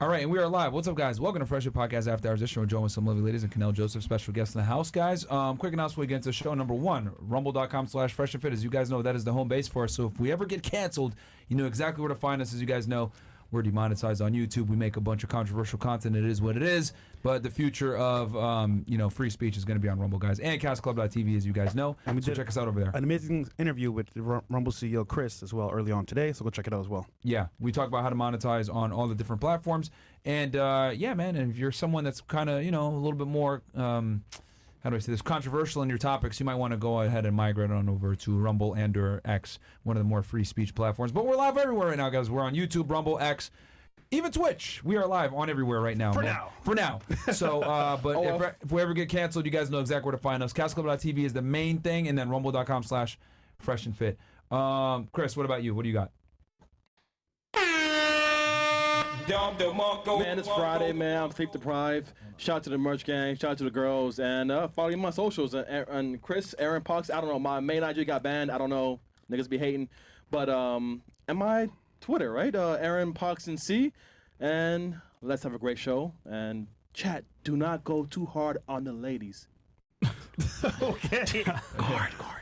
All right, and we are live. What's up, guys? Welcome to Fresh Air Podcast After Hours. This show, Joe with some lovely ladies and Kanel Joseph, special guest in the house, guys. Um, quick announcement: get into show number one, rumble.com slash fresh and fit. As you guys know, that is the home base for us. So if we ever get canceled, you know exactly where to find us. As you guys know, we're demonetized on YouTube. We make a bunch of controversial content. It is what it is. But the future of um, you know free speech is going to be on Rumble, guys, and CastClub.tv, as you guys know. And we so check us out over there. An amazing interview with the Rumble CEO Chris as well early on today, so go check it out as well. Yeah, we talk about how to monetize on all the different platforms, and uh, yeah, man. And if you're someone that's kind of you know a little bit more, um, how do I say this, controversial in your topics, you might want to go ahead and migrate on over to Rumble and or X, one of the more free speech platforms. But we're live everywhere right now, guys. We're on YouTube, Rumble, X. Even Twitch, we are live on everywhere right now. For man. now. For now. So, uh, but Oh, if, well. if we ever get canceled, you guys know exactly where to find us. CastClub.tv is the main thing, and then rumble.com slash fresh and fit. Um, Chris, what about you? What do you got? Man, it's Friday, man. I'm sleep deprived. Shout out to the merch gang. Shout out to the girls. And uh, follow me on my socials. And, and Chris, Aaron Pox. I don't know. My main IG got banned. I don't know. Niggas be hating. But um, and my Twitter, right? Uh, Aaron Pox and C. And let's have a great show. And chat, do not go too hard on the ladies. Okay. Guard, guard.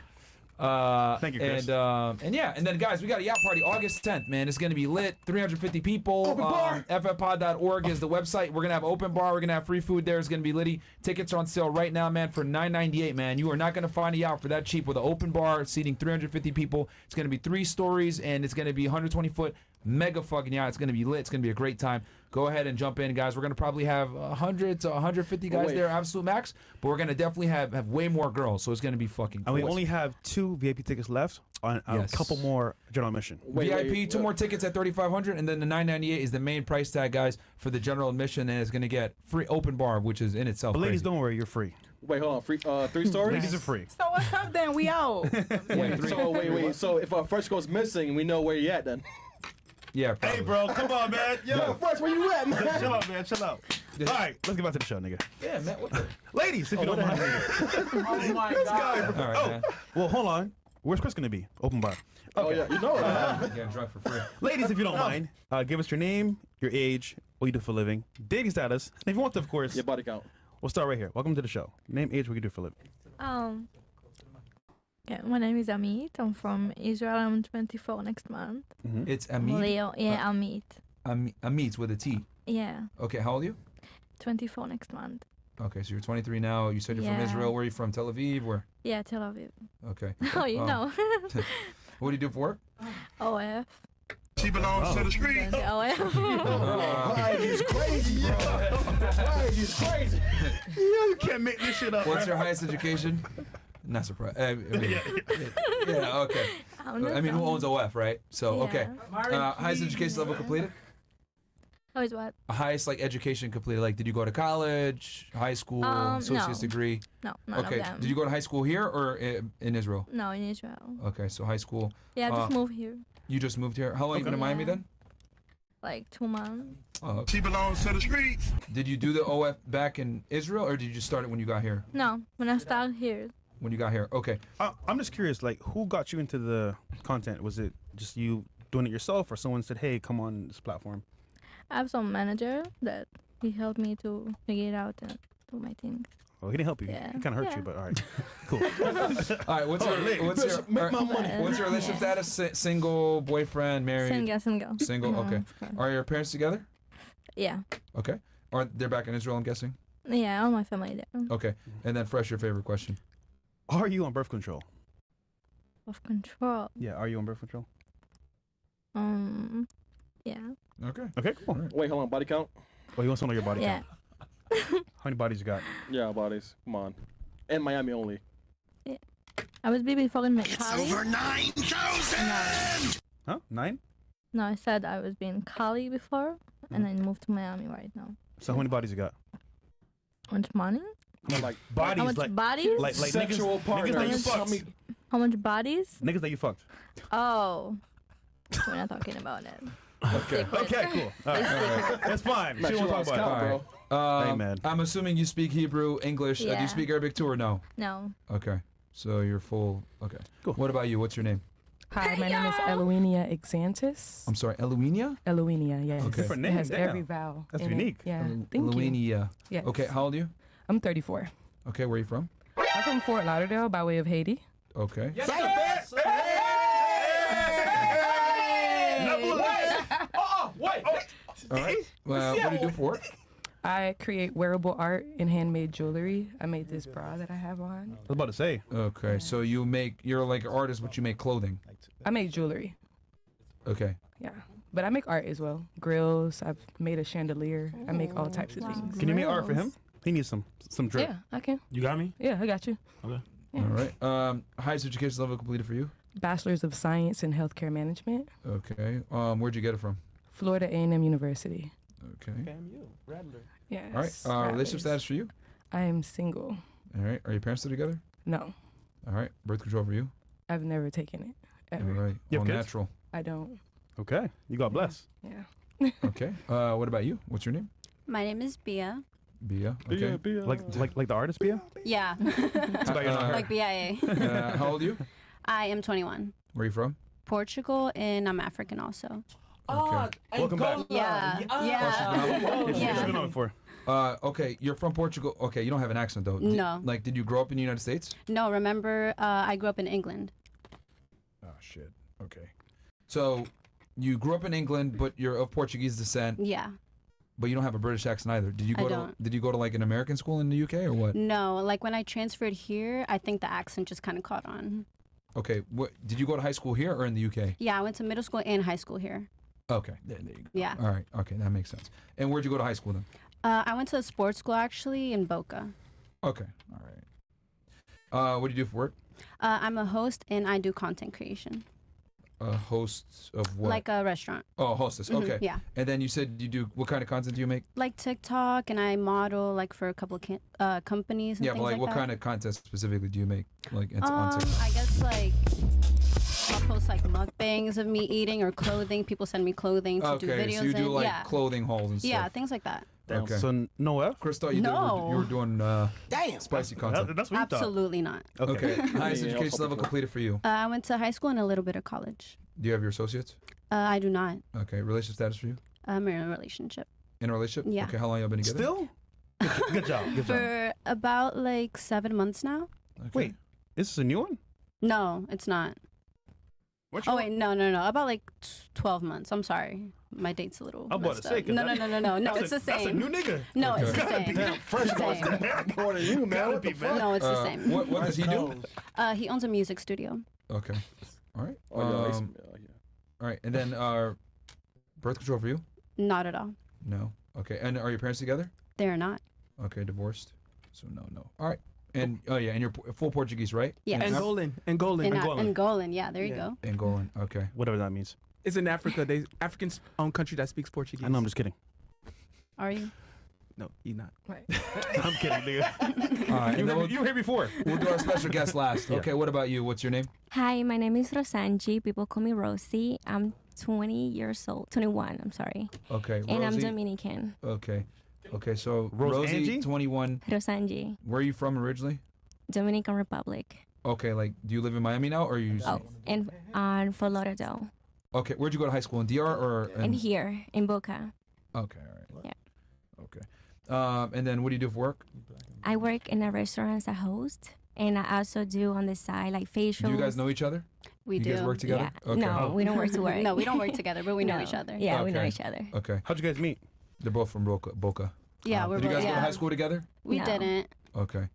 Uh, Thank you, Chris. And um, and yeah, and then guys, we got a yacht party August 10th. Man, it's gonna be lit. 350 people. Open bar. Um, FFpod.org is the website. We're gonna have open bar. We're gonna have free food there. It's gonna be litty. Tickets are on sale right now, man, for 9.98. Man, you are not gonna find a yacht for that cheap with an open bar seating 350 people. It's gonna be three stories and it's gonna be 120 foot. Mega fucking yacht. It's gonna be lit. It's gonna be a great time. Go ahead and jump in, guys. We're gonna probably have 100 to 150 guys wait. there, absolute max. But we're gonna definitely have have way more girls. So it's gonna be fucking. and we only have two VIP tickets left on a Yes. couple more general admission. Wait, VIP, wait, two uh, more tickets at thirty five hundred, and then the nine ninety eight is the main price tag, guys, for the general admission, and it's going to get free open bar, which is in itself. But ladies, crazy. don't worry, you're free. Wait, hold on. Free, uh, three stories? Ladies are free. So what's up then? We out. Wait, so wait, wait. So if our first goes missing, we know where you're at then. Yeah. Probably. bro, come on, man. Yo, fresh, where you at, man? chill out, man. Chill out. All right, let's get back to the show, nigga. Yeah, man. What the? Ladies, if you don't mind. oh my god. All right, man. Well, hold on. Where's Chris gonna be? Open bar. Oh yeah, you know it. man. Getting drunk for free. Ladies, if you don't mind, uh, give us your name, your age, what you do for a living, dating status, and if you want to, of course, Your body count. we'll start right here. Welcome to the show. Name, age, what you do for a living. Um. Yeah, my name is Amit. I'm from Israel. I'm 24 next month. It's Amit. Leo. Yeah, Amit. Ami- Amit with a T. Yeah, Okay, how old are you? 24 next month. Okay, so you're 23 now. You said you're from Israel. Where are you from? Tel Aviv? Where? Yeah, Tel Aviv. Okay. Oh, you Um, know. What do you do for work? OF. She belongs to the street. Then the OF. Uh, he's crazy. Why he's crazy? You can't make this shit up. what's your highest education? Not surprised. I mean, yeah, okay. I'm I mean, who from- owns OF, right? So, Yeah. okay. Uh, highest education level completed? Oh, is what? highest like education completed? Like, did you go to college, high school, Um, associate's no. degree? No, none okay. of them. Did you go to high school here or i- in Israel? No, in Israel. Okay, so high school. Yeah, I just Uh, moved here. You just moved here. How long have you been in Miami Yeah. then? Like two months. Oh, okay. She belongs to the streets. Did you do the OF back in Israel or did you just start it when you got here? No, when I started here. When you got here. Okay. I, I'm just curious, like, who got you into the content? Was it just you doing it yourself, or someone said, "Hey, come on this platform"? I have some manager that he helped me to figure it out and do my things. Well, he didn't help you. Yeah. He kind of hurt Yeah. you, but all right, cool. All right. What's your what's your Make my money. what's your relationship status? Si- single, boyfriend, married? Single, single. Single. Mhm, Okay. of course. Are your parents together? Yeah. Okay. Or they're back in Israel? I'm guessing. Yeah, all my family there. Okay. And then fresh, your favorite question. Are you on birth control? Of control. Yeah, are you on birth control? Um, yeah. Okay. Okay, cool. Wait, hold on. Body count? Well, you want to know your body count? Yeah. count? How many bodies you got? Yeah, bodies. Come on. And Miami only. Yeah. I was baby before in Cali. Over 9,000! Huh? Nine? No, I said I was being Cali before, Mm-hmm. and then moved to Miami right now. So how many bodies you got? How much money? I'm like Bodies, How much like bodies? like like sexual niggas, partners. niggas that you Tell fucked. me- How much bodies? Niggas that you fucked. Oh, we're not talking about it. Okay. Okay, cool. All right. That's fine. She Max, don't you want talk about it. count, bro. Um, Hey, man. I'm assuming you speak Hebrew, English. Uh, do you speak Arabic too or no? No, Okay. So you're full. Okay. Cool. What about you? What's your name? Hi, my name is Eloenia Exantis. I'm sorry, Eluinia? Eloenia, yes. Okay. Different It has damn. every vowel. That's in it. unique. Yeah. Elu- Thank you. Eluinia. Yes. Okay, how old are you? I'm 34. Okay, where are you from? I'm from Fort Lauderdale by way of Haiti. Okay. Uh-uh. All right. Well, what do you do for work? I create wearable art and handmade jewelry. I made this bra that I have on. I was about to say. Okay, so you make you're like an artist, but you make clothing. I make jewelry. Okay. Yeah. But I make art as well. Grills. I've made a chandelier. I make all types of things. Can you make art for him? He needs some some drip. Yeah, I can. You got me? Yeah, I got you. Okay. All right. Um, highest education level completed for you? Bachelor's of Science in Healthcare Management, Okay. Um, where'd you get it from? Florida A&M University. Okay. FAMU, Rattler. Yes. All right. Uh, relationship status for you? I am single. All right. Are your parents still together? No, All right. Birth control for you? I've never taken it. All Ever. right. You All kids? natural. I don't. Okay. You got blessed. Yeah. Okay. Uh, what about you? What's your name? My name is Bia. Bia. Okay. Like like like the artist Bia? Yeah, about you're not her. like BIA. uh, how old are you? I am 21. Where are you from? Portugal, and I'm African also. Okay. Welcome back. Yeah, yeah. Yeah, she- Yeah. she's been on before. Uh, okay. You're from Portugal. Okay. You don't have an accent though. Did- No. like, did you grow up in the United States? No, remember, uh, I grew up in England. Oh shit. Okay. So, you grew up in England, but you're of Portuguese descent, Yeah. But you don't have a British accent either. Did you I go to don't. Did you go to like an American school in the UK or what? No, like when I transferred here, I think the accent just kind of caught on. Okay. What did you go to high school here or in the UK? Yeah, I went to middle school and high school here. Okay. There, there you go. Yeah. All right. Okay, that makes sense. And where'd you go to high school then? Uh, I went to a sports school actually in Boca. Okay. All right. Uh, what do you do for work? Uh, I'm a host and I do content creation, A host of what? like a restaurant. oh, hostess. Mhm, Okay. Yeah, And then you said you do what kind of content do you make? like TikTok, and I model like for a couple of can- uh, companies. And yeah, but like, like what that. kind of content specifically do you make? Like it's on Um, TikTok. I guess like I'll post like mukbangs of me eating or clothing. People send me clothing to do Okay, videos so you do in. like yeah, clothing hauls and stuff. yeah, things like that. Damn. Okay. So no F? Chris thought you, did, No. you were doing uh, Damn. spicy That- content. that's what you thought. Absolutely not. Okay. Highest education level completed for you. Uh, I went to high school and a little bit of college. Do you have your associates? Uh, I do not. Okay. Relationship status for you? I'm in a relationship In a relationship? Yeah. Okay. How long y'all been together? Still? Good, good job. Good job. for about like seven months now. Okay. Wait, is this a new one? No, it's not. What's Oh wait, no, no, no. About like twelve months. I'm sorry, my date's a little. I'm about messed to say, up. 'cause No, no, no, no, no, no. It's a- the That's a same. new nigga. No, it's Okay. the same. Fresh It's the same. More than you, man. Gotta What the be, fuck? man. No, it's the Uh, same. What, what does he do? Uh, he owns a music studio. Okay. All right. Oh, yeah, it's- Um, yeah, yeah. all right. And then uh, birth control for you? Not at all. No. Okay. And are your parents together? They're not. Okay. Divorced. So no, no. All right. And oh yeah, and you're full Portuguese, right? Yes. And Af- Angolan. Angolan. Angolan. Angolan. Yeah, there you Yeah. go. Angolan. Okay. Whatever that means. It's in Africa. They African owned country that speaks Portuguese. I know, I'm just kidding. Are you? No, you're not. Right. I'm kidding, nigga. All right. You, were, we'll, you were here before. we'll do our special guest last. Yeah. Okay. What about you? What's your name? Hi, my name is Rosanji. People call me Rosie. I'm 20 years old, 21, I'm sorry. Okay. And I'm Dominican. Okay. Okay. So Rose Rosie, Angie? 21. Rosanji, Where are you from originally? Dominican Republic. Okay. Like, do you live in Miami now, or you? Oh, in uh, on Fort Lauderdale. Okay. Where'd you go to high school in DR or? in here in Boca. Okay. All right. Yeah. Okay. Um, and then what do you do for work? I work in a restaurant as a host. And I also do on the side like facials. Do you guys know each other? We you do. guys work together? Yeah. Okay. No, we don't work to work. No, we don't work together, but we know No. each other. Yeah, we know each other. Okay. How'd you guys meet? They're both from Boca. Boca. Yeah, Um, we're Did you both. guys go yeah. to high school together? We No. didn't. Okay.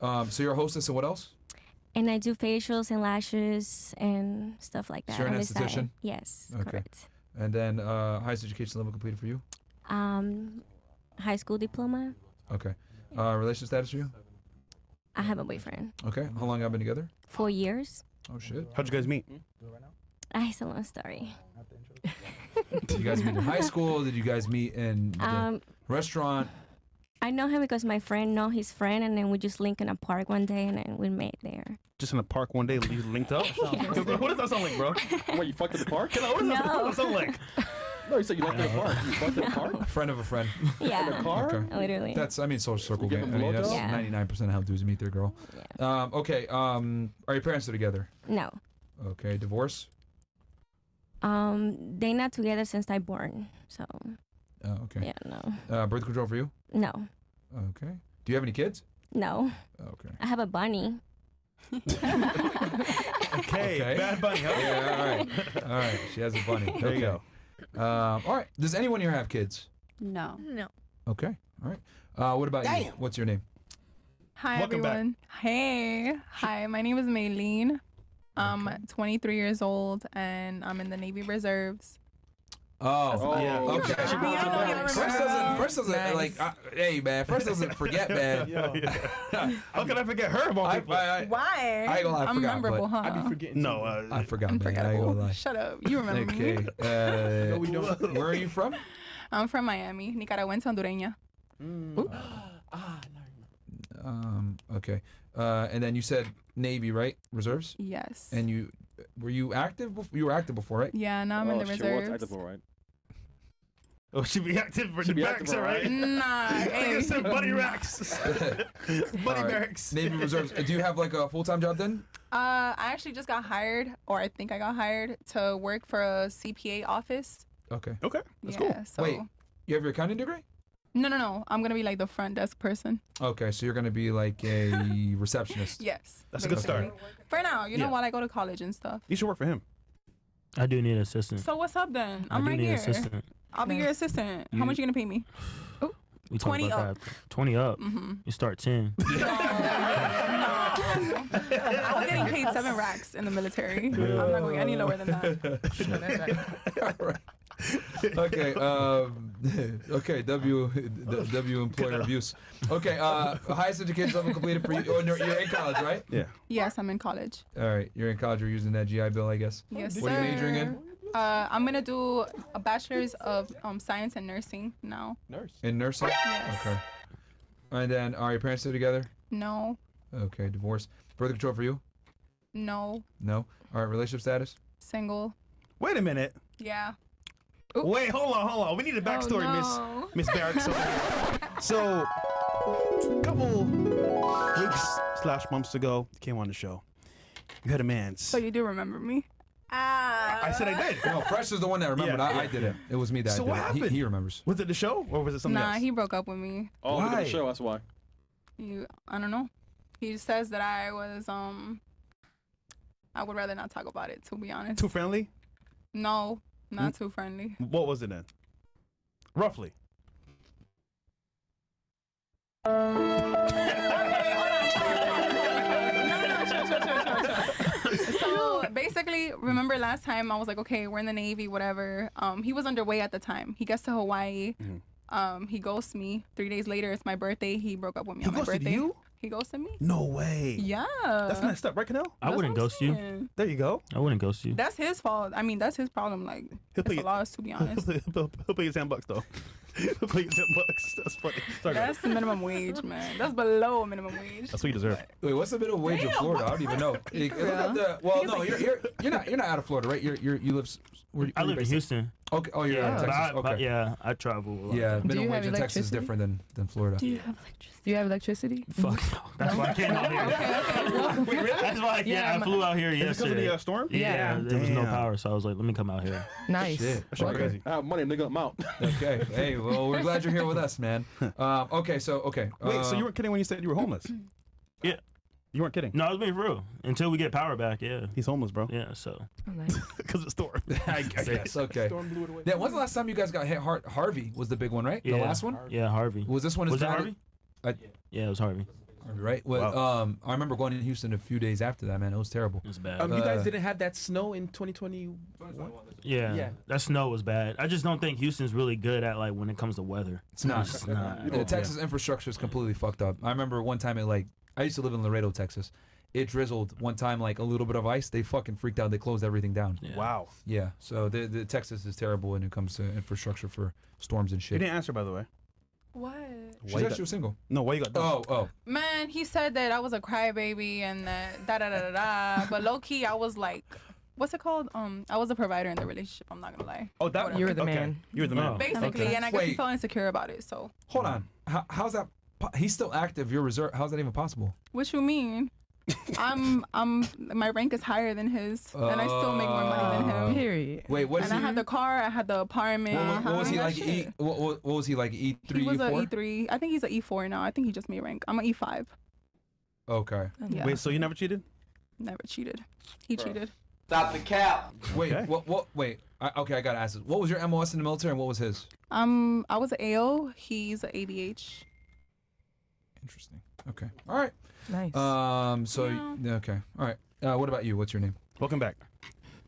Um, so you're a hostess and what else? And I do facials and lashes and stuff like that. you're an on the side. esthetician? Yes, Okay. correct. And then uh, highest education level completed for you? Um, high school diploma. Okay. Uh, relationship status for you? I have a boyfriend. Okay. How long have you been together? Four years. Oh shit. How'd you guys meet? Ah, it's a long story. Did you guys meet in high school? Did you guys meet in the Um, restaurant? I know him because my friend know his friend, and then we just link in a park one day, and then we met there. Just in a park one day, you linked up? what does that sound like, bro? What, you fucked at the park? What does, that, what No. does that sound like? No, you said you left at the park. You fucked at the park? A friend of a friend. Yeah, in a Car? Okay. literally. That's I mean social circle game. him I a mean that's? Yeah. ninety nine percent of how dudes meet their girl. Yeah. Um, okay. Um, are your parents still together? No, Okay. Divorce? Um, they not together since I born. So Oh, okay. yeah, no, Uh, birth control for you? no, Okay. Do you have any kids? no. Okay. I have a bunny. Okay, Okay. Bad Bunny. Huh? Yeah, all right. All right. She has a bunny. There you Okay. Um, all right. Does anyone here have kids? No. No. Okay. All right. Uh, what about you? What's your name? Hi Welcome back. everyone. Hey. Hi, my name is Maylene. I'm 23 years old and I'm in the Navy Reserves. Oh, Oh, Yeah. okay. I mean, I y'all First remember. doesn't, first doesn't Nice. like, uh, hey man, first doesn't forget, man. How can I forget her about I. I, I, Why? I ain't gonna lie, I I'm forgot, memorable, huh? I be forgetting. no, uh, I forgot, man. I ain't gonna lie. Shut up. You remember Okay. me. Uh, No, we don't. Where are you from? I'm from Miami, Nicaragüense hondureña. Mm. Ah, no. Um. Okay. Uh, and then you said Navy, right? Reserves. Yes. And you were you active? Before? You were active before, right? yeah, now I'm in Oh, the shit, what's reserves. active, all right? Oh, she be active for She the be barracks, all right? Nah, I hey. said, buddy racks. buddy All right. barracks. Navy Reserves. Do you have like a full time job then? Uh, I actually just got hired, or I think I got hired to work for a CPA office. Okay. Okay, that's yeah, cool. So Wait. You have your accounting degree? no, no, no. I'm gonna be like the front desk person. Okay, so you're gonna be like a receptionist. Yes. That's a good start. For now, you know, Yeah. while I go to college and stuff. You should work for him. I do need an assistant. So what's up then? I I'm do right need here. an assistant. I'll be your assistant. How You- much you gonna pay me? We 20 about up. that. Twenty up. Mm-hmm. You start ten. I was getting paid seven racks in the military. I'm not going any lower than that. All right. Okay. Um, okay. W d- W employer abuse. Okay. Uh, highest education level completed for you. Oh, you're, you're in college, right? Yeah. Yes, I'm in college. All right. You're in college. You're using that GI Bill, I guess. Yes, What are you sir. majoring in? Uh, I'm gonna do a bachelor's of um, science and nursing now. Nurse. In nursing. Yes. Okay. And then, are your parents still together? No, Okay. Divorce. Birth control for you? no, No. All right. Relationship status? single. Wait a minute. Yeah. Wait, hold on, hold on. We need a backstory, oh, no. Miss Miss Barracks. over here. So, a couple weeks slash months ago, you came on the show. You had a man's. So you do remember me? Ah. I said I did. No. Fresh is the one that remembered. Yeah, I, I did yeah. it. It was me that So did what it. He- happened? He, remembers. Was it the show or was it something Nah, else? he broke up with me. Oh, Why? the show. That's why. You, I don't know. He says that I was um. I would rather not talk about it, to be honest. Too friendly? no? Not too friendly. What was it then? Roughly. so basically, remember last time I was like, okay, we're in the Navy, whatever. Um, he was underway at the time. He gets to Hawaii. Mhm. Um, he ghosts me. Three days later, it's my birthday. He broke up with me He on my birthday. you? He ghosted me. No way. Yeah. That's messed up, right, Kanel? I That's wouldn't what I'm ghost you. saying. There you go. I wouldn't ghost you. That's his fault. I mean, that's his problem. Like, He'll it's pay a you- loss, to be He'll honest. he'll- he'll pay you 10 bucks, though. He'll 10 bucks. That's funny. Sorry. That's the minimum wage, man. That's below minimum wage. That's what you deserve. Wait, what's the minimum wage in Florida? I don't even know. Look at the- well, no, you're, you're you're not you're not out of Florida, right? You're you're you live. s- Where, I you live in based? Houston. Okay. Oh, you're yeah, in but Texas. I- but okay. yeah, I travel. A lot. Yeah, minimum you wage in Texas is electricity? different than than Florida. Do you have electricity? Do you have electricity? Fuck no. That's why I came out here. That's why. Yeah, Yeah, I flew out here Is it because of yesterday. the uh, storm? yeah, Yeah. there was no Damn. power, so I was like, let me come out here. Nice. Shit. That shit Okay. crazy. I have money, nigga. I'm out. Okay. Hey, well, we're glad you're here with us, man. Um, okay, so okay. Wait, so uh, you weren't kidding when you said you were homeless? Yeah. You weren't kidding. No, I was being for real. Until we get power back, yeah. He's homeless, bro. Yeah, so. Oh. Because of the storm. I, I guess okay. Storm blew it away. Yeah, when's the last time you guys got hit? Har- Harvey was the big one, right? Yeah. The last one Yeah, Harvey. was this one? as Was it bad as- Harvey? I- Yeah, it was Harvey. Harvey, right? Well, um, I remember going in Houston a few days after that. Man, it was terrible. It was bad. Um, you guys Uh, didn't have that snow in 2020. yeah, yeah. that snow was bad. I just don't think Houston's really good at like when it comes to weather. It's not. It's not. The Texas infrastructure is completely fucked up. I remember one time it like I used to live in Laredo, Texas. It drizzled one time like a little bit of ice. They fucking freaked out. They closed everything down. Yeah. Wow. Yeah. So the, the Texas is terrible when it comes to infrastructure for storms and shit. You shit. didn't answer, by the way. What? She's Why you actually got- single. No, why you got done? Oh, oh. Man, he said that I was a crybaby and that da da da da da. But low key, I was like, what's it called? Um, I was a provider in the relationship. I'm not gonna lie. Oh, that Whatever. You were the okay. man. You were the man. Oh. Basically, Okay. and I guess he felt insecure about it. So, Hold on. How, how's that? He's still active. You're reserved. How's that even possible? what you mean? I'm I'm my rank is higher than his, and I still make more money than him. Period. Wait, what is and I he? had the car, I had the apartment. What, what- what was he like? E, what, what, what was he like? E three, He was E a four. E3. I think he's a E4 now. I think he just made rank. I'm an E5. Okay. Yeah. Wait, so you never cheated? Never cheated. He cheated. Stop the cap. Wait, Okay. what? What? Wait. I, okay, I gotta ask this. What was your MOS in the military, and what was his? Um, I was an AO. He's an ADH. Interesting. Okay. All right. Nice. Um. So yeah, okay. All right. Uh, what about you? What's your name? Welcome back.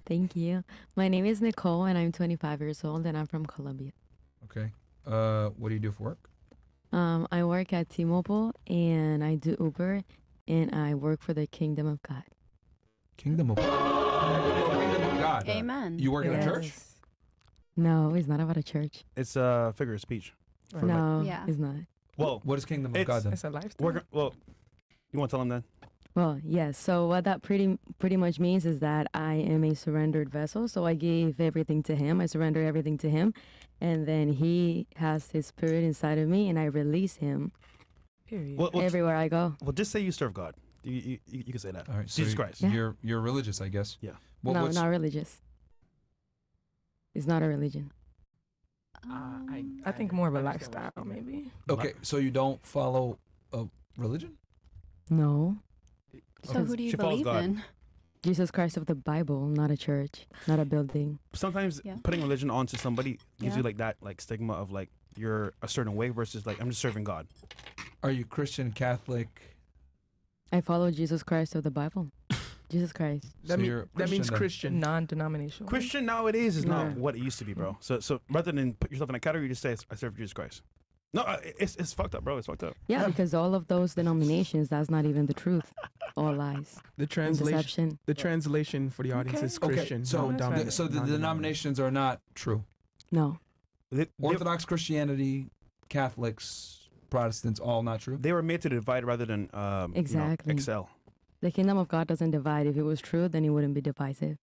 Thank you. My name is Nicole, and I'm 25 years old, and I'm from Colombia. Okay. Uh, what do you do for work? Um, I work at T-Mobile, and I do Uber, and I work for the Kingdom of God. Kingdom of Kingdom of God. Amen. You work in a church? No, it's not about a church. It's a figure of speech. for, like- No, Yeah. it's not. well, What is Kingdom of God then? It's a lifestyle. work, well, you want to tell them that? Well, yes. So what that pretty pretty much means is that I am a surrendered vessel. So I gave everything to Him. I surrender everything to Him, and then He has His Spirit inside of me, and I release Him Period. Well, well, everywhere I go. well, just say you serve God. You, you, you, you can say that. All right. Jesus you- Christ. Yeah. You're you're religious, I guess. Yeah. What, no, what's, not religious. It's not a religion. Uh, I, I think more of a lifestyle, maybe. okay. So you don't follow a religion? No. So who do you She believe in? Jesus Christ of the Bible, not a church, not a building. Sometimes Yeah. putting religion onto somebody gives Yeah. you like that like stigma of like you're a certain way versus like I'm just serving God. Are you Christian, Catholic? I follow Jesus Christ of the Bible. Jesus Christ. That, So mean- you're that means then. Christian. Non-denominational. Christian nowadays is not what it used to be, bro. So so rather than put yourself in a category, you just say I serve Jesus Christ. No, uh, it's it's fucked up, bro. It's fucked up. Yeah, because all of those denominations, that's not even the truth. All lies. The translation. The translation for the audience is Christian. Okay. So non- the, so the denominations are not true. No. They, they, Orthodox Christianity, Catholics, Protestants, all not true. they were made to divide rather than um, you know, Exactly. excel. The kingdom of God doesn't divide. If it was true, then it wouldn't be divisive.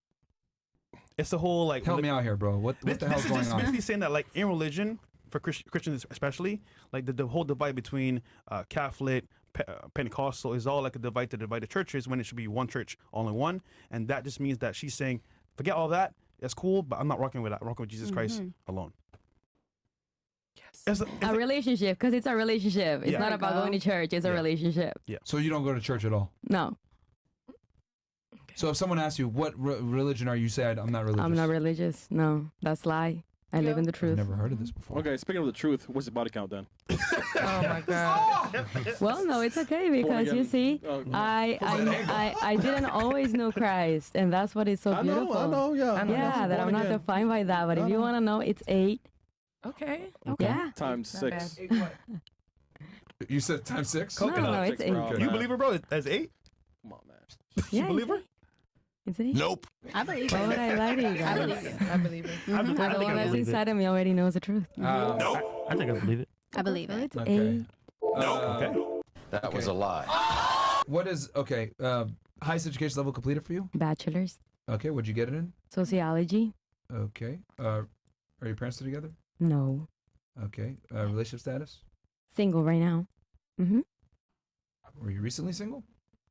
It's the whole like Help me out here, bro. What This, what the this hell's is going just on? basically saying that, like in religion, for Christ- Christians especially, like the, the whole divide between uh, Catholic, Pe- uh, Pentecostal is all like a divide to divide the churches when it should be one church, all in one. And that just means that she's saying, forget all that. That's cool, but I'm not rocking with that. I'm rocking with Jesus Christ Mhm. alone. Yes. It's A relationship, because it's a relationship. It's Yeah. not about going to church. It's a relationship. Yeah. So you don't go to church at all. No, So if someone asks you what re- religion are you, say I'm not religious. I'm not religious. No, that's lie. I live in the I've truth. never heard of this before. Okay, speaking of the truth, what's the body count then? Oh my god. Well, no, it's okay because you see, Oh, I I, I I didn't always know Christ, and that's what is so I know, beautiful. I know, yeah. I know. Yeah, that Born I'm not again. defined by that. But I if you want to know, it's eight. Okay. Yeah. Times Not six. You said times six. No, no, it's Six, eight. bro. You believe her, bro? That's eight? Come on, man. Yeah, you believe her? Eight. It's. Nope. I believe Why would. I lie to you guys? I believe it. I believe it. I, Mhm. I But the one that's believe it. inside of me already knows the truth. Um, I think I believe it. I believe it. It's Okay. eight. uh, Okay. That was a lie. What is okay? Uh, highest education level completed for you? Bachelor's Okay. What'd you get it in? sociology. Okay. Uh, are your parents still together? No, Okay. Uh, relationship status? single right now. Mm-hmm. Were you recently single?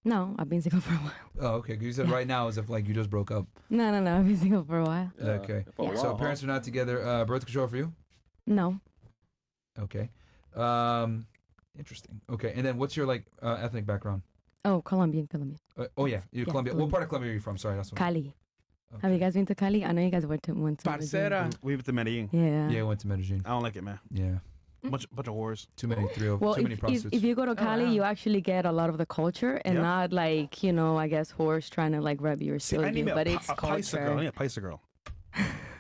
No, I've been single for a while. Oh, okay. 'cause you said right now as if like you just broke up. No, no, no. I've been single for a while. Yeah, okay. for a So while, parents are not together. Uh, birth control for you? No, Okay. Um, interesting. Okay. And then what's your like uh, ethnic background? oh, Colombian, Colombian, Uh, oh yeah, you Yeah, Colombia. What Colombia. part of Colombia are you from? Sorry, that's what. Cali. Okay. Have you guys been to Cali? I know you guys went to went to. Medellin. Parcera. We went to Medellin. Yeah. Yeah, I went to Medellin. I don't like it, man. Yeah, Bunch, bunch of whores. too many three oh, Well, too many if, if, prostitutes. if you go to Oh, Cali, wow. you actually get a lot of the culture and Yeah. not like you know, I guess horse trying to like rub you or See, steal I you, need a, but it's a Paisa girl. I culture. need a Paisa girl.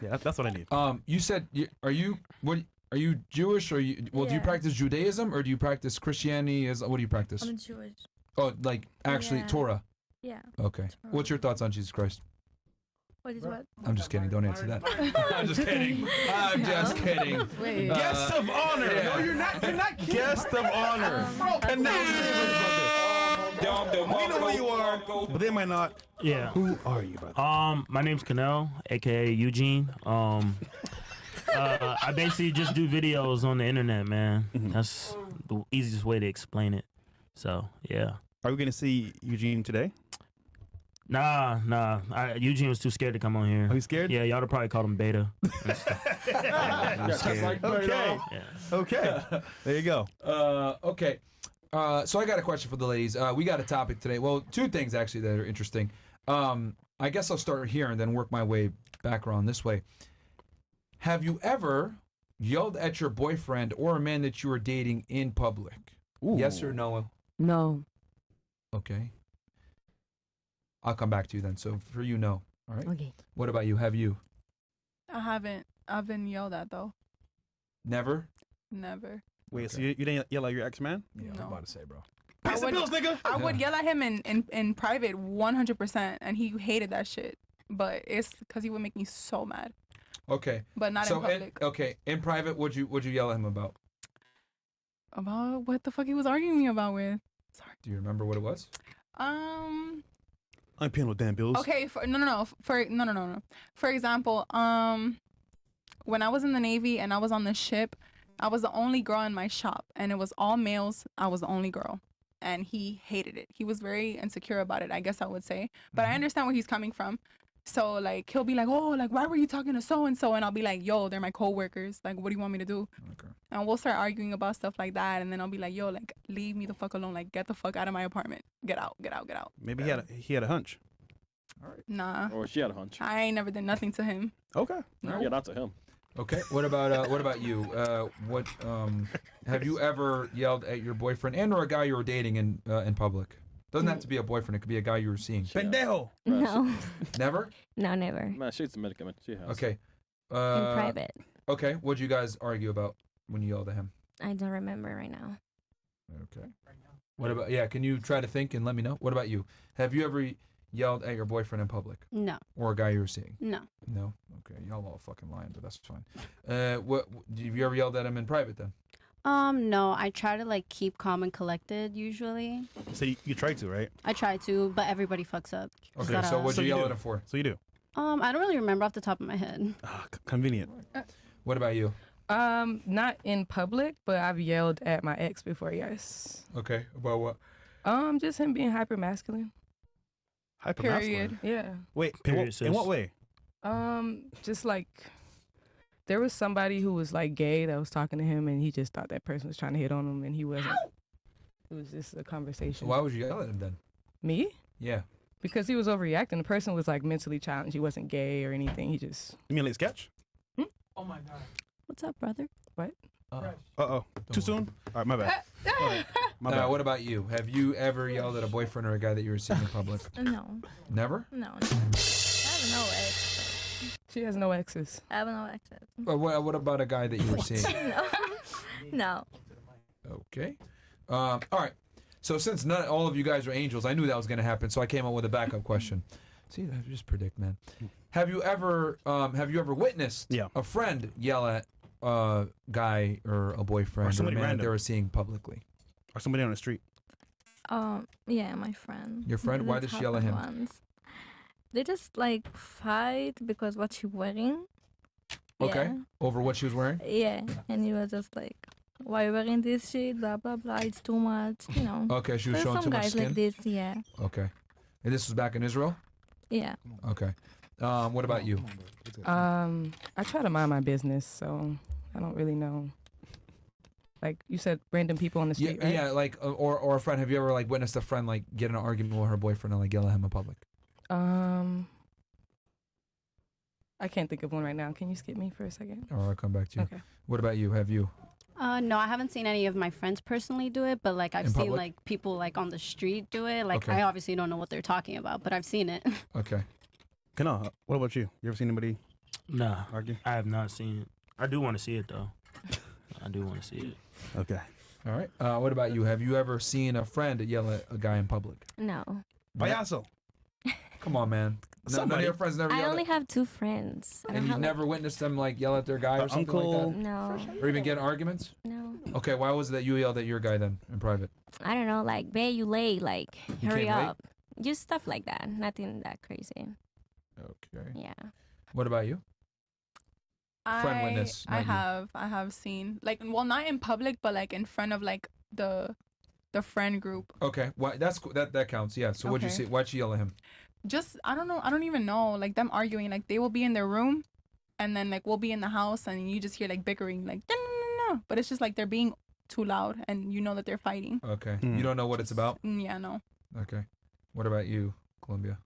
Yeah, that's, that's what I need. um, you said you, are you what? Are you Jewish or you? Well, do you practice Judaism or do you practice Christianity? Is what do you practice? I'm Jewish. Oh, like actually Yeah. Torah. Yeah. Okay. What's your thoughts on Jesus Christ? What is what? I'm just kidding. Don't answer that. I'm just kidding. I'm just kidding. Wait. Uh, Guest of honor. yeah. No, you're not. You're not. Guest of honor. We know who you are, but they might not. Yeah. Who are you, brother? Um, my name's Kanel, aka Eugene. Um, uh, I basically just do videos on the internet, man. Mm-hmm. That's the easiest way to explain it. So yeah, Are we gonna see Eugene today? Nah, nah. I, Eugene was too scared to come on here. Are you scared? Yeah, y'all would probably called him Beta. and stuff. Yeah, he was scared. okay. Yeah. Okay. there you go. Uh, okay. Uh, so I got a question for the ladies. Uh, we got a topic today. Well, two things actually that are interesting. Um, I guess I'll start here and then work my way back around this way. Have you ever yelled at your boyfriend or a man that you were dating in public? Yes or no? No. Okay. I'll come back to you then. So for you, no. All right. Okay. What about you? Have you I haven't. I've been yelled at though. never? Never. Wait, Never. so you, you didn't yell at your ex man? Yeah, No. I'm about to say, bro. I would, nigga. I would yell at him in, in, in private 100%, and he hated that shit. But it's because he would make me so mad. Okay. But not so in public. okay, in private, would you would you yell at him about? About what the fuck he was arguing me about with. Sorry. Do you remember what it was? Um. I'm paying no damn bills. Okay. For, no, no, no. For no, no, no, no. For example, um, when I was in the Navy and I was on the ship, I was the only girl in my shop, and it was all males. I was the only girl, and he hated it. He was very insecure about it. I guess I would say, but I understand where he's coming from. So like he'll be like, oh, like why were you talking to so and so? And I'll be like, yo, they're my coworkers. Like, what do you want me to do? Okay. And we'll start arguing about stuff like that, and then I'll be like, yo, like leave me the fuck alone. Like get the fuck out of my apartment. Get out. Get out. Get out. Maybe he had a, he had a hunch. Nah. Or she had a hunch. I ain't never did nothing to him. Okay. No. Yeah, not to him. Okay. What about uh, what about you? Uh, what um, have you ever yelled at your boyfriend and or a guy you were dating in uh, in public? Doesn't have to be a boyfriend. It could be a guy you were seeing. Pendejo. No, Never. no, never. Man, she's a medicament. She has. Okay. In Uh, private. Okay. What'd you guys argue about when you yelled at him? I don't remember right now. Okay. What about yeah? Can you try to think and let me know? What about you? Have you ever yelled at your boyfriend in public No, or a guy you were seeing? no. No. Okay. Y'all all fucking lying, but that's fine. Uh, what? Have you ever yelled at him in private then? Um, no. I try to like keep calm and collected. Usually, So you, you tried to, right? I try to, but everybody fucks up. Okay. So what'd So you you yell do. at him for? So you do. Um, I don't really remember off the top of my head. Ah, c- convenient. What about you? Um, not in public, but I've yelled at my ex before. Yes. Okay. About what? Um, just him being hyper masculine. Hyper Period. Yeah. Wait, in Period, what, in what way? Um, just like there was somebody who was like gay that was talking to him, and he just thought that person was trying to hit on him, and he wasn't. It was just a conversation. Why would you yell at him then? Me? Yeah. Because he was overreacting. The person was like mentally challenged. He wasn't gay or anything. He just. You mean like sketch? Oh my god. What's up, brother? What? Uh, oh. Too soon? All right, my bad. All right, my uh, bad. what about you? Have you ever yelled at a boyfriend or a guy that you were seeing in public? No, Never. no, no. I have no ex. She has no exes. I have no exes. But what, what about a guy that you were seeing? no, no. Okay. Um, all right. So since none, all of you guys are angels, I knew that was going to happen. So I came up with a backup question. See, I just predict, man. Have you ever, um, have you ever witnessed Yeah. a friend yell at a guy or a boyfriend or, a somebody man random. they were seeing publicly? Or somebody on the street. Um, yeah, my friend. Your friend? Why This did she yell at him? happened Once. They just like fight because what she wearing. Okay. Over what she was wearing? Yeah, yeah. and he was just like, "Why you wearing this shit? Blah blah blah. It's too much." You know. Okay, she was There's showing some too much guys skin. like this. Yeah, Okay. And this was back in Israel. yeah. Okay. Um, what about you? Um, I try to mind my business, so I don't really know. Like you said, random people on the Yeah, street, right? yeah, like uh, or or a friend. Have you ever like witnessed a friend like get in an argument with her boyfriend and like yell at him in public? Um, I can't think of one right now. Can you skip me for a second? Or I'll come back to you. Okay. What about you? Have you? Uh, no, I haven't seen any of my friends personally do it, but like I've In seen public? like people like on the street do it. Like Okay. I obviously don't know what they're talking about, but I've seen it. Okay. Kana, what about you? You ever seen anybody Nah, argue? I have not seen it. I do want to see it though. I do want to see it. Okay. All right. Uh, what about you? Have you ever seen a friend yell at a guy in public? No. Payaso. Come on, man. No, none of your friends never I yelled only at, have two friends. I don't and you've never witnessed them like yell at their guy or something uncle. like No, that, or even get in arguments. no. Okay. Why was it that you yelled at your guy then in private? I don't know. Like, babe, you late. Like, He hurry came late? up. Just stuff like that. Nothing that crazy. Okay. Yeah. What about you? Friend I, witness, I not you. have I have seen like well not in public but like in front of like the the friend group. Okay, why that's cool. that that counts. Yeah. So what'd you see? say? Why'd you yell at him? Just I don't know. I don't even know. Like them arguing. Like they will be in their room, and then like we'll be in the house, and you just hear like bickering, like no, no, no, no. But it's just like they're being too loud, and you know that they're fighting. Okay. Hmm. You don't know what it's about. Mm, Yeah, no. Okay. What about you, Columbia?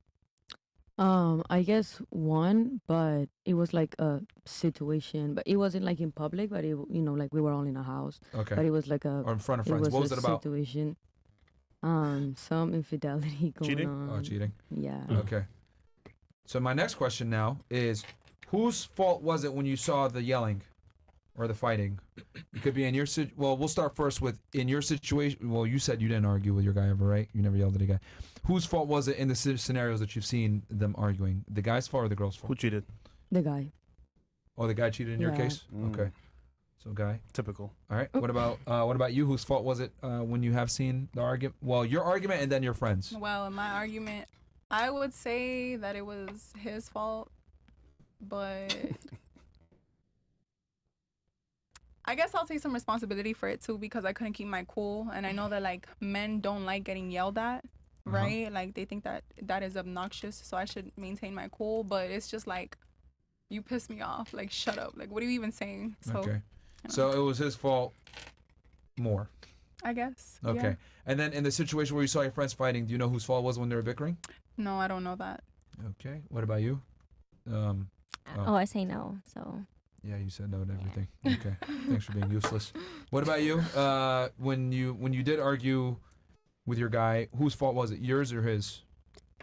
Um, I guess one, but it was like a situation, but it wasn't like in public, but it, you know, like we were all in a house. Okay. But it was like a. Or in front of it friends. What was a it about? Situation. Um, some infidelity going Cheating? on. Oh, cheating. Yeah. Okay. So my next question now is, whose fault was it when you saw the yelling, or the fighting? It could be in your sit. Well, we'll start first with in your situation. Well, you said you didn't argue with your guy ever, right? You never yelled at a guy. Whose fault was it in the sce- scenarios that you've seen them arguing? The guy's fault or the girl's fault? Who cheated? The guy. Oh, the guy cheated in your Yeah. case. Mm. Okay. So guy. Typical. All right. What about uh, what about you? Whose fault was it uh, when you have seen the argument? Well, your argument and then your friends. Well, in my argument, I would say that it was his fault, but I guess I'll take some responsibility for it too because I couldn't keep my cool, and I know that like men don't like getting yelled at, Uh-huh. right? Like they think that that is obnoxious, so I should maintain my cool. But it's just like, you piss me off. Like shut up. Like what are you even saying? So okay. So it was his fault more. I guess. yeah. Okay. And then in the situation where you saw your friends fighting, do you know whose fault it was when they were bickering? No, I don't know that. Okay. What about you? Um. Oh, I say no. So Yeah, you said no to everything. Okay. Thanks for being useless. What about you? Uh, when you when you did argue with your guy, whose fault was it? Yours or his?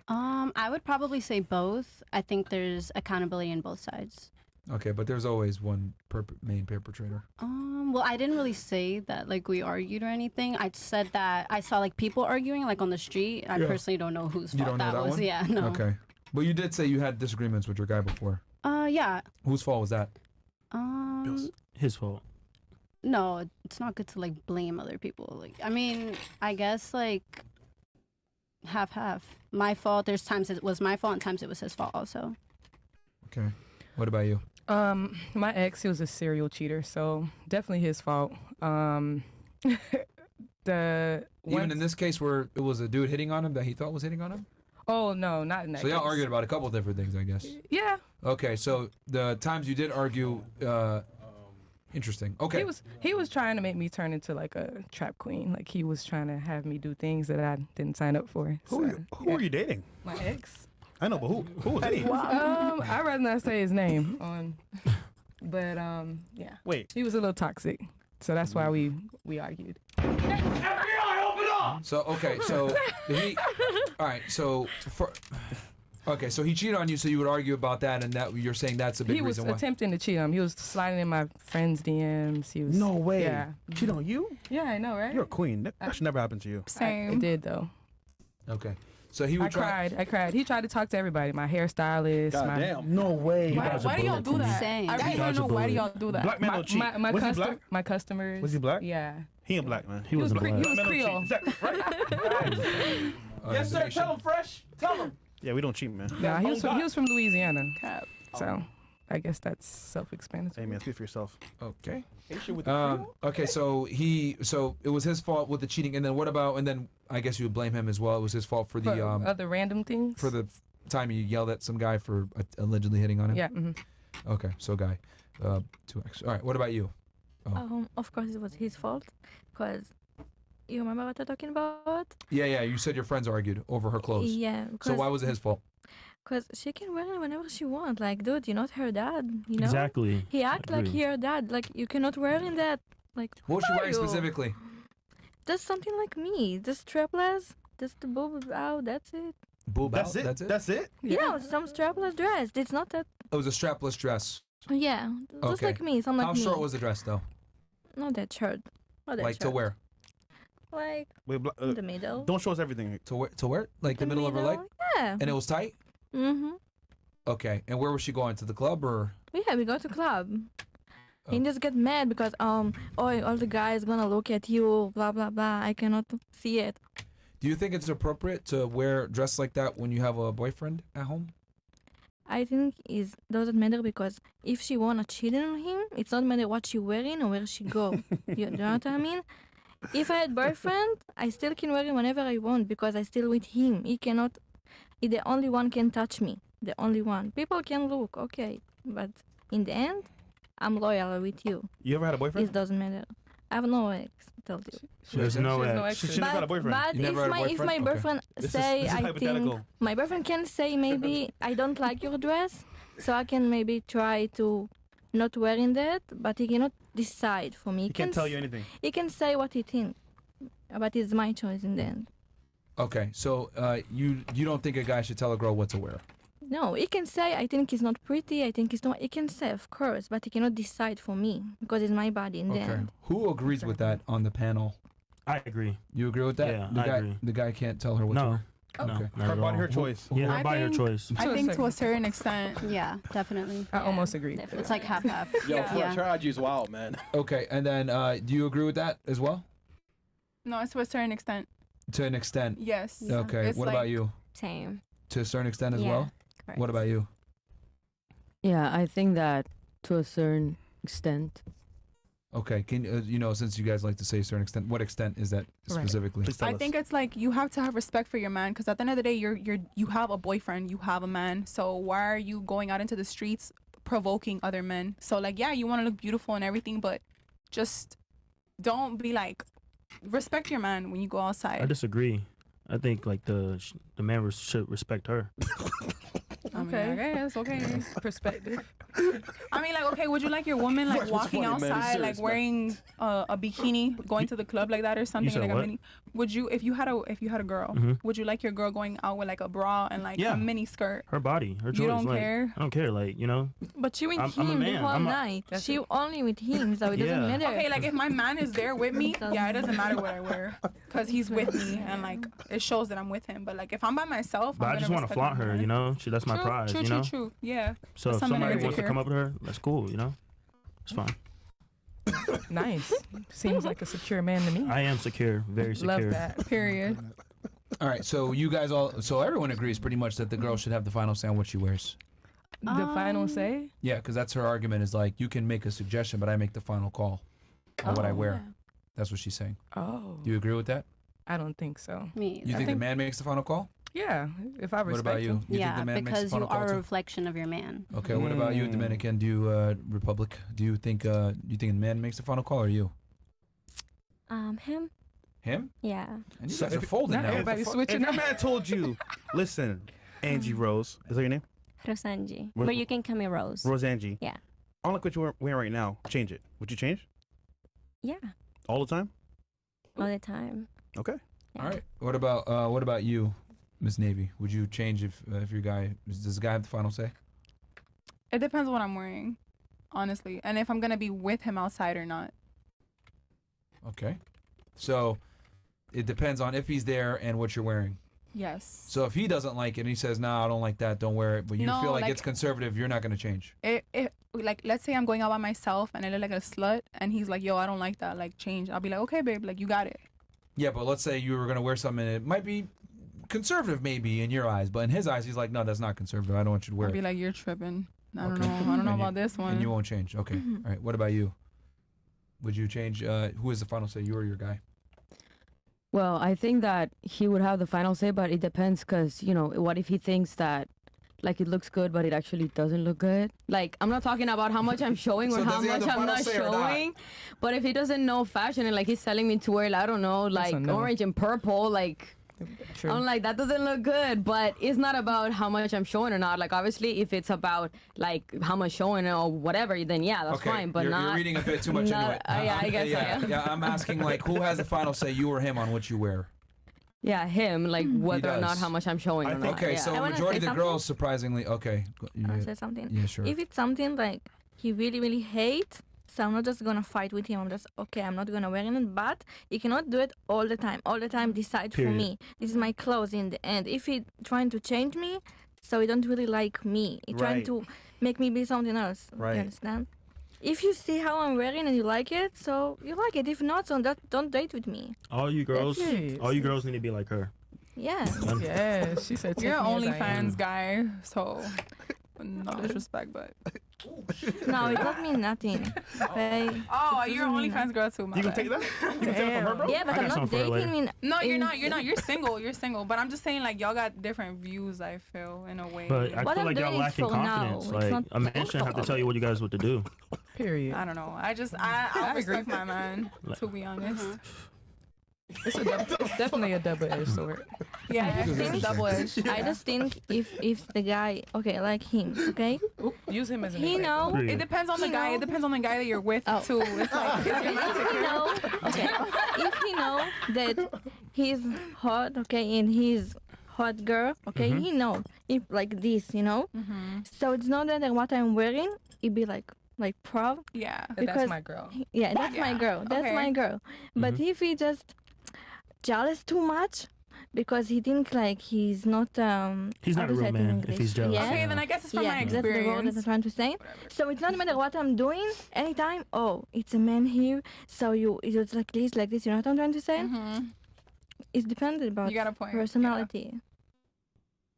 Um, I would probably say both. I think there's accountability on both sides. Okay, but there's always one perp- main perpetrator. Um, well, I didn't really say that like we argued or anything. I said that I saw like people arguing like on the street. I Yeah. personally don't know whose You fault don't know that, that was. one? Yeah, no. Okay. But you did say you had disagreements with your guy before. Uh, yeah. Whose fault was that? Um, His fault. no, it's not good to like blame other people. Like, I mean, I guess like half half. My fault. There's times it was my fault, and times it was his fault also. Okay. What about you? Um, my ex, he was a serial cheater, so definitely his fault. Um, the Even in this case where it was a dude hitting on him that he thought was hitting on him? oh no, not in that. So y'all case. argued about a couple different things, I guess. Yeah, Okay, so the times you did argue, uh, interesting. Okay. he was he was trying to make me turn into like a trap queen. Like he was trying to have me do things that I didn't sign up for. Who so, are you, who are you dating? My ex. I know, but who who was he? Um, I'd rather not say his name on, but um, yeah. Wait. He was a little toxic, so that's why we we argued. FBI, open up! So okay, so he. All right, so for. Okay, so he cheated on you, so you would argue about that, and that you're saying that's a big he was reason why. attempting to cheat on him. He was sliding in my friends' DMs. He was No way. Yeah, Cheat on you? yeah, I know, right? You're a queen. That, that should never happen to you. I, Same. it did though. okay, so he I try. cried. I cried. He tried to talk to everybody. My hairstylist. God my, damn. No way. Why, dodged why do y'all do that? Same. I really don't dodged a know why do y'all do that. Black men My, don't cheat. my, my, was he black? my customers. Was he black? Yeah. He ain't black, man. He was was black. Cre- he was Men don't cheat. Creole. Is that right? Organization. Fresh. Tell him. yeah, we don't cheat, man. Nah, he oh, was Oh, from, he was from Louisiana. Cap. So I guess that's self-explanatory. Hey, man, speak for yourself. Okay. Issue with the Um, okay, so he, so it was his fault with the cheating, and then what about, and then I guess you would blame him as well. It was his fault for the For um other random things. for the time you yelled at some guy for uh, allegedly hitting on him. yeah. mhm. Okay, so guy, uh, two X. All right, what about you? Oh. Um, of course, it was his fault because you remember what I'm talking about? Yeah, yeah. You said your friends argued over her clothes. Yeah. So why was it his fault? Because she can wear it whenever she wants. Like, dude, you're not her dad. You know. Exactly. He act like Agree. your dad. Like, you cannot wear in that. Like, What was she who wearing you? specifically? Just something like me. Just strapless. Just the boob out. That's it. Boob That's out, it. That's it. That's it. Yeah, some strapless dress. It's not that. it was a strapless dress. Yeah, just Okay. like me. Some like How me. short was the dress though? Not that short. Not that like to short. wear? Like Wait, bla- uh, the middle. don't show us everything. To wear? To wear? Like the, middle, of her leg? Yeah. And it was tight. Mm-hmm. Okay. And where was she going? To the club or? Yeah, we go to club. Oh. He just get mad because um oh all the guys gonna look at you blah blah blah I cannot see it. Do you think it's appropriate to wear dress like that when you have a boyfriend at home? I think it doesn't matter because if she wanna cheat on him, it's not matter what she wearing or where she go. you, know what I mean? if I had boyfriend, I still can wear it whenever I want because I still with him. He cannot. He the only one can touch me. The only one. People can look okay, but in the end, I'm loyal with you. You ever had a boyfriend? It doesn't matter. I have no ex. Told you. There's no ex. She, she never had a boyfriend. But You if never had a my if boyfriend? my Okay. boyfriend This is- say this is I think my boyfriend can say maybe I don't like your dress, so I can maybe try to not wearing that, but he cannot decide for me. He can't can tell you anything. He can say what he thinks, but it's my choice in the end. Okay, so uh, you you don't think a guy should tell a girl what to wear? No, he can say I think he's not pretty. I think he's not. He can say of course, but he cannot decide for me because it's my body in the Okay. end. Who agrees with that on the panel? I agree. You agree with that? Yeah, the I guy, agree. The guy can't tell her what to No. wear. No, Okay. not Her body, her choice. Yeah, her I body, her choice. I think to a certain extent. Yeah, definitely. I almost agree. It's like half half. Yo, Yeah. Fletch, her IG is wild, man. Okay, and then uh, do you agree with that as well? No, it's to a certain extent. To an extent. Yes. Okay. It's what about you? Same. To a certain extent as Yeah, well. correct. What about you? Yeah, I think that to a certain extent. Okay. Can uh, you know since you guys like to say a certain extent, what extent is that Right. specifically? I think it's like you have to have respect for your man because at the end of the day, you're you're you have a boyfriend, you have a man. So why are you going out into the streets provoking other men? So like, yeah, you want to look beautiful and everything, but just don't be like respect your man when you go outside. I disagree. I think like the the man res- should respect her. I mean, Okay. I guess okay. Perspective. I mean, like, okay, would you like your woman like What's walking funny, man? Outside, serious, like man. wearing uh, a bikini, going to the club like that or something, said like a what? mini? Would you, if you had a, if you had a girl, Mhm. would you like your girl going out with like a bra and like Yeah. a mini skirt? Her body, her choice. You don't like, care? I don't care. Like you know. But she with I'm- I'm a him the man. whole I'm a- night. She only with him, so it doesn't Yeah. matter. Okay, like if my man is there with me, yeah, it doesn't matter what I wear, cause he's with me and like it shows that I'm with him. But like if I'm by myself, But I'm I just want to flaunt her. You know, she that's my True, prize. True, you true, know. true. Yeah. So if Some men are somebody wants to come up to her, that's cool. You know, it's fine. Nice. Seems like a secure man to me. I am secure, very secure. Love that. Period. All right. So you guys all, so everyone agrees pretty much that the girl should have the final say on what she wears. The final Um, say? Yeah, because that's her argument. Is like you can make a suggestion, but I make the final call on what I Oh, wear. That's what she's saying. Oh. Do you agree with that? I don't think so. Me. You think, the man makes the final call? Yeah, if I What respect about you? him. You think yeah, the man makes because you final call are a reflection of your man. Okay. What about you, Mm. Dominican? Do you uh, Republic? Do you think uh, you think the man makes the final call or you? Um, him? Him? Yeah. And you So guys are if- folding Now now. everybody's If switching your up. man told you, listen, Angie Rose, is that your name? Rosanji. Ro- But you can call me Rose. Rose Angie. Yeah. I don't like what you're wearing right now. Change it. Would you change? Yeah. All the time? All the time. Okay. All right. What about uh, what about you, Miss Navy? Would you change if uh, if your guy does the guy have the final say? It depends on what I'm wearing, honestly, and if I'm gonna be with him outside or not. Okay. So it depends on if he's there and what you're wearing. Yes. So if he doesn't like it and he says, "No, I don't like that. Don't wear it," but you No, feel like, like- it's conservative, you're not going to change. It, it like let's say I'm going out by myself and I look like a slut and he's like, "Yo, I don't like that. Like change." I'll be like, "Okay, babe. Like you got it." Yeah, but let's say you were going to wear something and it might be conservative maybe in your eyes, but in his eyes he's like, "No, that's not conservative. I don't want you to wear I'll it." be like, "You're tripping. I don't Okay. know. I don't know And you- about this one." And you won't change. Okay. Mhm. All right. What about you? Would you change uh who is the final say, you or your guy? Well, I think that he would have the final say, but it depends because, you know, what if he thinks that like it looks good, but it actually doesn't look good? Like, I'm not talking about how much I'm showing or So how does he have much the I'm final not say or not? showing. But if he doesn't know fashion and like he's telling me to wear, I don't know, like no. orange and purple, like. True. I'm like that doesn't look good, but it's not about how much I'm showing or not. Like obviously, if it's about like how much showing or whatever, then yeah, that's okay. fine. But you're, not. you're reading a bit too much not- into it. uh, yeah, I I'm- guess I yeah, am. yeah, I'm asking like who has the final say, you or him, on what you wear. Yeah, him, like whether or not how much I'm showing or not. Okay, yeah. so I majority of the something. girls, surprisingly, okay. go- Can I yeah. say something? Yeah, sure. If it's something like he really, really hate, so I'm not just gonna fight with him. I'm just okay. I'm not gonna wear it, but he cannot do it all the time. All the time, decide for me. This is my clothes in the end. If he trying to change me, so he don't really like me. He trying to make me be something else. Right. You understand? If you see how I'm wearing and you like it, so you like it. If not, so that, don't date with me. All you girls, all you girls need to be like her. Yeah. Yeah, she said. You're "Take me as I am." OnlyFans guy, so no disrespect, but No, it doesn't mean nothing. Okay? Oh, oh you're doesn't mean OnlyFans girl too. My You gonna bad. take that? You gonna take that from her, bro? Yeah, but I I'm not something for her dating. In, No, you're in- not. You're not. You're single. You're single. But I'm just saying, like, y'all got different views. I feel in a way. But I What feel I'm like y'all doing is lacking for now. confidence. It's Like not a man shouldn't have to tell you what you guys what to do. Period. I don't know. I just I I I agree. respect my man. To be honest. Mm-hmm. It's, a double, it's definitely a double-edged sword. Yeah, I just it's think double edged. I just think if if the guy okay like him okay Use him as an he example. know It depends on the He guy. know- It depends on the guy that you're with Oh. too. It's like it's if romantic. he know okay if he know that he's hot okay and he's hot girl okay Mhm. he know if like this you know Mhm. so it's not that what I'm wearing it be like like proud Yeah. But that's because- my girl. yeah that's my Yeah, girl that's okay. my girl but if he just jealous too much because he think like he's not um He's not a to real man if he's jealous. yeah Okay, then I guess it's from yeah, my that's the word that. I'm trying to say. So it's not matter what I'm doing. Anytime, oh, it's a man here. So you it's like this, like this. You know what I'm trying to say? Mhm. It's dependent about You got a point. personality.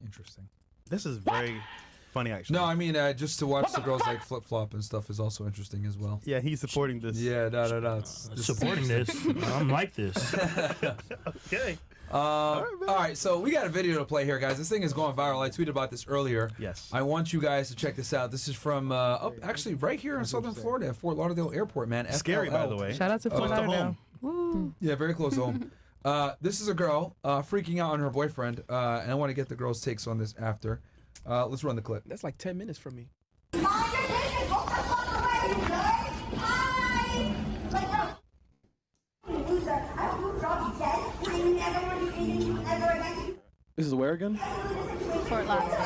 Interesting. This is very funny, actually. No, I mean uh, just to watch the girls like flip flop and stuff is also interesting as well. Yeah, he's supporting this. Yeah, no, no, no. It's, Uh, Supporting this, I'm like this. Okay. Um, all right, so we got a video to play here, guys. This thing is going viral. I tweeted about this earlier. Yes. I want you guys to check this out. This is from uh, up actually right here in Southern Florida, at Fort Lauderdale Airport, man. Scary, by the way. Shout out to Fort it's Lauderdale. home. Yeah, very close home. Uh, this is a girl uh, freaking out on her boyfriend, uh, and I want to get the girls' takes on this after. Uh, let's run the clip. That's like 10 minutes from me. This is where again? Fort Lauderdale.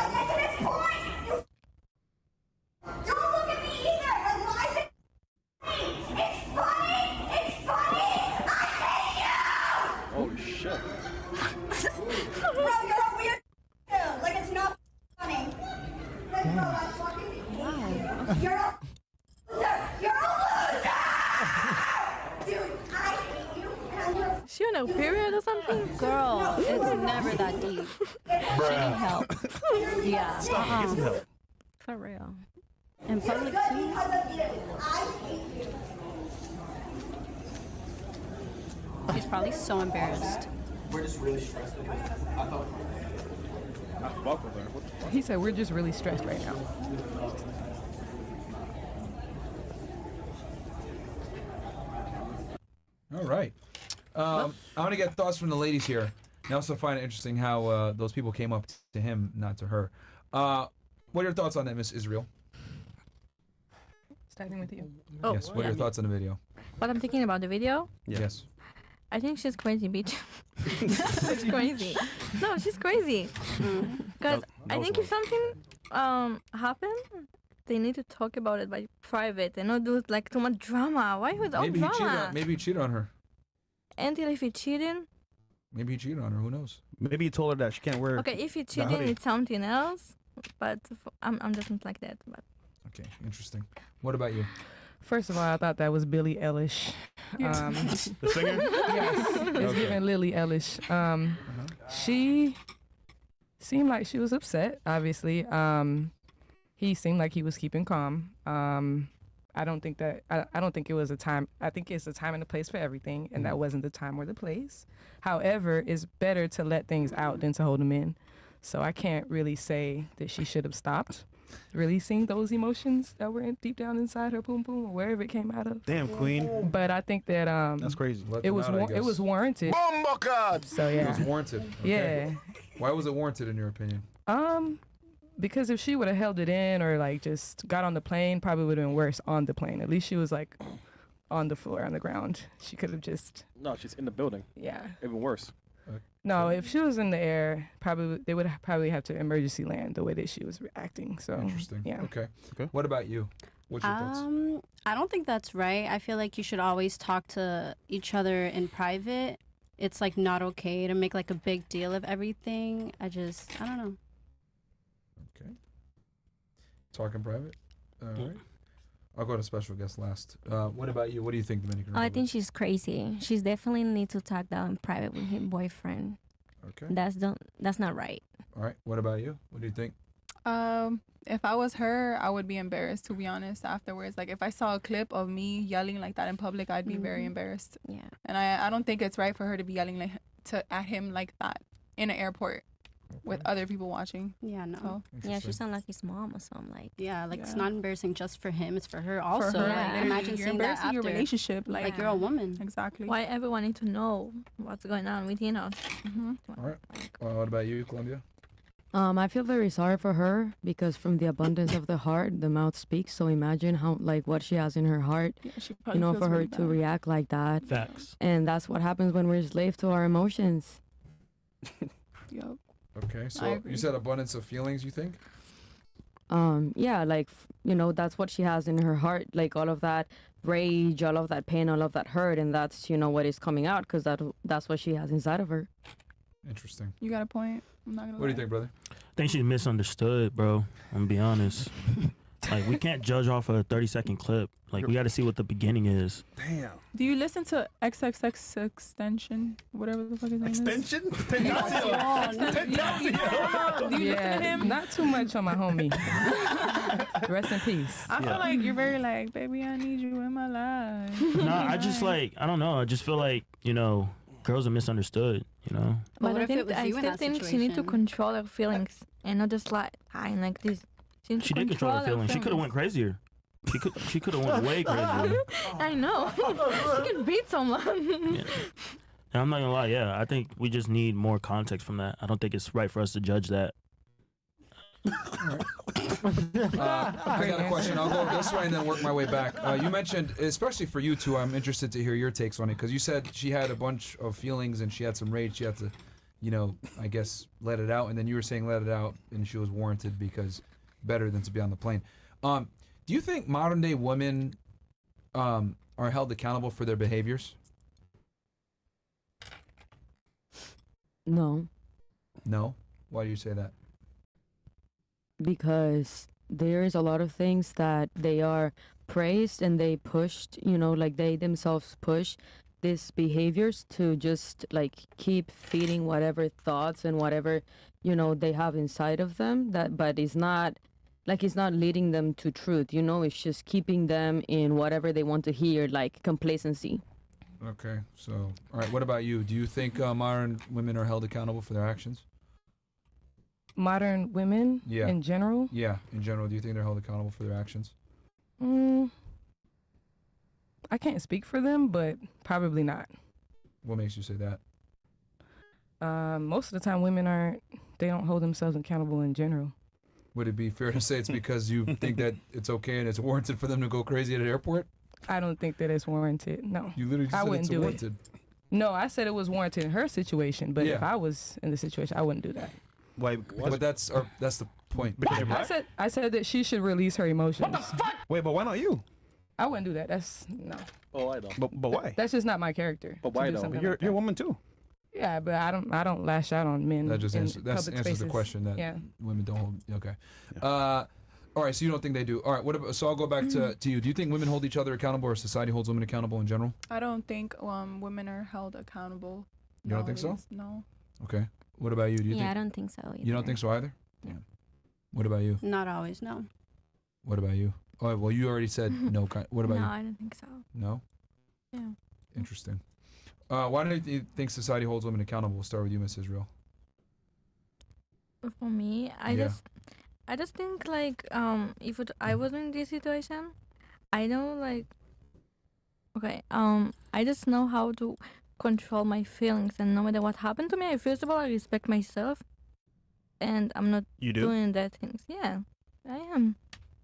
Holy shit. Like it's not funny. Wow. You're a loser. You're a loser. Dude, I hate you. And you're She on a period or something? Girl, it's never that deep. She need help. Yeah. Stop. Uh-huh. Get some help. For real. In public good too. because of you. I hate you. She's probably so embarrassed. We're just really stressed anyway. I thought. I fuck with her. What the fuck? He said we're just really stressed right now. All right. Um, I want to get thoughts from the ladies here. I also find it interesting how uh, those people came up to him, not to her. Uh, what are your thoughts on that, Miss Israel? Starting with you. Oh, yes. What are your thoughts on the video? What I'm thinking about the video? Yes. I think she's crazy, bitch. she's crazy. No, she's crazy. Because That- I think if something um happened, they need to talk about it by private and not do like too much drama. Why with all Maybe he cheated. drama? On, maybe he cheated on her. Until if he cheating, Maybe he cheated on her. Who knows? Maybe he told her that she can't wear. okay. If he the cheating, hoodie. it's something else. But f- I'm I'm just not like that. But Okay, interesting. What about you? First of all, I thought that was Billie Eilish. Um, The singer? yes, it's Okay. giving Billie Eilish. Um, She seemed like she was upset. Obviously, um, he seemed like he was keeping calm. Um, I don't think that I, I don't think it was a time. I think it's a time and a place for everything, and that wasn't the time or the place. However, it's better to let things out than to hold them in. So I can't really say that she should have stopped releasing those emotions that were in, deep down inside her boom boom or wherever it came out of. Damn, Queen. But I think that um, That's crazy. Let it was out, I war- it guess. was warranted. So It was warranted. Okay. yeah. Why was it warranted in your opinion? Um, because if she would have held it in or like just got on the plane, probably would have been worse on the plane. At least she was like on the floor on the ground. She could have just No, she's in the building. yeah. Even worse. No, if she was in the air, probably they would probably have to emergency land the way that she was reacting. So Interesting. Yeah. Okay. Okay. What about you? What's your thoughts? Um, I don't think that's right. I feel like you should always talk to each other in private. It's like not okay to make like a big deal of everything. I just, I don't know. Okay. Talk in private. All right. I'll go to special guest last. Uh, what about you? What do you think, Dominican? Oh, I think she's crazy. She's definitely need to talk down in private with her boyfriend. Okay. That's don't. That's not right. All right. What about you? What do you think? Um, if I was her, I would be embarrassed to be honest. Afterwards, like if I saw a clip of me yelling like that in public, I'd be very Mhm. embarrassed. Yeah. And I, I don't think it's right for her to be yelling like to at him like that in an airport with other people watching. Yeah, no. So, Yeah, she sound like his mom or something like. Yeah, like it's not embarrassing just for him; it's for her also. for her, Like, like, imagine you're seeing that embarrassing your relationship. Like, Like you're a woman. exactly. Why everyone need to know what's going on within us? Mm-hmm. All right. Uh, what about you, Columbia? Um, I feel very sorry for her because from the abundance of the heart, the mouth speaks. So imagine how, like, what she has in her heart, Yeah, she you know, for her to bad. react like that. Facts. And that's what happens when we're slave to our emotions. Yup. Okay, so you said abundance of feelings. You think? Um, yeah, like, you know, that's what she has in her heart, like all of that rage, all of that pain, all of that hurt, and that's, you know, what is coming out because that that's what she has inside of her. Interesting. You got a point. I'm not gonna. What do you think, brother? I think she's misunderstood, bro. I'm gonna be honest. like we can't judge off a 30 second clip. Like we got to see what the beginning is. Damn. Do you listen to XXXTentacion, whatever the fuck his name Extension? is? Tentacion. Do you listen to him? Not too much on my homie. Rest in peace. I feel like you're very like, baby, I need you in my life. no, I just like I don't know. I just feel like you know girls are misunderstood. You know. But But what I if it think was I you in still that think she need to control her feelings and not just like hiding like this. She, She did control her feelings. She could have went crazier. She could she could have went way crazier. I know. she can beat someone. And I'm not gonna lie. Yeah, I think we just need more context from that. I don't think it's right for us to judge that. Uh, I got a question. I'll go this way and then work my way back. Uh, you mentioned, especially for you two, I'm interested to hear your takes on it because you said she had a bunch of feelings and she had some rage. She had to, you know, I guess let it out, and then you were saying let it out, and she was warranted because better than to be on the plane. Um, do you think modern day women um, are held accountable for their behaviors? No, No. Why do you say that? because there's a lot of things that they are praised and they pushed, you know, like they themselves push these behaviors to just like keep feeding whatever thoughts and whatever, you know, they have inside of them that but it's not like it's not leading them to truth, you know, it's just keeping them in whatever they want to hear, like complacency. Okay. So, all right. What about you? Do you think uh, modern women are held accountable for their actions? Modern women Yeah. in general. Yeah. In general, do you think they're held accountable for their actions? Mm, I can't speak for them, but probably not. What makes you say that? Um, most of the time, women aren't. They don't hold themselves accountable in general. Would it be fair to say it's because you think that it's okay and it's warranted for them to go crazy at an airport? I don't think that it's warranted. No, You literally just I said wouldn't it's do warranted. it. No, I said it was warranted in her situation, but if I was in the situation, I wouldn't do that. Why? But that's or that's the point. Because I said I said that she should release her emotions. What the fuck? Wait, but why not you? I wouldn't do that. That's no. Oh, I know. But but why? That's just not my character. But why do though? You're like you're a woman too. Yeah, but I don't. I don't lash out on men. That just in answers, that's public answers the question that Yeah. women don't hold. Okay. Uh, all right. So you don't think they do? All right. What about? So I'll go back to, to you. Do you think women hold each other accountable, or society holds women accountable in general? I don't think um women are held accountable. You don't think so? No. Okay. What about you? Do you yeah, I think? don't think so. Either. You don't think so either? Yeah. What about you? Not always, no. What about you? Oh well, you already said no. What about no, you? I don't think so. No. Yeah. Interesting. Uh, why do you think society holds women accountable? We'll start with you, Mrs. Real. For me, I Yeah. just, I just think like um, if it, I was in this situation, I know like, okay, um, I just know how to control my feelings, and no matter what happened to me, I first of all I respect myself, and I'm not You do? doing that things. Yeah, I am.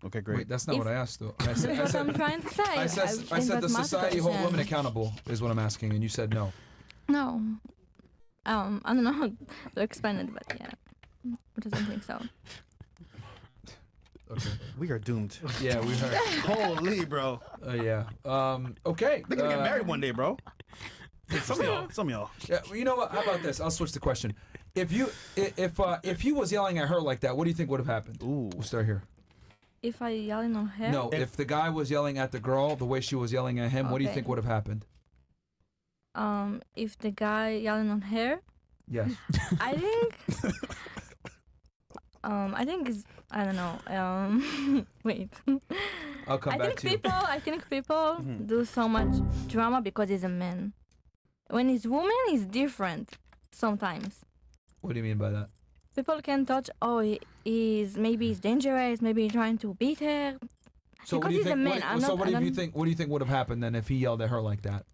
Okay, great. Wait, that's not If- what I asked though. I said, I That's what I'm trying to say. I said, I I said the society hold women accountable is what I'm asking, and you said no. No, um, I don't know how to explain it, but yeah, I doesn't think so. Okay. We are doomed. Yeah, we heard. Holy, bro. Uh, yeah. Um. Okay. They're gonna uh, get married one day, bro. Some of y'all. Some of y'all. Yeah, well, you know what? How about this? I'll switch the question. If you i- if uh, if he was yelling at her like that, what do you think would have happened? Ooh. We'll start here. If I yelling on her, No, if the guy was yelling at the girl the way she was yelling at him, what do you Okay. think would have happened? um, if the guy yelling on her, Yes. I think Um, I think it's, I don't know. Um, wait. I'll come I back think to you. people. I think people Mhm. do so much drama because he's a man. When he's woman, it's different. Sometimes What do you mean by that? People can touch. Oh, he, he's maybe he's dangerous. Maybe he's trying to beat her. So what because do you he's think? a man. what- so not, what do you think? What do you think would have happened then if he yelled at her like that?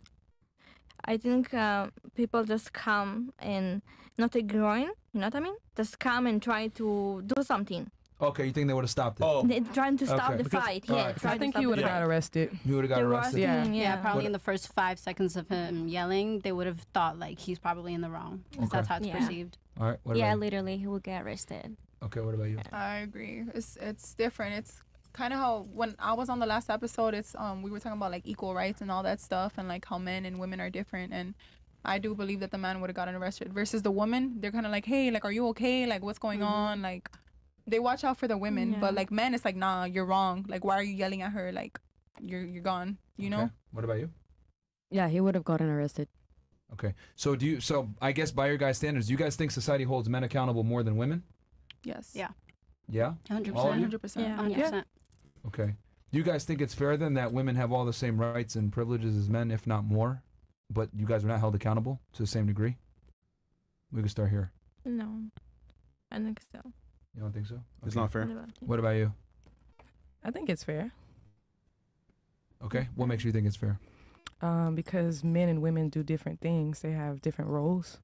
I think uh, people just come and not ignoring. You know what I mean? Just come and try to do something. Okay, you think they would have stopped it? Oh, They trying to stop Okay. the Because- fight. Yeah, right. try I to think stop he the would have fight. got arrested. You would have got They arrested. arrested Yeah. Yeah, yeah. probably in the first five seconds of him yelling, they would have thought like he's probably in the wrong. 'cause Okay. That's how it's Yeah. perceived. All right. What yeah, about literally, he will get arrested. Okay. What about you? I agree. It's it's different. It's kind of how when I was on the last episode, it's um we were talking about like equal rights and all that stuff and like how men and women are different and I do believe that the man would have gotten arrested versus the woman. They're kind of like, hey, like, are you okay? Like, what's going on? Like, they watch out for the women, but like men, it's like, nah, you're wrong. Like, why are you yelling at her? Like, you're you're gone. You know? What about you? Yeah, he would have gotten arrested. Okay. So do you? So I guess by your guys' standards, do you guys think society holds men accountable more than women? Yes. Yeah. Yeah. 100. All? Hundred percent. Yeah. 100%. Okay. Do you guys think it's fair then that women have all the same rights and privileges as men, if not more, but you guys are not held accountable to the same degree? We can start here. No, I think so. You don't think so? it's Okay. not fair. What about you? What about you? I think it's fair Okay. What makes you think it's fair? um, because men and women do different things. They have different roles.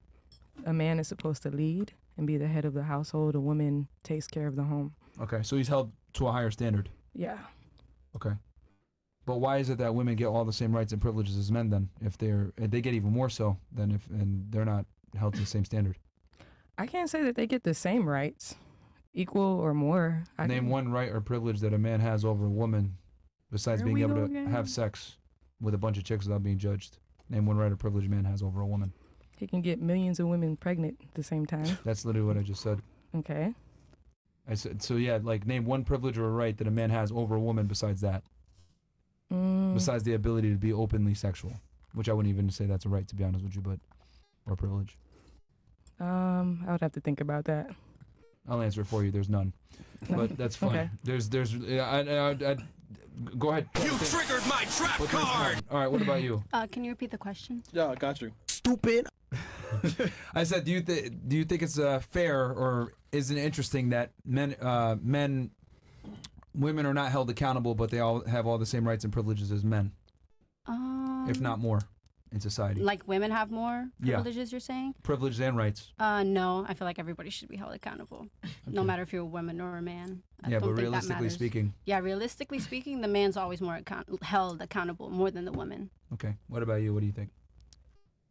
A man is supposed to lead and be the head of the household. A woman takes care of the home. Okay. So he's held to a higher standard. Yeah. Okay. But why is it that women get all the same rights and privileges as men then? If they're and they get even more so than if and they're not held to the same standard. I can't say that they get the same rights, equal or more. I Name one right or privilege that a man has over a woman besides Here being able to again. have sex with a bunch of chicks without being judged. Name one right or privilege a man has over a woman. He can get millions of women pregnant at the same time. That's literally what I just said. Okay. I said so yeah, like name one privilege or a right that a man has over a woman besides that. Mm, Besides the ability to be openly sexual. Which I wouldn't even say that's a right to be honest with you, but or privilege. um, I would have to think about that. I'll answer it for you. There's none, but that's fine. Okay. There's, there's. yeah, I, I, I, I, go ahead. You triggered my trap But card. All right. What about you? Uh, can you repeat the question? Yeah, I got you. Stupid. I said, do you th- do you think it's uh, fair or is it interesting that men, uh, men, women are not held accountable, but they all have all the same rights and privileges as men, Um, if not more, in society? Like women have more Yeah. privileges, you're saying? privileges and rights. Uh, no, I feel like everybody should be held accountable, no matter if you're a woman or a man. I yeah, don't but think that realistically speaking, Yeah, realistically speaking, the man's always more account- held accountable more than the woman. okay. What about you? What do you think?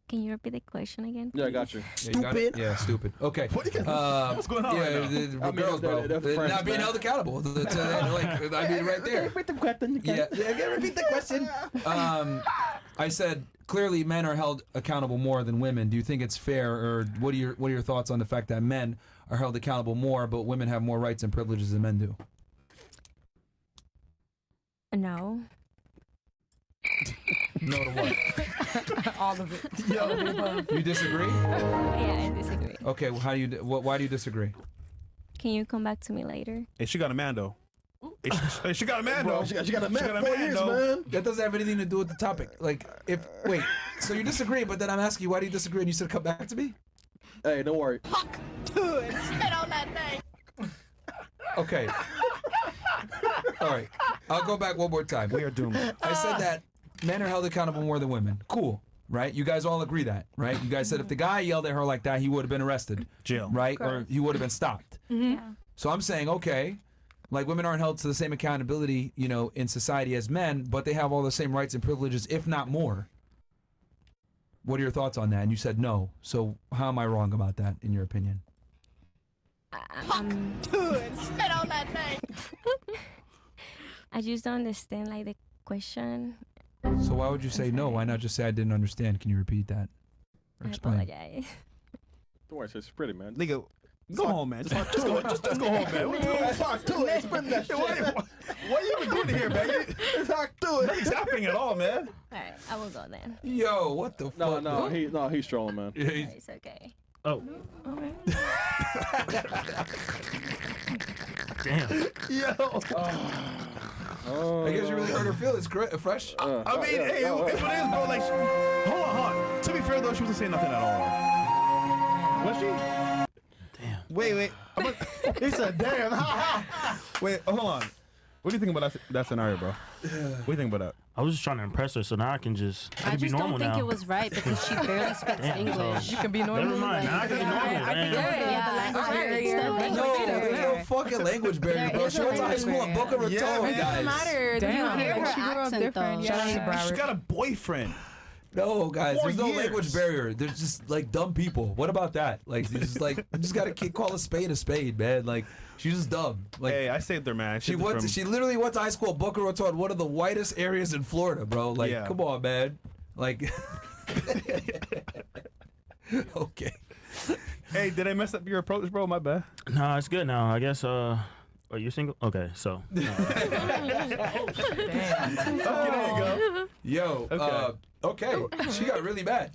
Can you repeat the question again? Yeah, I got you. Yeah, you got it? Yeah, stupid. Okay. Uh, What's going on yeah, right now? the- the I mean, girls, they're- bro. they're They're not being held accountable. That's, uh, like, I mean, right there. Repeat the question. Yeah, yeah. Repeat the question? Um, I said clearly men are held accountable more than women. Do you think it's fair, or what are your what are your thoughts on the fact that men are held accountable more, but women have more rights and privileges than men do? No. No to what? All of it. You disagree? Yeah, I disagree. Okay. Well, how do you? What, why do you disagree? Can you come back to me later? Hey, she got a man though. Hey, she, hey, she got a man Bro, though. she got, she got a man four years, though. man. That doesn't have anything to do with the topic. Like, if wait, so you disagree, but then I'm asking you why do you disagree, and you said come back to me. Hey, don't worry. Dude, spit on that thing. Okay. All right. I'll go back one more time. We are doomed. I said that men are held accountable more than women. Cool. Right? You guys all agree that, right? You guys said if the guy yelled at her like that, he would have been arrested, Jail. right? Or he would have been stopped. Mm-hmm. Yeah. So I'm saying, okay, like women aren't held to the same accountability, you know, in society as men, but they have all the same rights and privileges, if not more. What are your thoughts on that? And you said no. So how am I wrong about that, in your opinion? I, I'm, Dude, spit on that thing. I just don't understand like the question. So why would you say no? Why not just say I didn't understand? Can you repeat that? Or explain? I explain? apologize. Don't worry, it's pretty, man. Nigga, go home, man. Just, just go, just, just go home, man. What you doing? Talk to it. Explain that shit. What, what, what are you even doing here, man? You- Talk to it. Nothing's happening at all, man. All right, I will go then. Yo, what the No, fuck? no, no, he, no, he's trolling, man. Yeah, he's- It's okay. Oh. Damn. Yo. Oh. Oh. I guess you really hurt her feelings. Correct, fresh. Uh. I mean, hey, it, it, it is, bro. Like, she- hold on, hold on. To be fair, though, she wasn't saying nothing at all. Was she? Damn. Wait, wait. I'm He said, "Damn." wait, hold on. What do you think about that, that scenario, bro? What do you think about that? I was just trying to impress her, so now I can just. I, I can be just don't normal think now. it was right because she barely speaks Damn, so- English. You can be normal. Never mind. Now I can be normal. I think it was man. the, Yeah, the language I- barrier. it's the Like, fucking language barrier, There bro. She went to high school in barrier. Boca Raton, Yeah, It doesn't matter. Damn. You You hear like, her she grew up different. though. Shout out to Broward. She got a boyfriend. No, guys, Four there's no years. language barrier. There's just like dumb people. What about that? Like, you just like you just gotta keep, call a spade a spade, man. Like, she's just dumb. Like, hey, I saved her, man. I she saved her went. To, from- she literally went to high school at Boca Raton, one of the whitest areas in Florida, bro. Like, Yeah. come on, man. Like, okay. Hey, did I mess up your approach, bro? My bad. No, it's good now. I guess. Uh, are you single? Okay, so. Damn. Okay, there you go. Yo, Okay. uh, okay. She got really bad.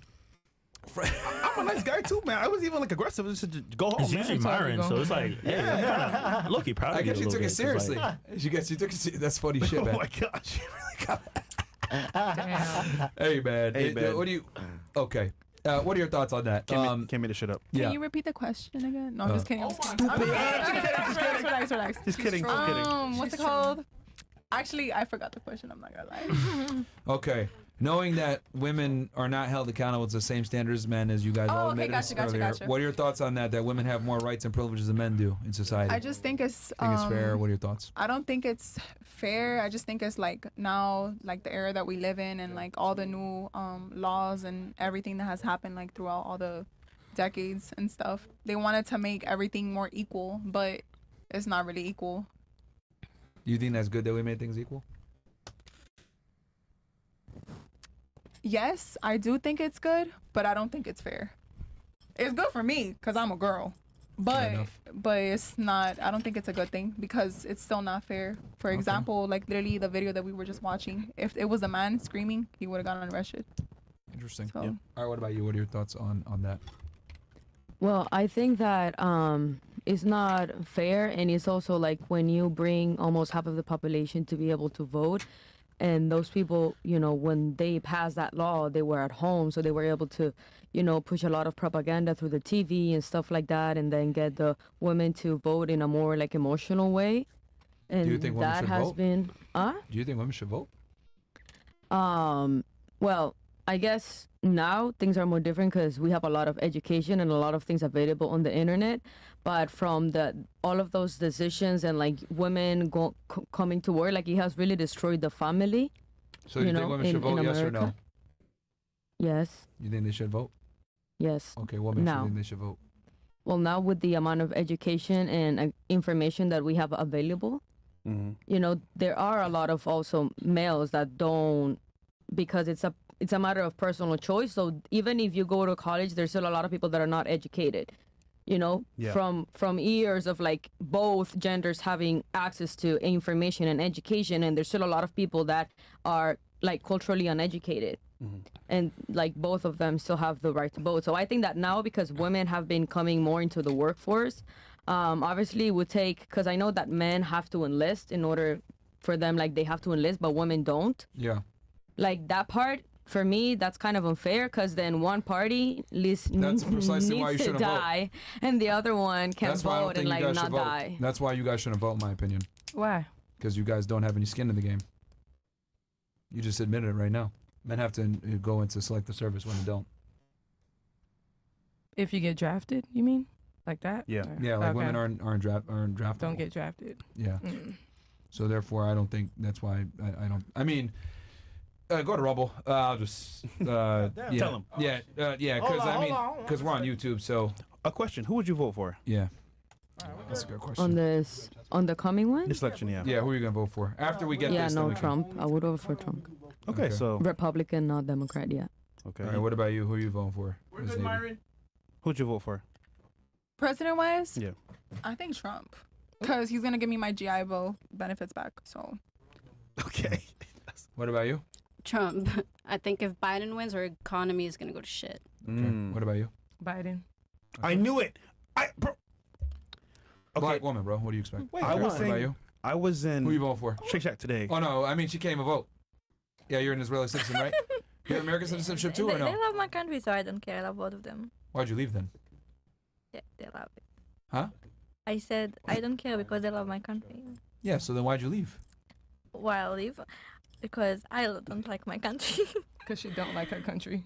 I'm a nice guy too, man. I was even like aggressive. Just to go home, It's man. usually That's Myron, so it's like, hey, I'm kind of lucky proud I guess a you took bit, it 'cause, seriously. like, She guess you took it. se- That's funny shit, Oh man. my gosh. you really got Hey, man. Hey, Uh, man. What do you? Okay. Uh, what are your thoughts on that? Can't, Um, make, can't make this shit up. yeah. Can you repeat the question again? No, I'm Uh, just kidding. I'm just kidding. Stupid. Relax, relax, relax. Just kidding. Just kidding. Um, what's it called? Actually, I forgot the question. I'm not gonna lie. Okay. Knowing that women are not held accountable to the same standards as men, as you guys Oh, all okay, admitted gotcha, gotcha, earlier, gotcha. what are your thoughts on that? That women have more rights and privileges than men do in society? I just think it's. think it's fair. um, What are your thoughts? I don't think it's fair. I just think it's like now, like the era that we live in, and like all the new um, laws and everything that has happened, like throughout all the decades and stuff. They wanted to make everything more equal, but it's not really equal. Do you think that's good that we made things equal? Yes, I do think it's good, but I don't think it's fair. It's good for me because I'm a girl, but but it's not. I don't think it's a good thing because it's still not fair. For example, like literally the video that we were just watching, if it was a man screaming, he would have gotten arrested. Interesting. So- All right. What about you? What are your thoughts on on that? Well, I think that um, it's not fair, and it's also like when you bring almost half of the population to be able to vote, and those people, you know, when they passed that law, they were at home, so they were able to, you know, push a lot of propaganda through the TV and stuff like that, and then get the women to vote in a more like emotional way. And you think women that should has vote? been, uh, Do you think women should vote? um, well, I guess now things are more different because we have a lot of education and a lot of things available on the internet. But from the all of those decisions and like women go, c- coming to work, like it has really destroyed the family. So do you, You think know, women in- should vote? in Yes or no? Yes, You think they should vote? yes. Okay. Women No. should think they should vote. Well, now with the amount of education and uh, information that we have available, Mhm. you know, there are a lot of also males that don't because it's a it's a matter of personal choice. So even if you go to college, there's still a lot of people that are not educated. You know, Yeah. from from years of like both genders having access to information and education, and there's still a lot of people that are like culturally uneducated and like both of them still have the right to vote. So I think that now because women have been coming more into the workforce, um, obviously it would take because I know that men have to enlist in order for them like they have to enlist, but women don't. Yeah. Like that part for me, that's kind of unfair because then one party least That's precisely needs why you to shouldn't vote. die, and the other one can That's why I don't vote think and you like guys should not vote. die. That's why you guys shouldn't vote, in my opinion, Why? because you guys don't have any skin in the game. You just admitted it right now. Men have to uh, go into Selective Service when they don't. If you get drafted, you mean like that? Yeah. Or- Yeah, like okay. women aren't aren't draft aren't draftable. don't get drafted. Yeah. Mm. So therefore, I don't think that's why I, I don't. I mean, uh, go to Rumble. Uh, I'll just uh, yeah, Tell 'em. Yeah, uh, yeah, Hold because on, I hold mean, hold on. because we're on YouTube, so A question: Who would you vote for? yeah. That's a good question. On this, on the coming one, This election, yeah. yeah, who are you gonna vote for after we get yeah, this? then no we can- Trump. I would vote for Trump. Okay, Okay. so Republican, not Democrat. Yeah. okay. All right, what about you? Who are you voting for? We're Ms. good, Navy? Myron. Who'd you vote for? President wise, Yeah. I think Trump, because he's gonna give me my GI Bill benefits back. So Okay. What about you? Trump. I think if Biden wins, our economy is gonna go to shit. Mm. What about you? Biden. I knew it. I bro. Black woman, bro. What do you expect? Wait, I was What about you? I was in. Who you voting for? Shake Shack today. Oh no, I mean she can't even vote. Yeah, you're an Israeli citizen, right? You're American citizenship too, they, or they love my country, so I don't care. I love both of them. Why'd you leave then? Yeah, they love it. Huh? I said I don't care because they love my country. Yeah. So then why'd you leave? Why I live? Because I don't like my country. Because she don't like her country.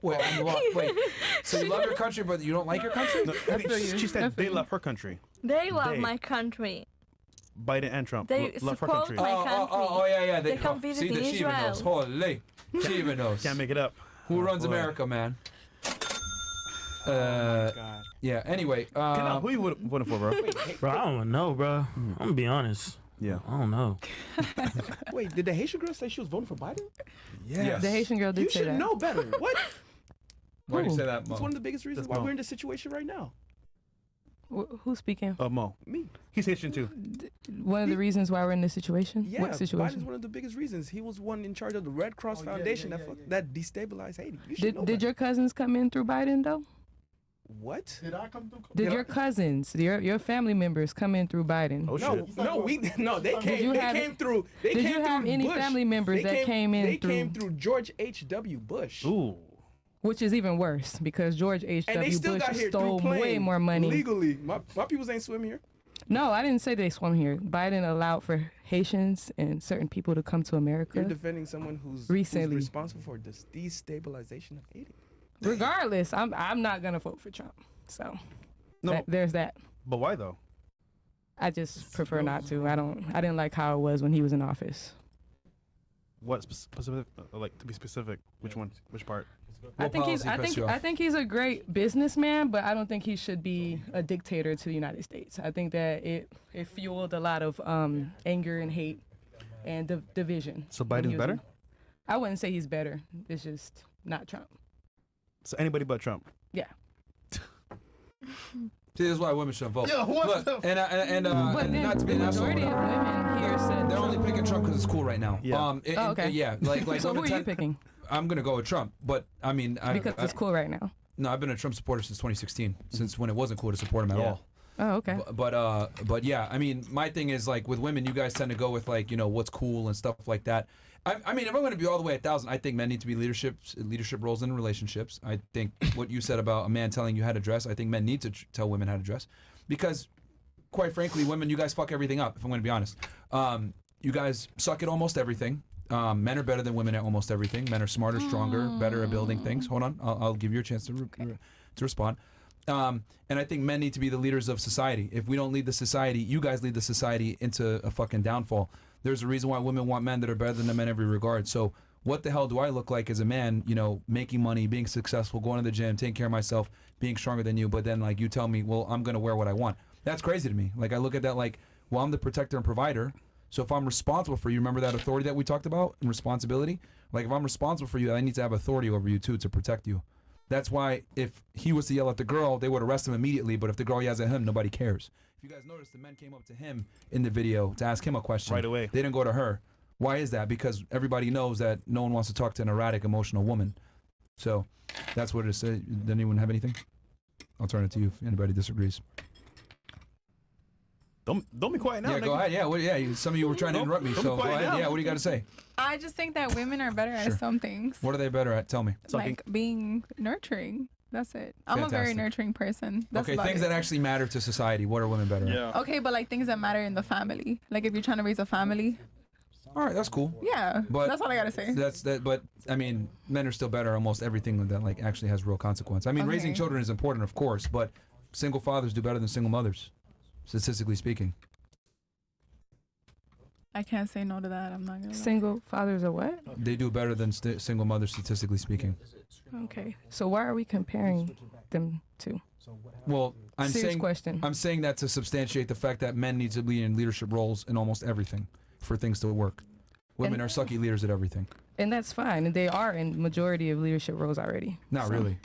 Wait, I mean, wait. So you love your country, but you don't like your country? No, I think she said they love her country. they love They. my country. Biden and Trump They lo- love her support country. my Oh, oh, oh, oh, yeah, yeah. They come oh, visit see, in the she even knows. Israel. Holy, she even knows. Can't make it up. Who Oh, runs boy. America, man? Uh, God. yeah. Anyway, Kanel, uh, who you would- voting for, bro? Bro, I don't know, bro. I'm gonna be honest. Yeah. I don't know. Wait, did the Haitian girl say she was voting for Biden? Yes. The Haitian girl did You say should that. know better. What? why do you say that, Mo? It's one of the biggest reasons That's why Mo. we're in this situation right now. Wh- Who's speaking? Uh, Mo. Me. He's Haitian too. One of the reasons why we're in this situation? Yeah, what Biden's one of the biggest reasons. He was one in charge of the Red Cross Oh, yeah, Foundation yeah, that yeah, fuck- that destabilized Haiti. You should Did, know did your cousins come in through Biden though? What? Did I come through? Did your cousins, your your family members, come in through Biden? Oh no, shit. no, we no. They Did came. you They have- came through. They did came you have through any Bush. family members They that came in They through- came through George H. W. Bush. Ooh. Which is even worse because George H. And they W. still Bush stole way more money. legally. My my peoples ain't swim here. No, I didn't say they swam here. Biden allowed for Haitians and certain people to come to America. You're defending someone who's, Recently. who's responsible for this destabilization of Haiti. Regardless, I'm I'm not gonna vote for Trump. So No. that- there's that. But why though? I just prefer not to. I don't. I didn't like how it was when he was in office. What specific? uh, Like to be specific, which one? Which part? I think he's. I think. I think he's a great businessman, but I don't think he should be a dictator to the United States. I think that it it fueled a lot of um, anger and hate and div- division. So Biden's better? in- I wouldn't say he's better. It's just not Trump. So anybody but Trump. Yeah. See, this is why women shouldn't vote. Yeah, what Look, the- and uh, and, uh, But and then not to be an asshole. majority of women here said They're Trump. only picking Trump because it's cool right now. Yeah. Um, it- Oh, it- okay. yeah, like like So women who are you tend- picking? I'm gonna go with Trump, but I mean, I, Because I, it's cool right now. No, I've been a Trump supporter since 2016, since when it wasn't cool to support him at Yeah. all. Oh, okay. But, but uh, but yeah, I mean, my thing is like with women, you guys tend to go with like you know what's cool and stuff like that. I, I mean, if I'm going to be all the way a thousand, I think men need to be leadership leadership roles in relationships. I think what you said about a man telling you how to dress, I think men need to tr- tell women how to dress, because quite frankly, women, you guys fuck everything up. If I'm going to be honest, um, you guys suck at almost everything. Um, men are better than women at almost everything. Men are smarter, stronger, better at building things. Hold on, I'll, I'll give you a chance to re- to respond. Um, and I think men need to be the leaders of society. If we don't lead the society, you guys lead the society into a fucking downfall. There's a reason why women want men that are better than them in every regard. So what the hell do I look like as a man, you know, making money, being successful, going to the gym, taking care of myself, being stronger than you, but then like you tell me, well, I'm gonna wear what I want. That's crazy to me. Like I look at that like, well, I'm the protector and provider. So if I'm responsible for you, remember that authority that we talked about and responsibility? Like if I'm responsible for you, I need to have authority over you too to protect you. That's why if he was to yell at the girl, they would arrest him immediately. But if the girl yells at him, nobody cares. If you guys notice, the men came up to him in the video to ask him a question Right away. They didn't go to her. Why is that? Because everybody knows that no one wants to talk to an erratic, emotional woman. So that's what it is. Uh, Does anyone have anything? I'll turn it to you if anybody disagrees. Don't don't be quiet now. yeah, nigga. go ahead. Yeah, what, yeah. Some of you were trying to Don't- interrupt me, don't be so go quiet ahead. now. Yeah, what do you got to say? I just think that women are better Sure. at some things, What are they better at? Tell me. like being nurturing. That's it. I'm a very nurturing person. That's okay, about things it. that actually matter to society. What are women better at? Okay, but like things that matter in the family. Like if you're trying to raise a family. All right, that's cool. Yeah, But that's all I gotta say. That's that. But I mean, men are still better at almost everything that like actually has real consequence. I mean, raising children is important, of course, but single fathers do better than single mothers, statistically speaking. I can't say no to that. I'm not gonna. lie. Single fathers are what? They do better than st- single mothers, statistically speaking. Okay. So why are we comparing them to? Well, I'm Serious saying question. I'm saying that to substantiate the fact that men need to be in leadership roles in almost everything for things to work. Women And- are sucky leaders at everything. And that's fine. And they are in majority of leadership roles already. Not So- really.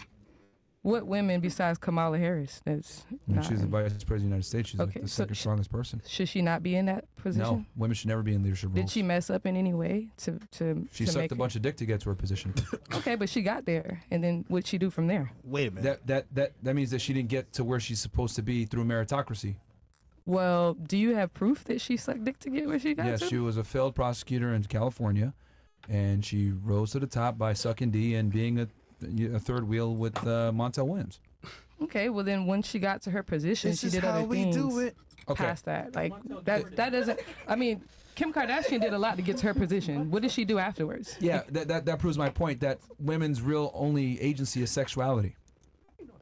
What women besides Kamala Harris? That's not, she's the vice president of the United States. She's like Okay, the so second sh- strongest person. should she not be in that position? No, women should never be in leadership roles. Did she mess up in any way to to? She to sucked make a bunch of dick to get to her position. Okay, but she got there, and then what'd she do from there? Wait a minute. That that that that means that she didn't get to where she's supposed to be through meritocracy. Well, do you have proof that she sucked dick to get where she got Yes, to? she was a failed prosecutor in California, and she rose to the top by sucking D and being a, a third wheel with uh, Montel Williams. Okay, well then once she got to her position, This she is did how other we things do it. Okay. past that. Like that that doesn't. I mean, Kim Kardashian did a lot to get to her position. What did she do afterwards? Yeah, that, that that proves my point that women's real only agency is sexuality.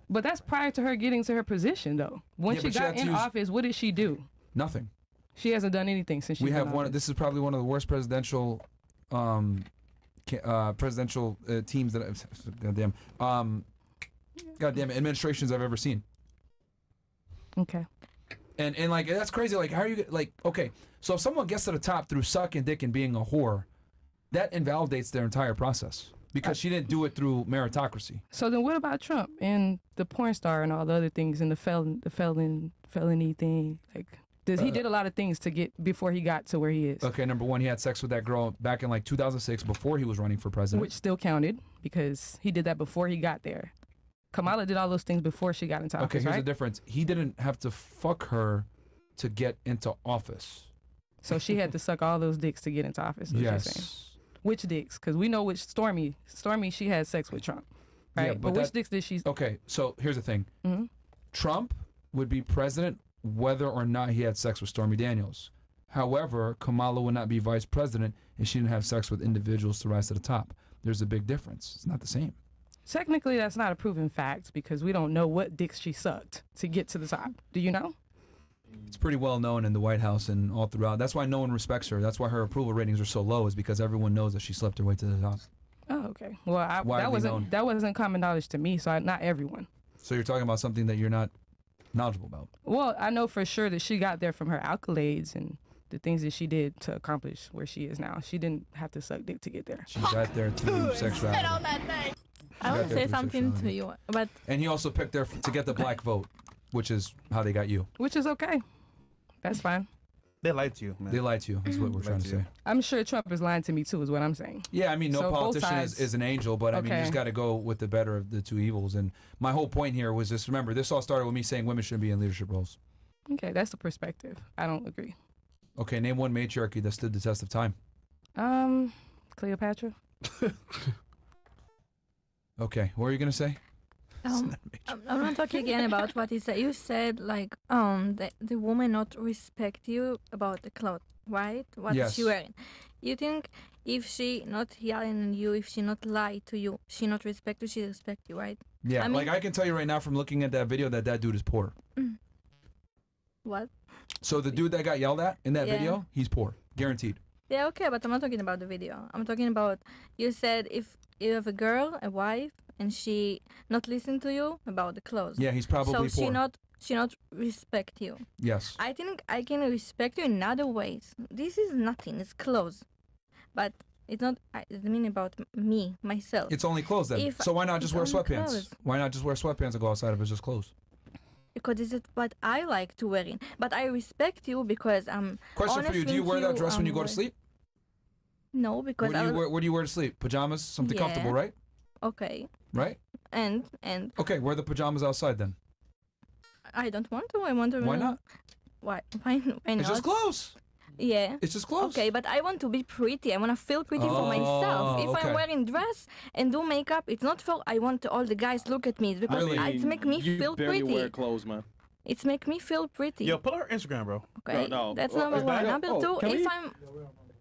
But that's prior to her getting to her position, though. Once Yeah, she but she got in use- office, what did she do? Nothing. She hasn't done anything since she. we have one. This is probably one of the worst presidential, um, ca- uh, presidential uh, teams that I've, goddamn, um, goddamn administrations I've ever seen. Okay. And and like that's crazy. Like how are you like okay? So if someone gets to the top through sucking dick and being a whore, that invalidates their entire process because she didn't do it through meritocracy. So then, what about Trump and the porn star and all the other things and the felon, the felon, felony thing? Like, does he Uh, did a lot of things to get before he got to where he is, Okay, number one, he had sex with that girl back in like 2006 before he was running for president. which still counted because he did that before he got there. Kamala did all those things before she got into office. Okay, here's right? the difference. He didn't have to fuck her to get into office. So she had to suck all those dicks to get into office. is what you're saying. Yes. Which dicks? Because we know which Stormy. Stormy, she had sex with Trump, right? Yeah, but but which dicks did she? Okay, so here's the thing. Mhm. Trump would be president whether or not he had sex with Stormy Daniels. However, Kamala would not be vice president if she didn't have sex with individuals to rise to the top. There's a big difference. It's not the same. Technically, that's not a proven fact because we don't know what dicks she sucked to get to the top. Do you know? It's pretty well known in the White House and all throughout. That's why no one respects her. That's why her approval ratings are so low, is because everyone knows that she slept her way to the top. Oh, okay. Well, I, that wasn't known. that wasn't common knowledge to me, so I, not everyone. So you're talking about something that you're not knowledgeable about. Well, I know for sure that she got there from her accolades and the things that she did to accomplish where she is now. She didn't have to suck dick to get there. She got there through sexuality. I got will there say something to you, but And he also picked there to get the black vote, which is how they got you. Which is okay. That's fine. They lied to you, man. They lied to you. Is what we're trying to to say. I'm sure Trump is lying to me too, is what I'm saying. Yeah, I mean, no So politician is, is an angel, but I mean, you just got to go with the better of the two evils. And my whole point here was just remember, this all started with me saying women shouldn't be in leadership roles. Okay, that's the perspective. I don't agree. Okay, name one matriarchy that stood the test of time. Um, Cleopatra. Okay, what are you gonna say? Um, I'm I'm not talking again about what you said. You said like um the the woman not respect you about the clothes, right? What is she wearing? You think if she not yelling at you, if she not lie to you, she not respect you, she respect you, right? Yeah, I mean, like I can tell you right now from looking at that video that that dude is poor. what? So the dude that got yelled at in that Yeah. video, he's poor, guaranteed. Yeah, okay, but I'm not talking about the video. I'm talking about you said if you have a girl, a wife, and she not listen to you about the clothes. Yeah, he's probably so she not she not respect you. Yes. I think I can respect you in other ways. This is nothing. It's clothes, but it's not. I- It's mean about me myself. It's only clothes then. If- so why not just wear sweatpants? clothes. Why not just wear sweatpants and go outside if it's just clothes? Because is what I like to wear in. But I respect you because I'm. Question for you: Do you wear that dress when you go to um, sleep? No, because What do you I. wear? What do you wear to sleep? Pajamas, something comfortable, right? Okay, Right. and and Okay, wear the pajamas outside then. I don't want to. I want to. Why not? Why? Why? Why not? It's just clothes. Yeah. It's just clothes. Okay, but I want to be pretty. I want to feel pretty for myself. Oh, If okay. I'm wearing dress and do makeup, it's not for I want all the guys look at me. It's because I I- it's make me you feel barely pretty. wear clothes, man. It's make me feel pretty. Yo, pull out her Instagram, bro. Okay, No, no. that's Oh, number it's one. Number Oh, two, if we? I'm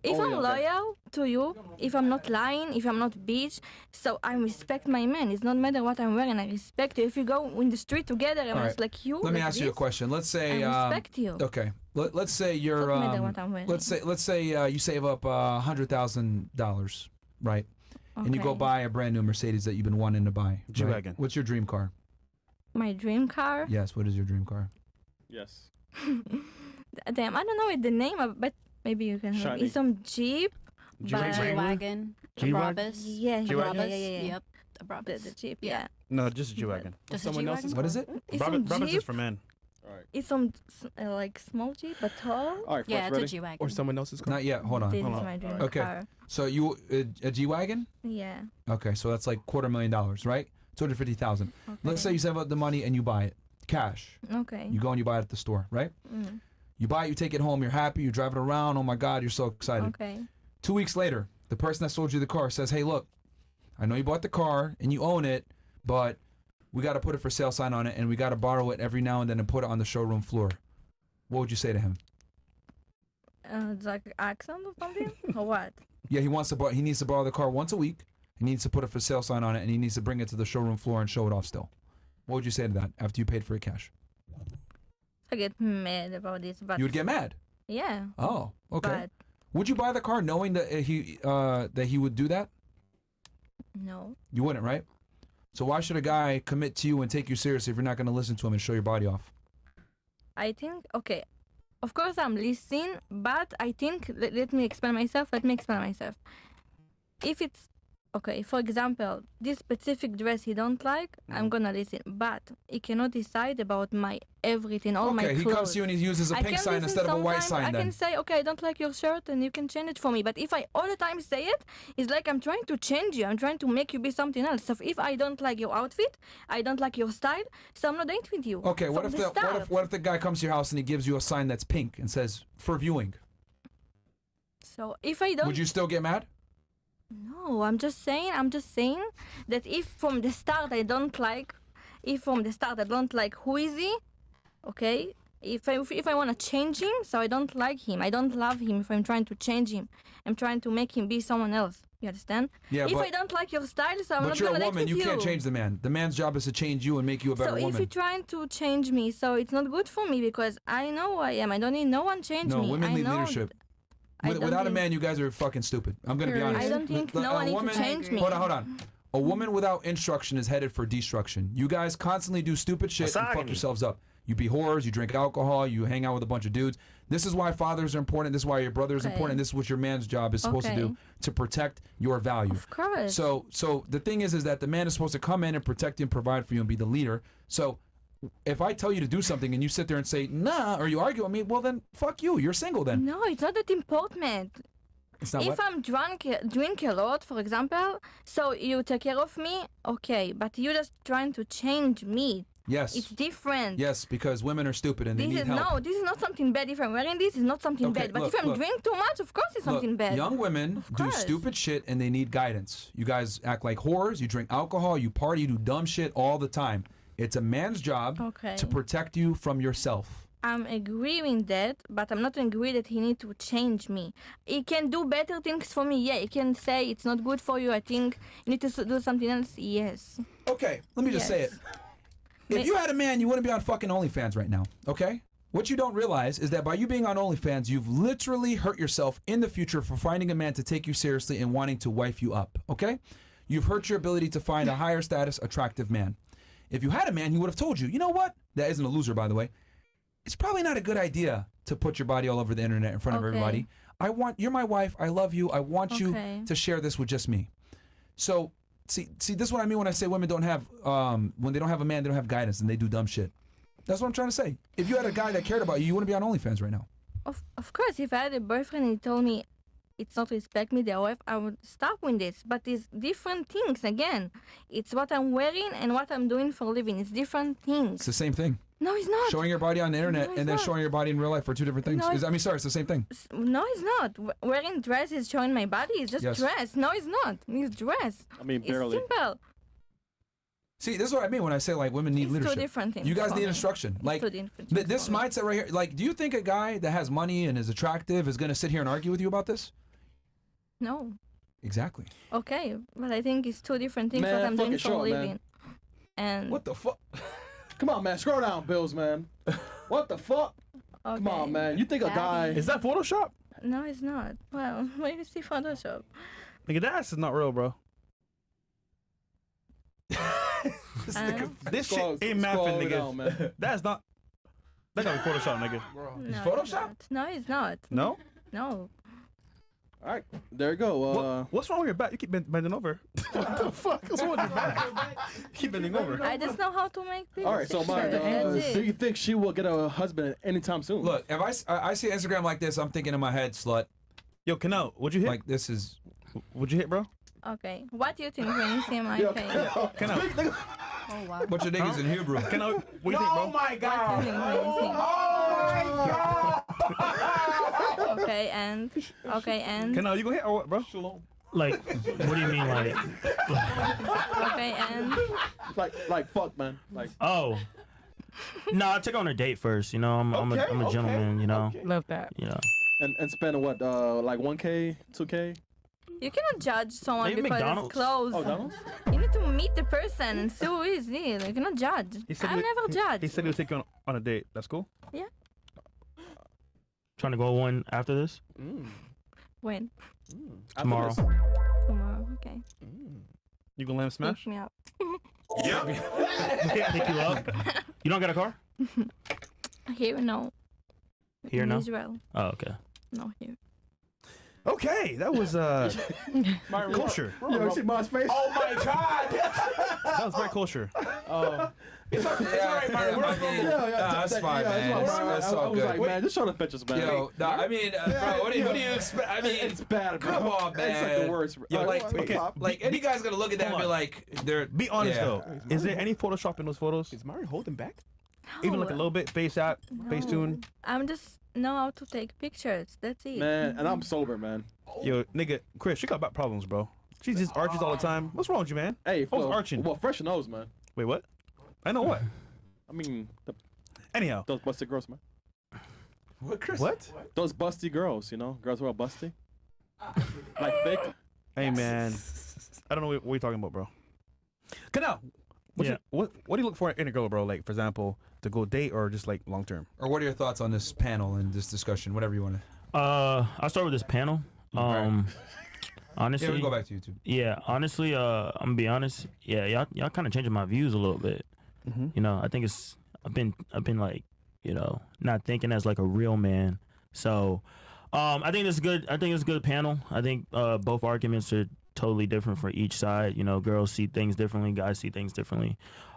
if I'm loyal to you, if I'm not lying, if I'm not bitch, so I respect my man. It's not matter what I'm wearing. I respect you. If you go in the street together, I'm All just like you. Let me like ask you a question. Let's say. I um, you. Okay. Let, let's say you're. Doesn't matter Um, what I'm wearing. let's say. Let's say uh, you save up a hundred thousand dollars, right? Okay. And you go buy a brand new Mercedes that you've been wanting to buy. G-Wagon. What's your dream car? My dream car. Yes. What is your dream car? Yes. Damn, I don't know the name of, but maybe you can help me. Shiny. Some Jeep. G-Wagon? but- G-Wagon. G-Wagon? Brabus. Yeah, A G-Wagon. Brabus. Yeah, yeah, yeah. Yep. A The Brabus. The, the Jeep, yeah. No, just a G wagon. Just a Someone else's G-Wagon? What is it? It's Brabus, some Brabus is Jeep. for men. It's some s- uh, like small Jeep, but tall. All right, Yeah, it's a G wagon. Or someone else's car. Not yet. Hold on. This Hold is on. my dream Okay. car. So you a, a G wagon? Yeah. Okay, so that's like quarter million dollars, right? Two hundred fifty thousand. Let's say you save up the money and you buy it cash. Okay. You go and you buy it at the store, right? Mm. You buy it, you take it home, you're happy, you drive it around. Oh my God, you're so excited. Okay. Two weeks later, the person that sold you the car says, "Hey, look, I know you bought the car and you own it, but we got to put a for sale sign on it and we got to borrow it every now and then and put it on the showroom floor." What would you say to him? Uh, like accent or something or what? Yeah, he wants to borrow. He needs to borrow the car once a week. He needs to put a for sale sign on it and he needs to bring it to the showroom floor and show it off. Still, what would you say to that after you paid for it cash? I get mad about this, but You would get mad. Yeah. Oh, okay. But Would you buy the car knowing that uh, he uh, that he would do that? no. You wouldn't, right? So why should a guy commit to you and take you seriously if you're not going to listen to him and show your body off? I think okay. Of course, I'm listening, but I think let, let me explain myself. Let me explain myself. If it's okay, for example, this specific dress he don't like, I'm mm. gonna listen, but he cannot decide about my everything, all my Okay, clothes. he comes to you and he uses a I pink sign instead of a white sign I then. can say, okay, I don't like your shirt, and you can change it for me. But if I all the time say it, it's like I'm trying to change you. I'm trying to make you be something else. So if I don't like your outfit, I don't like your style, so I'm not dating with you. Okay, what if the the, what if what if the guy comes to your house and he gives you a sign that's pink and says for viewing? So if I don't Would you still get mad? No, I'm just saying, I'm just saying that if from the start I don't like, if from the start I don't like who is he, okay? If I, if I want to change him, so I don't like him, I don't love him if I'm trying to change him. I'm trying to make him be someone else. You understand? Yeah, if but- I don't like your style, so I'm but not you're gonna date woman. with You you can't change the man. The man's job is to change you and make you a better so if you're trying to change me, so it's not good for me because I know who I am. I don't need no one change no, me. women I need know leadership. I With- don't without a man, you guys are fucking stupid. I'm gonna be honest. I don't think The- no a one need to woman, change me. Hold on, hold on. A woman without instruction is headed for destruction. You guys constantly do stupid shit and fuck yourselves up. You be whores, you drink alcohol, you hang out with a bunch of dudes. This is why fathers are important. This is why your brother is Okay. important. This is what your man's job is supposed to do to protect your value. Of course. So, so the thing is, is that the man is supposed to come in and protect you and provide for you and be the leader. So, if I tell you to do something and you sit there and say nah, or you argue with me, well then fuck you. You're single then. No, it's not that important. If what? I'm drunk, drink a lot, for example, so you take care of me, okay, but you're just trying to change me. Yes. It's different. Yes, because women are stupid and they This need is help. no, this is not something bad. If I'm wearing this, it's not something Okay, bad. But look, if I'm look. drink too much, of course it's Look, something bad. Young women do stupid shit and they need guidance. You guys act like whores, you drink alcohol, you party, you do dumb shit all the time. It's a man's job Okay. to protect you from yourself. I'm agreeing that, but I'm not agree that he need to change me. He can do better things for me. Yeah, he can say it's not good for you. I think you need to do something else. Yes. Okay, let me just say it. If you had a man, you wouldn't be on fucking OnlyFans right now, okay? What you don't realize is that by you being on OnlyFans, you've literally hurt yourself in the future for finding a man to take you seriously and wanting to wife you up, okay? You've hurt your ability to find a higher status, attractive man. If you had a man, he would have told you, you know what? That isn't a loser, by the way. It's probably not a good idea to put your body all over the internet in front of Okay. everybody. I want, you're my wife. I love you. I want Okay. you to share this with just me. So, see, see, this is what I mean when I say women don't have, um, when they don't have a man, they don't have guidance and they do dumb shit. That's what I'm trying to say. If you had a guy that cared about you, you wouldn't be on OnlyFans right now. Of of course, if I had a boyfriend and he told me it's not respect me, the wife, I would stop with this. But it's different things again. It's what I'm wearing and what I'm doing for a living. It's different things. It's the same thing. No, it's not. Showing your body on the internet No, and then not. showing your body in real life are two different things. No, Is- I mean, sorry, it's the same thing. No, it's not. Wearing dress is showing my body. It's just Yes. dress. No, it's not. It's dress. I mean, barely. It's simple. See, this is what I mean when I say like women need It's two different things You guys need instruction. It's Like two this mindset right here. Like, do you think a guy that has money and is attractive is going to sit here and argue with you about this? No. Exactly. Okay, but I think it's two different things Man, what I'm doing fucking for a short, man. living. And What the fuck? Come on, man. Scroll down, Bills, man. what the fuck? Come on, man. You think a guy? Is that Photoshop? No, it's not. Well, where you see Photoshop? Nigga, that ass is not real, bro. this Uh, nigga, this Scroll- shit ain't scroll mapping, nigga. down, man. That's not. That gotta be Photoshop, nigga. No, it's Photoshop? not. No, it's not. No? No. All right, there you go. Uh, What, what's wrong with your back? You keep bend, bending over. what the fuck? What's wrong with your back? keep bending over. I just know how to make pictures. all right, so Mark, uh, do you think she will get a husband anytime soon? Look, if I, I see Instagram like this, I'm thinking in my head, slut. Yo, Kanel, what'd you hit? Like this is. What'd you hit, bro? Okay. What do you think when you see my Yo, face? Kanel. Oh wow. What's your niggas in Hebrew? Kanel, what do you think, bro? Oh my god. What do you think when you see Okay, and okay, and Kanel, you gonna hit or what, bro? Like, what do you mean, like? okay, and like, like fuck, man. Like, Oh. No, I took her on a date first. You know, I'm, I'm a, Okay, I'm a okay, gentleman. You know. Love that. You know. and and spend what, uh, like one k, two k? you cannot judge someone Maybe because McDonald's. it's clothes. Oh, McDonald's? You need to meet the person and see who is he. You cannot judge. He said I he- never he- judge. He said he would take you on, on a date. That's cool. Yeah. Trying to go one after this mm. When? Mm. tomorrow. Tomorrow. Okay. Mm. You gonna let him smash? Pick me up. Pick you up. You don't got a car Here, no. here In now. Israel. Oh, okay. No, here. Okay, that was uh kosher. Yo, see my face? Oh my god! That was very kosher. Oh. It's okay. It's all right, Mario. We're Yeah, yeah, Nah, that's fine, yeah, man. that's It's- fine. it's I- I all was good. like, man, just show the pictures, man. Yo, nah, I mean, uh, bro, what do you, what do you expect? I mean, it's bad, bro. Come on, man. It's like the worst. Yo, like, okay, like any guy's gonna look at that and be like, they're. Be honest yeah. though. Is there any Photoshop in those photos? Is Mario holding back? Even like a little bit, face out, face tune. I'm just know how to take pictures. That's it. Man, and I'm mm-hmm. sober, man. Yo, nigga, Chris, you got back problems, bro. She just arches all the time. What's wrong with you, man? Hey, Who's well, arching? Well, fresh nose, man. Wait, what? I know what. I mean, the, Anyhow, those busty girls, man. What, Chris? what? Those busty girls, you know, girls who are busty, like thick. Hey, man. I don't know what, what you're talking about, bro. Kanel. What's Yeah. your- what What do you look for in a girl, bro? Like, for example, to go date or just like long term? Or what are your thoughts on this panel and this discussion? Whatever you want to. Uh, I'll start with this panel. Um, honestly, Yeah, we go back to YouTube. Yeah, honestly, uh, I'm gonna be honest. Yeah, y'all y'all kind of changing my views a little bit. Mhm. You know, I think it's I've been I've been like you know not thinking as like a real man. So, um, I think it's good. I think it's a good panel. I think uh, both arguments are totally different for each side. You know, girls see things differently, guys see things differently.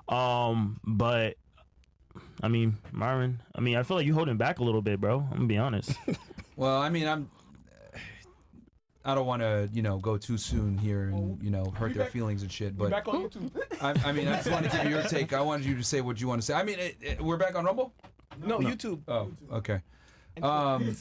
Um, but I mean, Myron, I mean, I feel like you holding back a little bit, bro. I'm gonna be honest. Well, I mean, I'm. I don't want to, you know, go too soon here and you know hurt their feelings and shit. But back on YouTube. I, I mean, I just want to give you your take. I wanted you to say what you want to say. I mean, it, it- we're back on Rumble. No, YouTube. Oh, okay. Um,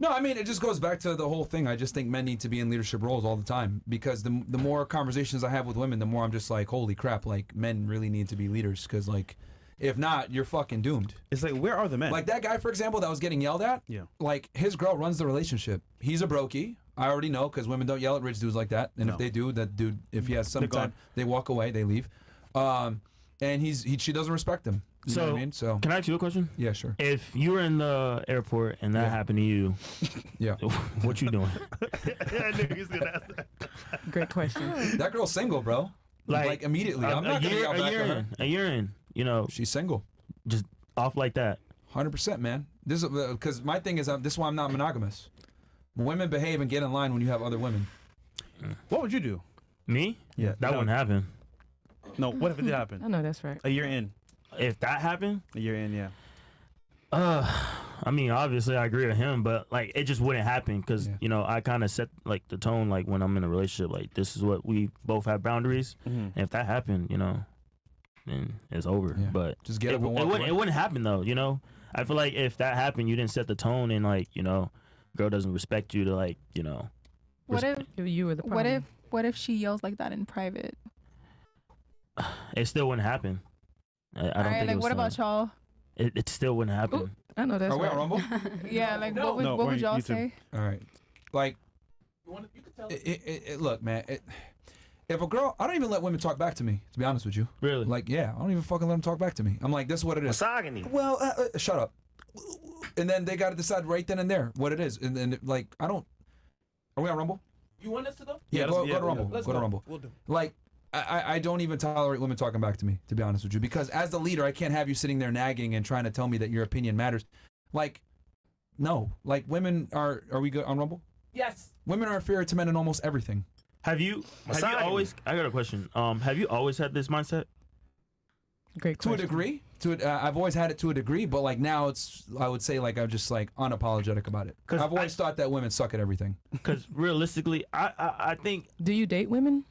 no, I mean, it just goes back to the whole thing. I just think men need to be in leadership roles all the time because the the more conversations I have with women, the more I'm just like, holy crap! Like men really need to be leaders because like, if not, you're fucking doomed. It's like, where are the men? Like that guy, for example, that was getting yelled at. Yeah. Like his girl runs the relationship. He's a brokey. I already know because women don't yell at rich dudes like that. And No. if they do, that dude, if he has some They're gone. time, they walk away, they leave. Um, and he's he she doesn't respect him. You know So, what I mean? So Can I ask you a question? yeah, sure. If you were in the airport and that Yeah. happened to you, Yeah. what you doing? I knew he was gonna ask that. Great question. That girl's single, bro. Like, Like, immediately. a, I'm a not gonna year, yell a back year at her. in, a year in, you know, She's single. just off like that. Hundred percent, man. This because my thing is, um, this is why I'm not monogamous. Women behave and get in line when you have other women. What would you do? Me? Yeah, that no. wouldn't happen. No, what if it did I happen? know that's right. A year in. If that happened, A year in, yeah. uh, I mean, obviously I agree with him, but like it just wouldn't happen because Yeah. you know I kind of set like the tone like when I'm in a relationship, like this is what we both have boundaries. Mm-hmm. And if that happened, you know, then it's over. Yeah. But Just get it, up and it wouldn't away. it wouldn't happen though. You know, I feel like if that happened, you didn't set the tone and like you know, girl doesn't respect you to like you know. What if If you were the problem. what if what if she yells like that in private? It still wouldn't happen. I, I don't All right, think it like what about y'all? It, it still wouldn't happen. Ooh. I know that's Are we right. on Rumble? Yeah, like what would No, what we're would y'all say? All right. Like, it, it, it, it- look, man. It, if a girl, I don't even let women talk back to me. To be honest with you, Really? like, yeah, I don't even fucking let them talk back to me. I'm like, this is what it is. Well, uh, uh, shut up. And then they got to decide right then and there what it is. And then, like, I don't. Are we on Rumble? You want us to go? Yeah, Yeah, go, let's- go to Rumble. Let's go, to Rumble. We'll do. Like, I, I- I don't even tolerate women talking back to me, to be honest with you, because as the leader, I can't have you sitting there nagging and trying to tell me that your opinion matters. Like, no. Like, women are. Are we good on Rumble? Yes. Women are inferior to men in almost everything. Have you have you Misogyny. always? I got a question. Um, have you always had this mindset? Great To a degree, to a, uh, I've always had it to a degree, but like now it's I would say like I'm just like unapologetic about it. I've always thought that women suck at everything. Because realistically, I, I I think. Do you date women?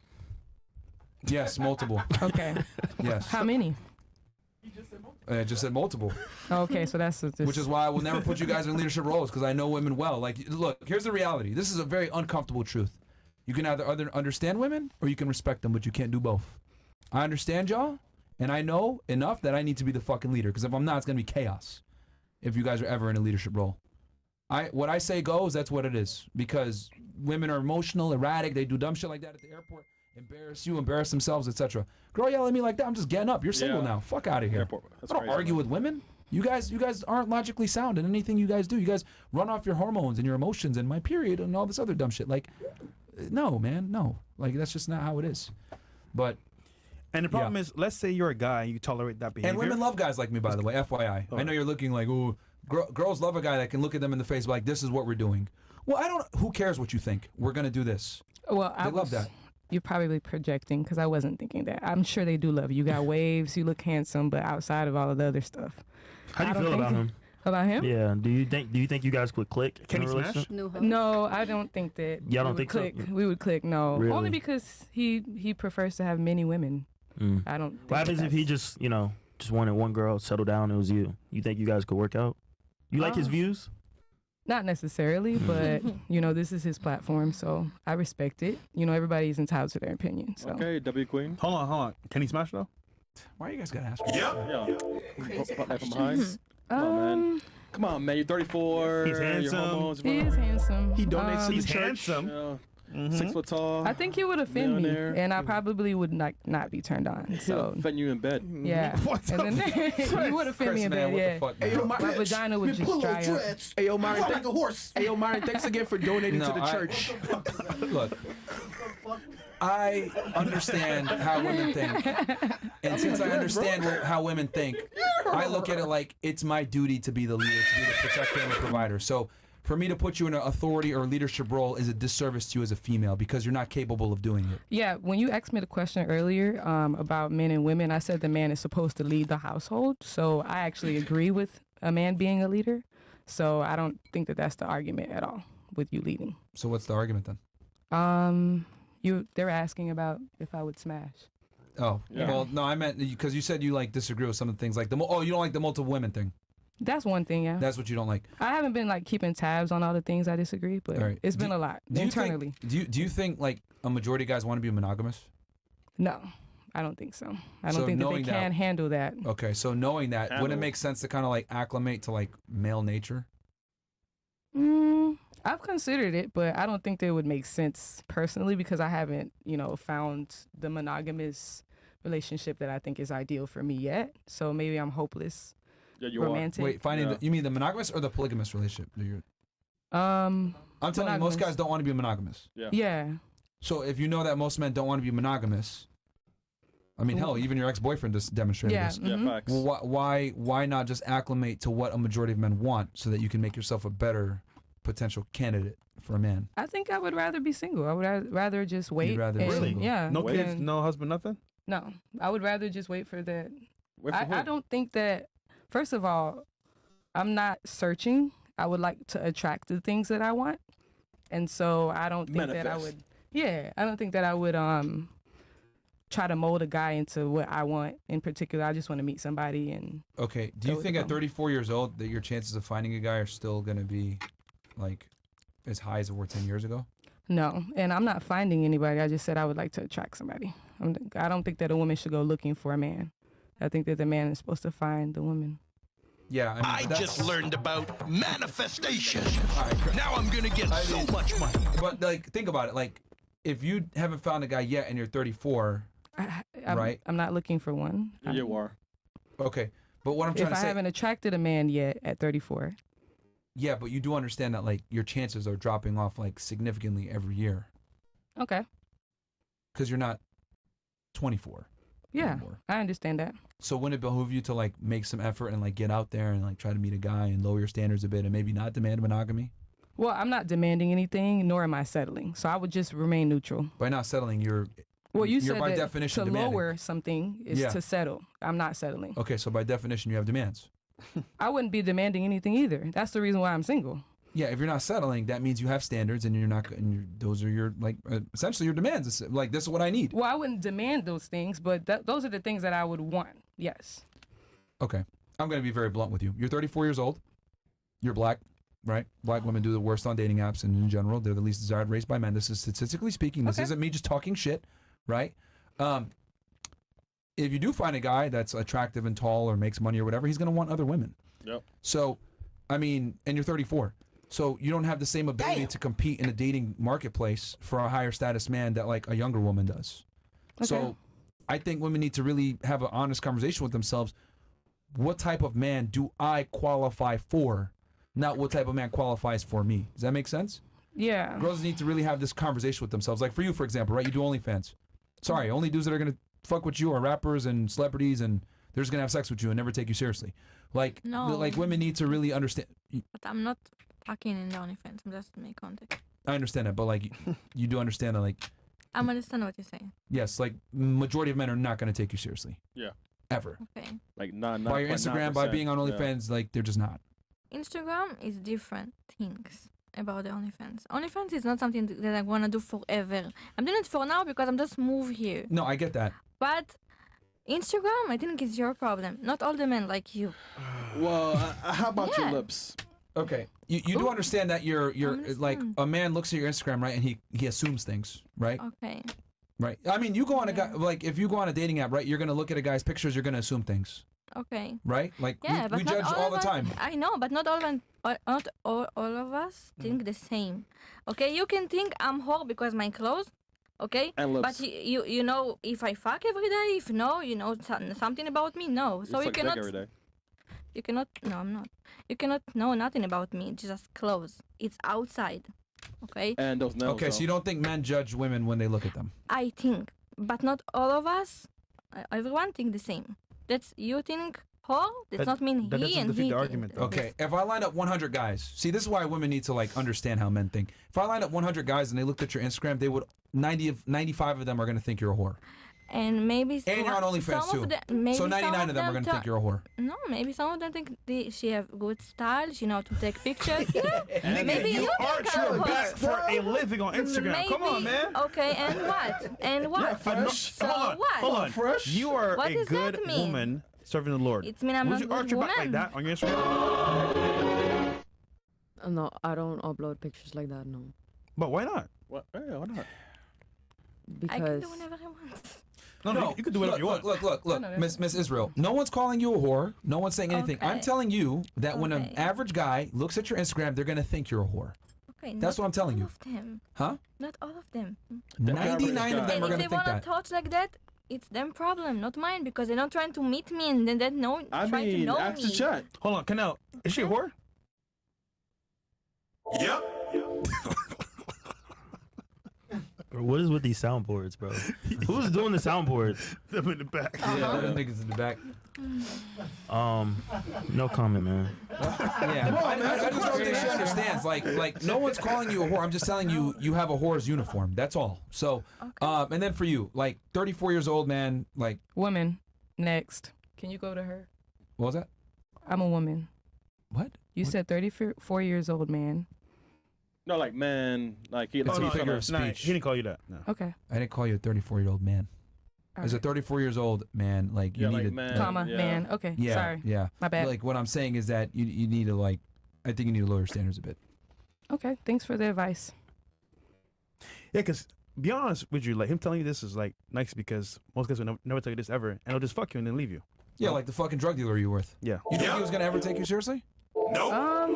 Yes, multiple. Okay. Yes. How many? I just said multiple. Okay, so that's just, Which is why I will never put you guys in leadership roles because I know women well. Like, look, here's the reality. This is a very uncomfortable truth. You can either other understand women or you can respect them, but you can't do both. I understand y'all, and I know enough that I need to be the fucking leader because if I'm not, it's gonna be chaos. If you guys are ever in a leadership role, I what I say goes. That's what it is because women are emotional, erratic. They do dumb shit like that at the airport, embarrass you, embarrass themselves, etc. Girl yell at me like that. I'm just getting up. You're single Yeah. now. Fuck out of here. Airport. I don't crazy, argue with women. You guys, you guys aren't logically sound in anything you guys do. You guys run off your hormones and your emotions and my period and all this other dumb shit. Like, no, man, no. Like that's just not how it is. But And the problem is, let's say you're a guy and you tolerate that behavior. and women love guys like me, by the way. FYI, I know you're looking like, oh, gr- girls love a guy that can look at them in the face like, this is what we're doing. Well, I don't. Who cares what you think? We're gonna do this. Well, I They love was- that. You're probably projecting because I wasn't thinking that. I'm sure they do love you. You got waves, you look handsome, but outside of all of the other stuff. How do you feel about him? About him? Yeah. Do you think Do you think you guys would click? Can in he smash? relationship? No, I don't think that. Y'all we don't would think so? click. We would click. No, Really? only because he he prefers to have many women. Mm. I don't. Think What happens that if he just you know just wanted one girl, settle down, it was you? You think you guys could work out? You like his Uh, views? Not necessarily, but you know, this is his platform, so I respect it. You know, everybody's entitled to their opinion. So Okay, W Queen. Hold on, hold on. Can he smash though? Why are you guys gotta ask me? Yeah. Pop that from behind. Come on, man. Um, Come on, man. You're 34. He's handsome. hormones he running- is handsome. He donates Um, to He's the church. handsome. Yeah. Mm-hmm. Six foot tall. I think he would offend me, millionaire. and I mm-hmm. probably would not not be turned on. He'll So offend you in bed. Mm-hmm. yeah, What and then he would offend me in Chris, man, bed. what the Yeah, fuck, Hey, yo, man? my, my vagina would just dry up. Hey, yo, Myron, Fly like a horse. Hey, yo, Myron, thanks again for donating No, to the I- church. Look, I understand how women think, and since I understand what, how women think, I look at it like it's my duty to be the leader, to be the protector and the provider. So, for me to put you in an authority or leadership role is a disservice to you as a female because you're not capable of doing it. Yeah, when you asked me the question earlier um, about men and women, I said the man is supposed to lead the household. So I actually agree with a man being a leader. So I don't think that that's the argument at all with you leading. So, what's the argument then? Um, you they're asking about if I would smash. Oh, Yeah. well, no, I meant because you said you like disagree with some of the things, like the oh, you don't like the multiple women thing. That's one thing, yeah. That's what you don't like. I haven't been like keeping tabs on all the things I disagree, but All right. it's been Do- a lot Do you internally. Think, do you do you think like a majority of guys want to be monogamous? No, I don't think so. I don't So think that they knowing that- can handle that. Okay, so knowing that, wouldn't it make sense to kind of like acclimate to like male nature? Mm, I've considered it, but I don't think that it would make sense personally because I haven't, you know, found the monogamous relationship that I think is ideal for me yet. So maybe I'm hopeless. Yeah, you romantic. Wait, finding Yeah. the, you mean the monogamous or the polygamous relationship? Do you- Um, I'm telling you, most Monogamous. guys don't want to be monogamous. Yeah. yeah. So if you know that most men don't want to be monogamous, I mean, hell, even your ex-boyfriend just demonstrated Yeah. this. Yeah, mhm. facts. Well, why, why why not just acclimate to what a majority of men want so that you can make yourself a better potential candidate for a man? I think I would rather be single. I would ra- rather just wait. rather be and- single. Yeah. No kids, than- no husband, nothing. No, I would rather just wait for that. Wait for I, I don't think that. First of all, I'm not searching. I would like to attract the things that I want, and so I don't think that I would. Yeah, I don't think that I would um try to mold a guy into what I want in particular. I just want to meet somebody and Okay. Do you think at 34 years old that your chances of finding a guy are still going to be like as high as they were 10 years ago? no. And I'm not finding anybody. I just said I would like to attract somebody. I'm, I don't think that a woman should go looking for a man. I think that the man is supposed to find the woman. Yeah, I, mean, I just learned about manifestation. All right, Now I'm gonna get I so mean- much money. But like, think about it. Like, if you haven't found a guy yet and you're 34, I, I'm, Right. I'm not looking for one. Yeah, you are. okay. But what I'm trying if to say, I haven't attracted a man yet at 34, yeah, but you do understand that like your chances are dropping off like significantly every year okay, because you're not 24 yeah, anymore. I understand that. So wouldn't it behoove you to like make some effort and like get out there and like try to meet a guy and lower your standards a bit and maybe not demand monogamy? Well, I'm not demanding anything, nor am I settling. So I would just remain neutral. By not settling, you're Well, you you're said by that definition to demanding. lower something is Yeah. to settle. I'm not settling. Okay, so by definition, you have demands. I wouldn't be demanding anything either. That's the reason why I'm single. Yeah, if you're not settling, that means you have standards, and you're not. And you're, those are your like uh, essentially your demands. Like this is what I need. Well, I wouldn't demand those things, but th- those are the things that I would want. Yes. Okay, I'm gonna be very blunt with you. You're 34 years old. You're black, right? Black women do the worst on dating apps, and in general, they're the least desired race by men. This is statistically speaking. This Okay. isn't me just talking shit, right? Um, if you do find a guy that's attractive and tall or makes money or whatever, he's gonna want other women. Yep. So, I mean, and you're 34. So you don't have the same ability to compete in a dating marketplace for a higher status man that like a younger woman does. So I think women need to really have an honest conversation with themselves. What type of man do I qualify for? Not what type of man qualifies for me. Does that make sense? Yeah. Girls need to really have this conversation with themselves. Like for you, for example, right? You do OnlyFans. Sorry, only dudes that are gonna fuck with you are rappers and celebrities, and they're just gonna have sex with you and never take you seriously. Like, No. like women need to really understand. But I'm not talking in the OnlyFans. I'm just make contact. I understand that, but like, you do understand that, like, I'm understand what you're saying. yes, like majority of men are not gonna take you seriously Yeah. ever. Okay. Like not, not, by your Instagram, by being on OnlyFans, like they're just not. Instagram is different things about the OnlyFans. OnlyFans is not something that I wanna do forever. I'm doing it for now because I'm just move here. No, I get that. But Instagram, I think is your problem. Not all the men like you. Well, uh, how about Yeah. your lips? Okay, you, you do understand that you're you're like a man looks at your Instagram right and he he assumes things right Okay. right. I mean, you go on a guy like if you go on a dating app right, you're gonna look at a guy's pictures, you're gonna assume things Okay. right. Like Yeah, we, but we not judge all, all of the us- time. I know, but not all, of, all, not all, all of us hmm. think the same. Okay, you can think I'm whore because my clothes. Okay, And lips. but you, you you know if I fuck every day, if no, you know some- something about me. No, so you suck cannot. every day. You cannot. No, I'm not. You cannot know nothing about me. Just clothes. It's outside. Okay. And those nails. Okay, so you don't think men judge women when they look at them? I think, but not all of us. uh, Everyone think the same. That's you think whore. Does That- not mean that he doesn't and defeat he. the think argument, the- Okay, if I line up 100 guys, see, this is why women need to like understand how men think. If I line up 100 guys and they looked at your Instagram, they would 90 of 95 of them are gonna think you're a whore. And maybe And you're on some- OnlyFans some too. Of the, maybe so some 99 of them are gonna think you're a whore. No, maybe some of them think they, she have good style. She know to take pictures. yeah, Nigga, maybe you you arch think I'm your a for a living on Instagram. Come on, man. Okay, and what? And what? No, So hold on, what? hold on. You are What a does good that mean? woman serving the Lord. It's mean I'm Would not you good arch your back like that on your Instagram? Uh, No, I don't upload pictures like that. No, But why not? What? Yeah, why not? because I can do whatever I want. No, no, you can do whatever look, you want. Look, look, look, No, no, look, Miss Miss Israel. No one's calling you a whore. No one's saying anything. I'm telling you that when an average guy looks at your Instagram, they're gonna think you're a whore. Okay, That's not what I'm telling all you. Of them. Huh? Not all of them. 99 of them and are if gonna think that. If they wanna that. touch like that, it's them problem, not mine, because they're not trying to meet me and then they know I trying to mean, know ask me. the chat. Hold on, Kanel. Is she a whore? Yep. Bro, what is with these soundboards, bro? Who's doing the soundboards? Them in the back. Yeah, them niggas in the back. Um, no comment, man. Yeah, I, I, I just don't think she understands. Like, like no one's calling you a whore. I'm just telling you, you have a whore's uniform. That's all. So, um, and then for you, like 34 years old man, like Woman. Next. Can you go to her? what was that? I'm a woman. What? You said 34 years old man. No, like man, like he. It's like, a he's figure of Nah, speech. he didn't call you that. No. Okay. I didn't call you a 34 year old man. As a 34 years old man, like you Yeah, need like to man, Comma, yeah. man. Okay. Yeah, Sorry. yeah. My bad. Like what I'm saying is that you you need to like, I think you need to lower your standards a bit. Okay. Thanks for the advice. Yeah, because be honest with you, like him telling you this is like nice because most guys will never, never tell you this ever, and they'll just fuck you and then leave you. Yeah, like the fucking drug dealer you with. Yeah. You think he was gonna ever take you seriously? Um.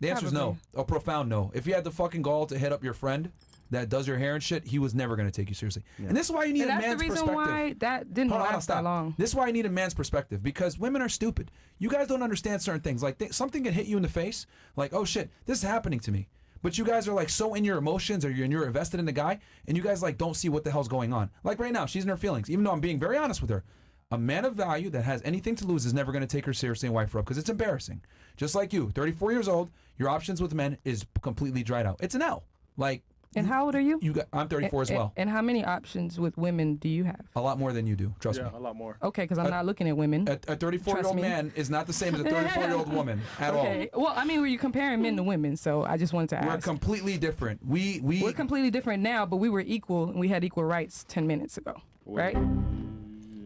The answer is no. A profound no. If you had the fucking gall to hit up your friend that does your hair and shit, he was never gonna take you seriously. And this is why you need And a that's the man's reason perspective. why that didn't Hold on, hold on, last stop. that long. This is why I need a man's perspective because women are stupid. You guys don't understand certain things. Like th- something can hit you in the face, like oh shit, this is happening to me. But you guys are like so in your emotions, or you're, and you're invested in the guy, and you guys like don't see what the hell's going on. Like right now, she's in her feelings. Even though I'm being very honest with her, A man of value that has anything to lose is never going to take her seriously and wife her up because it's embarrassing. Just like you, 34 years old, your options with men is completely dried out. It's an L. Like, And how old are you? you got, I'm 34 as well. And how many options with women do you have? A lot more than you do. Trust yeah, me. a lot more. Okay, because I'm A- not looking at women. A, a 34 year Trust old me. man is not the same as a 34 year old woman at okay. Well, I mean, were you comparing men to women? So I just wanted to all. We're completely different. We we We're completely different now, but we were equal and we had equal rights 10 minutes ago, right?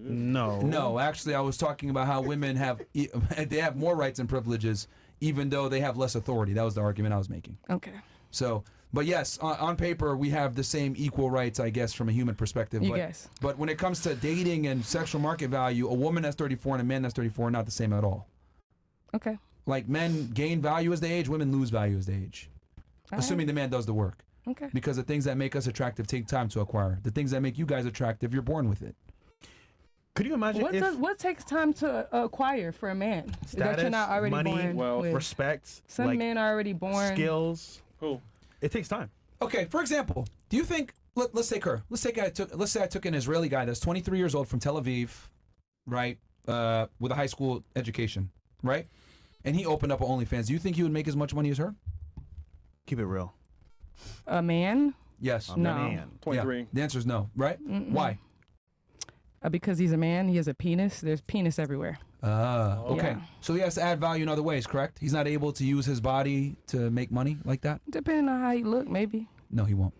No. No, actually, I was talking about how women have e- they have more rights and privileges, even though they have less authority. That was the argument I was making. Okay. So, but yes, on, on paper we have the same equal rights, I guess, from a human perspective. You but, guess. But when it comes to dating and sexual market value, a woman that's 34 and a man that's 34 are not the same at all. Okay. Like men gain value as they age, women lose value as they age, All assuming the man does the work. Okay. Because the things that make us attractive take time to acquire. The things that make you guys attractive, you're born with it. Could you imagine What if does what takes time to acquire for a man? Is that you're not already money, born well, with? respect, Some like men are already born skills? Who? It takes time. Okay, for example, do you think let, let's take her. Let's take I took let's say I took an Israeli guy that's 23 years old from Tel Aviv, right? Uh, with a high school education, right? And he opened up a OnlyFans. Do you think he would make as much money as her? Keep it real. A man? Yes. A No. man. 23. Yeah, the answer is no, right? Mm-mm. Why? Uh, because he's a man, he has a penis. There's penis everywhere. Ah, okay. Yeah. So he has to add value in other ways, correct? He's not able to use his body to make money like that. Depending on how you look, maybe. No, he won't.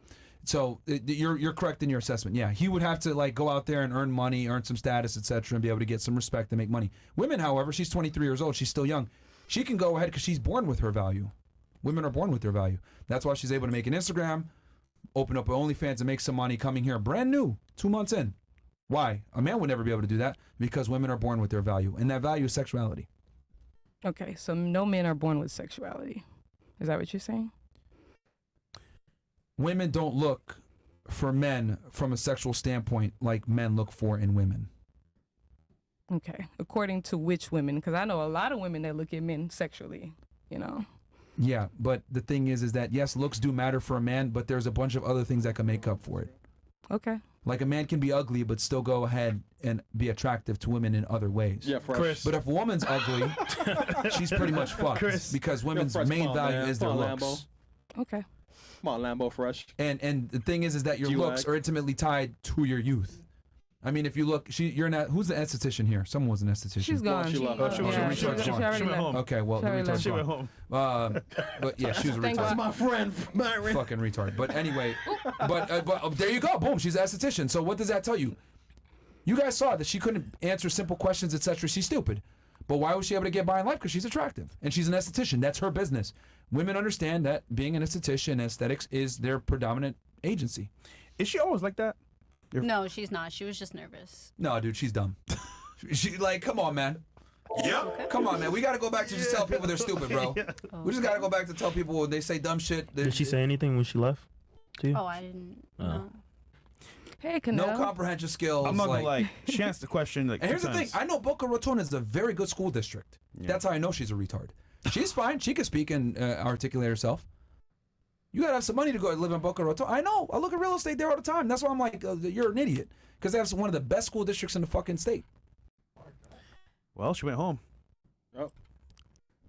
So uh, you're you're correct in your assessment. Yeah, he would have to like go out there and earn money, earn some status, etc., and be able to get some respect and make money. Women, however, she's 23 years old. She's still young. She can go ahead because she's born with her value. Women are born with their value. That's why she's able to make an Instagram, open up an OnlyFans, and make some money coming here brand new, two months in. Why? A man would never be able to do that because women are born with their value, and that value is sexuality. Okay, so no men are born with sexuality. Is that what you're saying? Women don't look for men from a sexual standpoint like men look for in women. Okay. According to which women? Because I know a lot of women that look at men sexually, you know. Yeah, but the thing is, is that yes, looks do matter for a man, but there's a bunch of other things that can make up for it. Okay. Like a man can be ugly, but still go ahead and be attractive to women in other ways. Yeah, fresh. Chris. But if a woman's ugly, she's pretty much fucked Chris. because women's fresh main Paul, value man. is their Paul looks. Lambo. Okay. Come on, Lambo Fresh. And and the thing is, is that your looks G-Wag. are intimately tied to your youth. I mean, if you look, she, you're not. Who's the esthetician here? Someone was an esthetician. She's gone. she left. Oh, she yeah, a she, retard. she She went home. Okay, well, She the already retard's. She went home. Um, but yeah, she was a retard. God. My friend, Myron. fucking retard. But anyway, but uh, but uh, there you go. Boom, she's an esthetician. So what does that tell you? You guys saw that she couldn't answer simple questions, etc. She's stupid. But why was she able to get by in life? Because she's attractive and she's an esthetician. That's her business. Women understand that being an esthetician, aesthetics is their predominant agency. Is she always like that? No, she's not. She was just nervous. No, dude, she's dumb. she like, come on, man. Yep. Come on, man. We gotta go back to just tell people they're stupid, bro. Oh. We just gotta go back to tell people when they say dumb shit. Did she say anything when she left? To you? Oh, I didn't. Oh. know. Hey, Kanel. no comprehension skills? I'm not gonna like- lie. She answered the question like. And here's two the thing. I know Boca Raton is a very good school district. That's how I know she's a retard. She's fine; she can speak and uh, articulate herself. You gotta have some money to go live in Boca Raton. I know. I look at real estate there all the time. That's why I'm like, uh, you're an idiot because they have one of the best school districts in the fucking state. Well, she went home.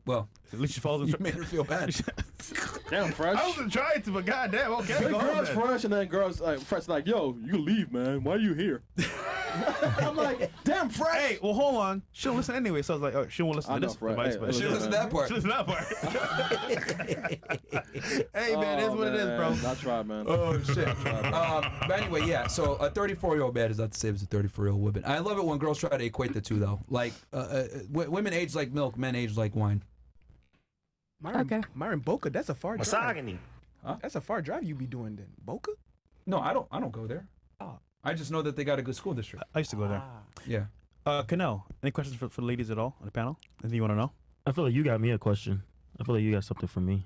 Well, At least she follows. you made her feel bad. Damn, Fresh. I wasn't trying to, but goddamn, okay. Good girls then. fresh, and then girls like fresh like, yo, you leave, man. Why are you here? I'm like, damn, fresh. Hey, well, hold on. She don't listen anyway, so I was like, oh, she won't listen I to know, this Fred. advice. Hey, but She listen, to that part. She listened to that part. hey, man, it is Oh, what it is, bro. man. That's right, man. Oh shit. um, but anyway, yeah. So a 34 year old man is not the same as a 34 year old woman. I love it when girls try to equate the two, though. Like uh, uh, w- women age like milk, men age like wine. Myron, Okay. Myron Boca, that's a far drive. Misogyny. Huh? That's a far drive you be doing then. Boca? No, I don't. I don't go there. I just know that they got a good school district. I used to go there. Yeah. Uh, Kanel, any questions for, for the ladies at all on the panel? Anything you want to know? I feel like you got me a question. I feel like you got something for me.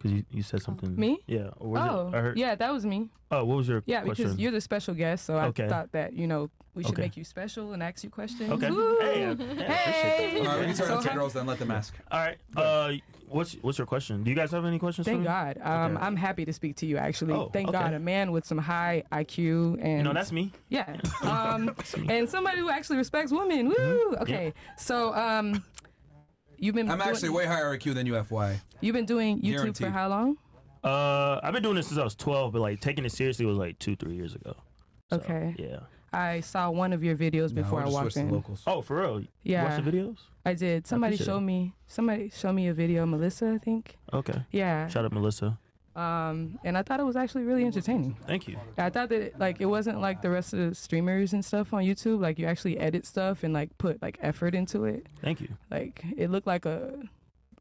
Because you, you said something. Me? Yeah. Or was oh, it, I heard, yeah, that was me. Oh, what was your Yeah, question? because you're the special guest, so I thought that you know we should Okay. make you special and ask you questions. Okay. Woo! Hey, I- yeah, I appreciate that. hey. All right, we can turn So it to how- girls then let them ask. All right. Uh, what's what's your question? Do you guys have any questions? Thank for me? God. Um, Okay. I'm happy to speak to you. Actually, Oh, thank okay. God, a man with some high IQ and You know, that's me. Yeah. Um, and somebody who actually respects women. Woo. Mm-hmm. Okay. So, um, you've been. I'm doing- actually way higher IQ than you, FY. You've been doing YouTube Guaranteed. for how long? Uh, I've been doing this since I was 12, but like taking it seriously was like two, three years ago. So, Okay. Yeah. I saw one of your videos before I walked in. Oh, for real? You Yeah. Watch the videos? I did. Somebody appreciate showed it. me. Somebody showed me a video. Melissa, I think. Okay. Yeah. Shout out Melissa. Um, and I thought it was actually really entertaining. Thank you. I thought that like it wasn't like the rest of the streamers and stuff on YouTube. Like you actually edit stuff and like put like effort into it. Thank you. Like it looked like a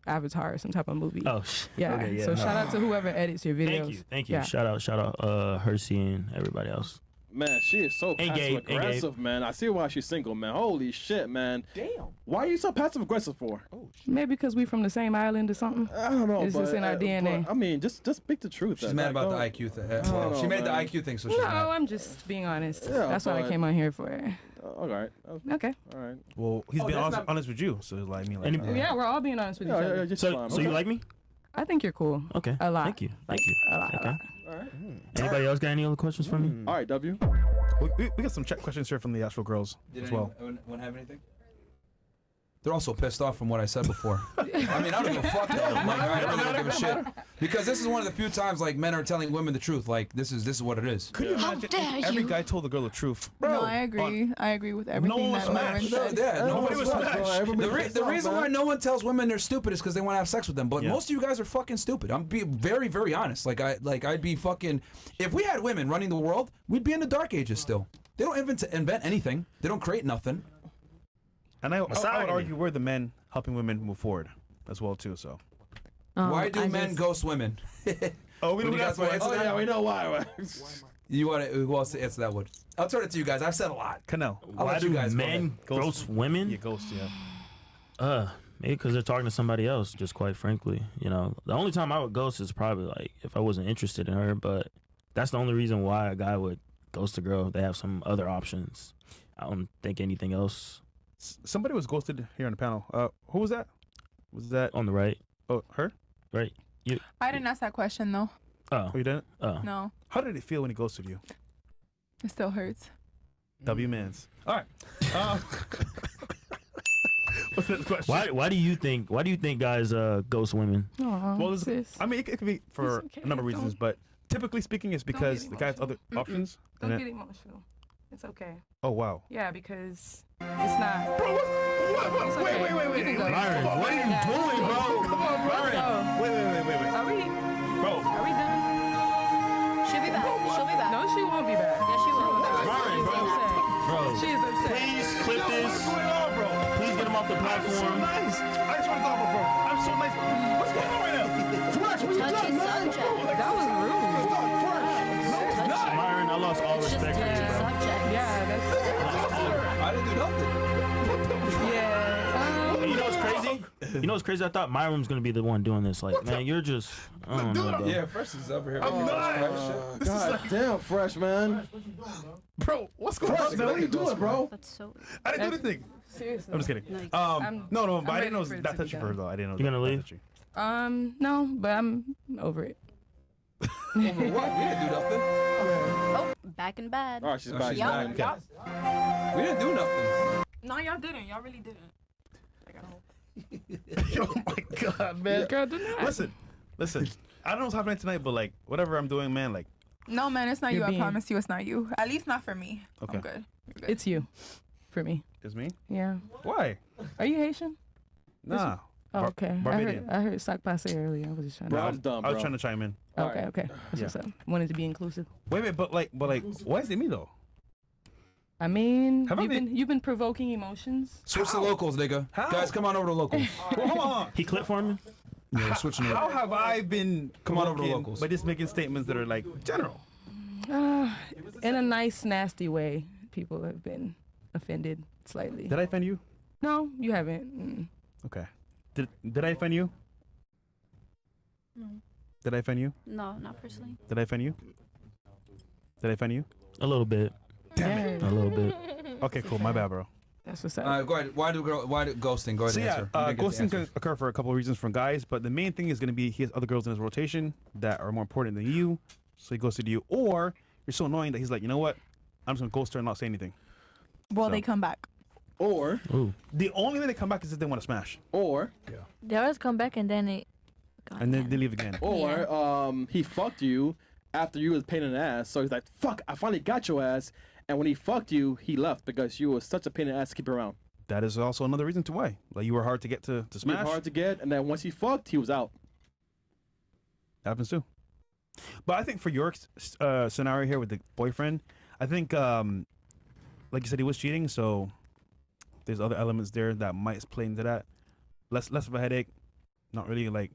Avatar or some type of movie. Oh, sh- yeah. okay, yeah, So no. shout out to whoever edits your videos. Thank you. Thank you. Yeah. Shout out, shout out, uh, Hersey and everybody else. Man, she is so Hey, passive Gabe. Hey, aggressive, man. I see why she's single, man. Holy shit, man. Damn. Why are you so passive aggressive for? Oh, shit. Maybe because we from the same island or something. I don't know. It's but, just in our uh, DNA. but, I mean, just just speak the truth. She's uh, mad like, about the don't- IQ thing. I don't she know, made the. IQ thing, so she's no, mad. I'm just being honest. Yeah, That's what I came on here for. Uh, all right. Okay. All right. Well, he's Oh, being honest, not- honest with you, so it's like me, like. Any- uh, Yeah, we're all being honest with Yeah, each other. yeah, just So, fine. so you like me? I think you're cool. Okay. A lot. Thank you. Thank you. A lot. Okay. A lot. All right. Anybody else got any other questions for me? Mm. All right, W. We, we, we got some check questions here from the actual girls Did as well. anyone, anyone have anything? They're also pissed off from what I said before. I mean, I don't give a fuck. Though. Like, I really don't give a shit because this is one of the few times like men are telling women the truth. Like this is this is what it is. Could you imagine if every guy told the girl the truth? no, I agree. I agree with everything one that Lauren smashed. said. Yeah, no Nobody one was smashed. smashed. The, re- the reason why no one tells women they're stupid is because they want to have sex with them. But Yeah. most of you guys are fucking stupid. I'm being very, very honest. Like I, like I'd be fucking. If we had women running the world, we'd be in the dark ages still. They don't invent invent anything. They don't create nothing. And I, I, I would argue we're the men helping women move forward as well too. So. Um, why do I men just- ghost women? Oh, we Would know you guys that's why. Oh that? yeah, we know why. You want to? Who wants to answer that one? I'll turn it to you guys. I've said a lot. Kanel. I'll Why let do you guys go men ahead. ghost women? Yeah, ghost. Yeah. Uh, maybe because they're talking to somebody else. Just quite frankly, you know, the only time I would ghost is probably like if I wasn't interested in her. But that's the only reason why a guy would ghost a girl. If they have some other options. I don't think anything else S- Somebody was ghosted here on the panel. Uh, who was that? Was that on the right. oh her? Right. You. I didn't ask that question though. Oh. Oh, you didn't? Oh. No, How did it feel when he ghosted you? it still hurts. W man's. All right. Uh, what's the question? Why? Why do you think? Why do you think guys uh ghost women? Aw, Well, sis. I mean, it, it could be for okay, a number of reasons, but typically speaking, it's because the guy has other emotional. options. Don't get then- emotional. It's okay. oh wow. Yeah, because it's not. Bro, what, what, It's wait, okay. wait, wait, You wait, can go. Myron, what are you Yeah. doing, bro? Come on, bro. Let's. Wait, wait, wait, wait, wait. Are we? Bro, Are we done? She'll be back. She'll be back. No, she won't be back. Yeah, she will. Myron, She's bro. upset. Bro. She is upset. Please clip this. what's going on, bro? Please get him off the I'm so nice. I just want to talk about, bro. I'm so nice. What's going on right now? Fresh, what you Touchy done, man? subject. That was rude. No, it's not. Myron, I lost all respect for you, bro. Subject. Yeah, that's. I didn't do nothing. Yeah. Um, You know what's crazy? You know what's crazy? I thought Myron's gonna be the one doing this. Like, man, you're just. I don't know, bro. Yeah, first is over here. I'm not. God damn, fresh man. Bro, what's going Fresh, on? man. What are you doing, bro? That's so. I didn't do anything. seriously. I'm just kidding. Like- Um, I'm- no, no, but I'm I didn't know it ready was for it that to be touchy for her though. I didn't know. You that- gonna that leave? Um, no, but I'm over it. Over what? We didn't do nothing. Oh, back in bed. All right, she's Oh, back. she's She's back. back. We didn't do nothing. No, y'all didn't. Y'all really didn't. oh my god, man. Girl, do. Listen, listen. I don't know what's happening tonight, but like whatever I'm doing, man, like No, man, it's not You're being- I promise you, it's not you. At least not for me. Okay. I'm good. Good. It's you, for me. it's me. Yeah. Why? Are you Haitian? Nah. Oh, Bar- okay. I heard, Barbadian. I heard Sac Passe earlier. I was just trying Bro, to. I'm dumb, I was trying to chime in. Okay, Alright. okay. That's Yeah. what's up. Wanted to be inclusive. Wait, wait, but like, but like, why is it me though? I mean, Have I you've been- been you've been provoking emotions. Switch to locals, nigga. How? Guys, come on over to locals. Well, hold on. He clipped for me. yeah, switching it. How have I been? Come on over to provoking locals. By just making statements that are like general. Uh, in a nice, nasty way, people have been offended slightly. Did I offend you? No, you haven't. Mm. Okay. Did Did I offend you? Did I offend you? No, not personally. Did I offend you? Did I offend you? A little bit. Damn it. A little bit. Okay, cool. My bad, bro. That's what's Uh, go ahead. Why do girl? Why do ghosting? Go ahead. So and yeah, answer. Uh, didn't get the ghosting can occur for a couple of reasons from guys, but the main thing is going to be he has other girls in his rotation that are more important than you, so he ghosted you, or you're so annoying that he's like, you know what, I'm just gonna ghost her and not say anything. Well, So- they come back. Or The only way they come back is if they want to smash, or yeah. They always come back and then it. And then they leave again. or um he fucked you after you was a pain in the ass. So he's like, fuck, I finally got your ass. And when he fucked you, he left because you was such a pain in the ass to keep around. That is also another reason to why. Like you were hard to get to to smash. hard to get, and then once he fucked, he was out. happens too. But I think for your uh, scenario here with the boyfriend, I think, um, like you said, he was cheating. So there's other elements there that might play into that. Less less of a headache, not really like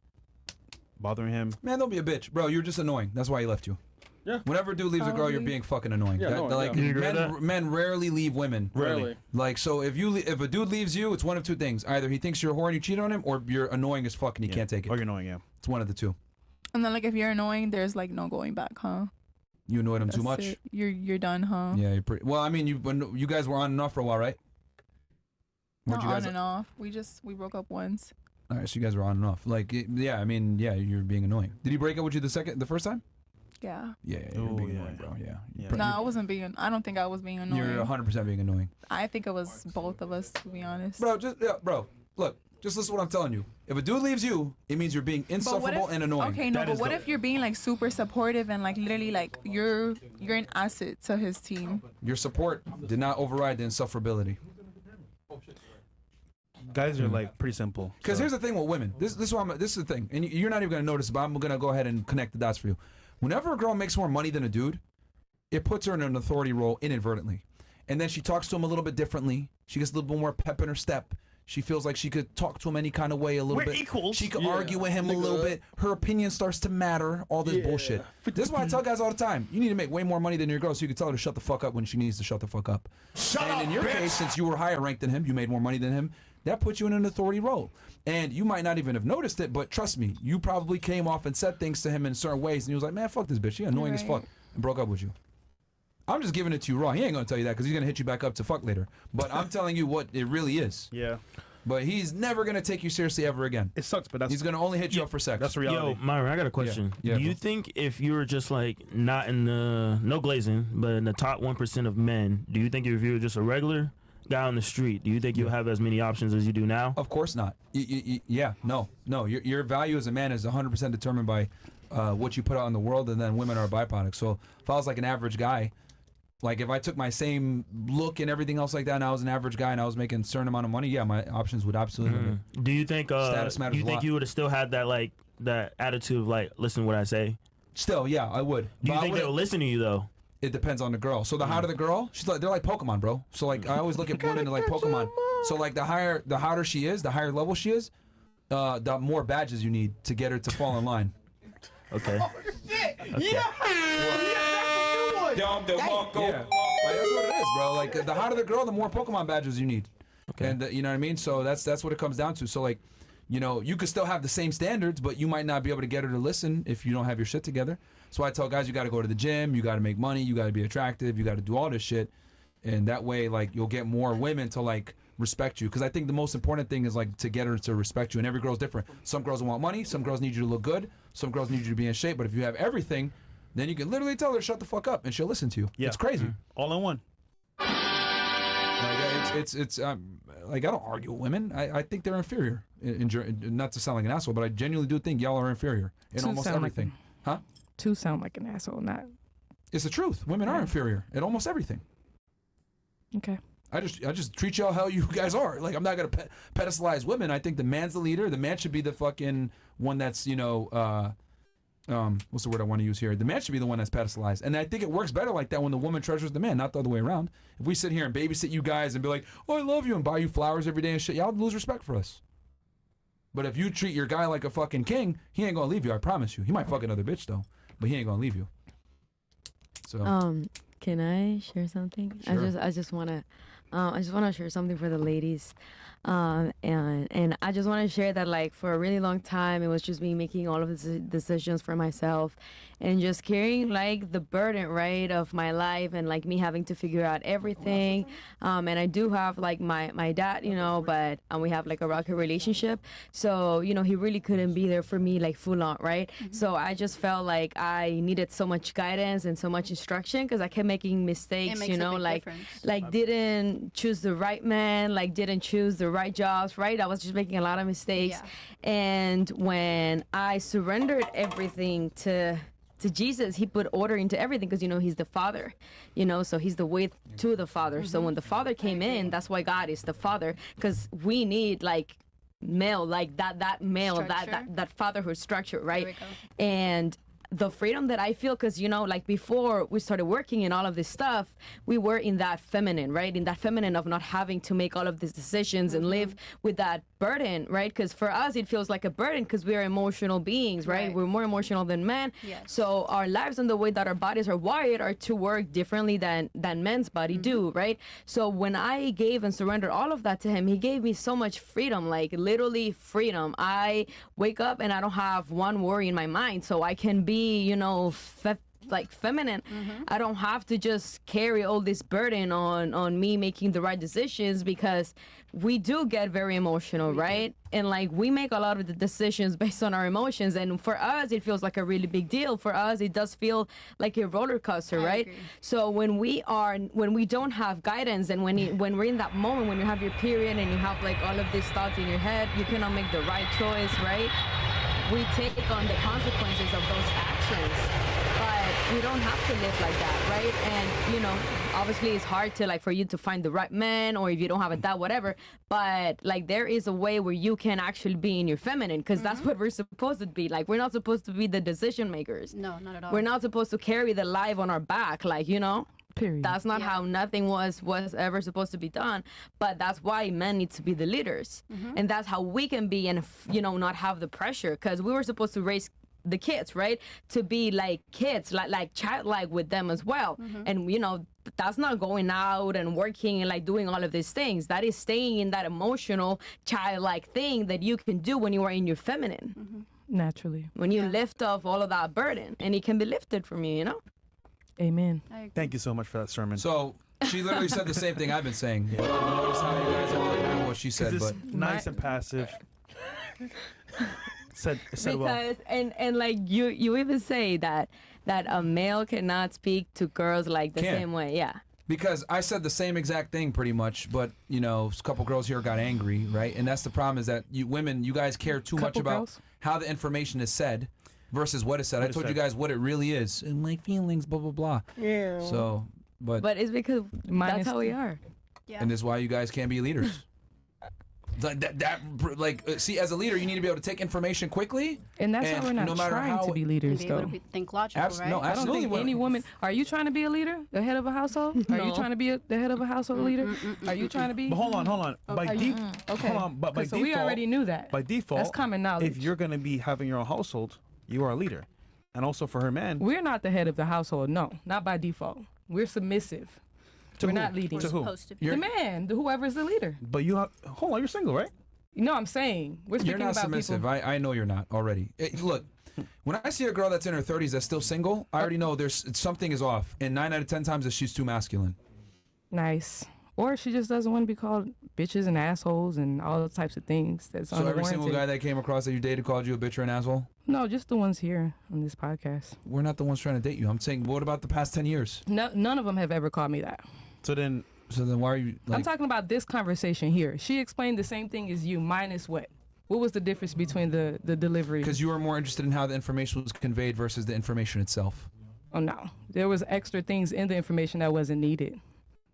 bothering him. Man, don't be a bitch, bro. You're just annoying. That's why he left you. Yeah. Whenever a dude leaves a girl, you're um, being fucking annoying. Yeah, That- annoying, like yeah. You agree with men, that? men rarely leave women. Rarely. Like so, if you le- if a dude leaves you, it's one of two things: either he thinks you're a whore and you cheat on him, or you're annoying as fuck and he can't take it. Or you're annoying, yeah. It's one of the two. And then like if you're annoying, there's like no going back, huh? You annoyed him too That's much. it. You're you're done, huh? Yeah, you're pretty. Well, I mean, you when you guys were on and off for a while, right? Not Weren't you on guys- and off. We just we broke up once. All right, so you guys were on and off. Like, it- yeah, I mean, yeah, you're being annoying. Did he break up with you the second, the first time? Yeah. Yeah, yeah, you're being annoying, bro. Yeah. You're No, I wasn't being. I don't think I was being annoying. You're 100 percent being annoying, I think it was both of us, to be honest. bro. Just yeah, bro. Look, just listen to what I'm telling you. If a dude leaves you, it means you're being insufferable if- and annoying. Okay, no, but what if you're being like super supportive and like literally like you're you're an asset to his team? your support did not override the insufferability? Guys are mm. like pretty simple. Because so- here's the thing with women. This this is why I'm, this is the thing, and you're not even gonna notice, but I'm gonna go ahead and connect the dots for you. Whenever a girl makes more money than a dude, it puts her in an authority role inadvertently, and then she talks to him a little bit differently. She gets a little bit more pep in her step. She feels like she could talk to him any kind of way, a little We're bit. equals. She could Yeah, argue with him a little bit. Her opinion starts to matter. All this Yeah. bullshit. This is why I tell guys all the time: you need to make way more money than your girl, so you can tell her to shut the fuck up when she needs to shut the fuck up. and in your case, since you were higher ranked than him, you made more money than him. That puts you in an authority role, and you might not even have noticed it. But trust me, you probably came off and said things to him in certain ways, and he was like, "Man, fuck this bitch. She annoying as fuck," and broke up with you. I'm just giving it to you raw. He ain't gonna tell you that because he's gonna hit you back up to fuck later. But I'm telling you what it really is. Yeah. But he's never gonna take you seriously ever again. It sucks, but that's he's gonna only hit you up for sex. That's reality. Yo, Myron, I got a question. Yeah, Do you bro. think if you were just like not in the no glazing, but in the top one percent of men, do you think if you were just a regular on the street, do you think you'll have as many options as you do now? Of course not. Y- y- y- yeah, no, no. Your your value as a man is 100 percent determined by uh, what you put out in the world, and then women are a byproduct. So if I was like an average guy, like if I took my same look and everything else like that, and I was an average guy and I was making a certain amount of money, yeah, my options would absolutely. Mhm. Do you think uh, Status matters you a think lot. you would have still had that like that attitude of like listen to what I say? Still, yeah, I would. Do But you I think they would've- will listen to you though? It depends on the girl. So the hotter the girl, she's like they're like Pokemon, bro. So like I always look at women like Pokemon. So like the higher the hotter she is, the higher level she is, uh, the more badges you need to get her to fall in line. Okay. Oh shit. Yeah. Like, that's what it is, bro. Like the hotter the girl, the more Pokemon badges you need. Okay. And uh, you know what I mean? So that's that's what it comes down to. So like, you know, you could still have the same standards, but you might not be able to get her to listen if you don't have your shit together. So I tell guys, you got to go to the gym, you got to make money, you got to be attractive, you got to do all this shit, and that way, like, you'll get more women to like respect you. Because I think the most important thing is like to get her to respect you, and every girl's different. Some girls want money, some girls need you to look good, some girls need you to be in shape. But if you have everything, then you can literally tell her shut the fuck up, and she'll listen to you. Yeah. It's crazy. All in one. Like, it's it's it's um, like I don't argue with women. I, I think they're inferior. In, in, ger- not to sound like an asshole, but I genuinely do think y'all are inferior in To almost sound like- everything. huh? To sound like an asshole, not It's the truth. Women are inferior in almost everything. okay. I just I just treat y'all how you guys are. Like I'm not gonna pe- pedestalize women. I think the man's the leader. The man should be the fucking one that's you know uh, um what's the word I want to use here? The man should be the one that's pedestalized. And I think it works better like that when the woman treasures the man, not the other way around. If we sit here and babysit you guys and be like, oh I love you and buy you flowers every day and shit, y'all lose respect for us. But if you treat your guy like a fucking king, he ain't gonna leave you. I promise you. He might fuck another bitch though, but he ain't gonna leave you. So Um, can I share something? Sure. I just I just want to Um, I just want to share something for the ladies. Um, and and I just want to share that like for a really long time it was just me making all of the decisions for myself and just carrying like the burden right of my life and like me having to figure out everything. Um, and I do have like my my dad you know but um, we have like a rocky relationship. So you know he really couldn't be there for me like full on right? So I just felt like I needed so much guidance and so much instruction because I kept making mistakes you know like difference. like didn't choose the right man like didn't choose the right jobs right? I was just making a lot of mistakes. And when i surrendered everything to to jesus he put order into everything because you know he's the father you know? So he's the way to the father. So when the father came in that's why god is the father because we need like male like that that male that, Structure. that that fatherhood structure right? And the freedom that I feel, because you know, like before we started working and all of this stuff, we were in that feminine, right? In that feminine of not having to make all of these decisions and live mm-hmm. with that burden, right? Because for us, it feels like a burden because we are emotional beings, right? Right. We're more emotional than men. Yes. So our lives and the way that our bodies are wired are to work differently than than men's body do, mm-hmm. right? So when I gave and surrendered all of that to him, he gave me so much freedom, like literally freedom. I wake up and I don't have one worry in my mind, so I can be, you know, fe- like feminine. I don't have to just carry all this burden on on me making the right decisions because we do get very emotional, right? And like we make a lot of the decisions based on our emotions and for us it feels like a really big deal. For us it does feel like a roller coaster, right? So when we are when we don't have guidance and when you, when we're in that moment when you have your period and you have like all of these thoughts in your head, you cannot make the right choice, right? we take on the consequences of those actions but we don't have to live like that right? And you know obviously it's hard to like for you to find the right man or if you don't have a dad whatever. But like there is a way where you can actually be in your feminine because that's mm-hmm. what we're supposed to be. Like we're not supposed to be the decision makers. No, not at all. we're not supposed to carry the life on our back like you know? Period. that's not how nothing was was ever supposed to be done. But that's why men need to be the leaders. Mm-hmm. And that's how we can be and you know not have the pressure because we were supposed to raise the kids right to be like kids like like childlike with them as well mm-hmm. and you know that's not going out and working and like doing all of these things that is staying in that emotional childlike thing that you can do when you are in your feminine mm-hmm. Naturally. when you lift off all of that burden and it can be lifted from you you know Amen. Thank you so much for that sermon. So she literally said the same thing I've been saying. But notice how you guys all what she said, it's but nice and passive. said said well. because and and like you you even say that that a male cannot speak to girls like the Can't. same way yeah because I said the same exact thing pretty much, but you know, a couple girls here got angry, right? And that's the problem is that you women, you guys care too much about girls? how the information is said versus what is said. I What is told you guys what it really is and like feelings, blah blah blah. Yeah. So, but, but it's because Minus that's how we the- are and this is why you guys can't be leaders. Like that, that, like, uh, see, as a leader, you need to be able to take information quickly, And that's why we're not no matter trying how to be leaders, be though. to be, think logical, Abs- right? no, I don't absolutely. think any woman. Are you trying to be a leader, the head of a household? Are you trying to be a, the head of a household leader? Are you trying to be? But hold on, hold on. Oh, by are you- deep, okay. hold on. But by 'Cause so default, we already knew that. By default, That's common knowledge. If you're gonna be having your own household, you are a leader, and also for her man. We're not the head of the household. No, not by default. We're submissive. We're who? not leading. To who? supposed to The You're- man, the, whoever's the leader. But you have. Hold on, you're single, right? No, I'm saying we're speaking You're not about submissive. people. I, I know you're not already. Eh, look, when I see a girl that's in her 30s that's still single, I already know there's something is off. And nine out of ten times, that she's too masculine. Nice. Or she just doesn't want to be called bitches and assholes and all those types of things. That's So every single guy that came across that you dated called you a bitch or an asshole. No, just the ones here on this podcast. We're not the ones trying to date you. I'm saying, what about the past ten years? No, none of them have ever called me that. So then, so then why are you? I'm talking about this conversation here. She explained the same thing as you, minus what? What was the difference between the the delivery? Because you were more interested in how the information was conveyed versus the information itself. Oh no, there was extra things in the information that wasn't needed.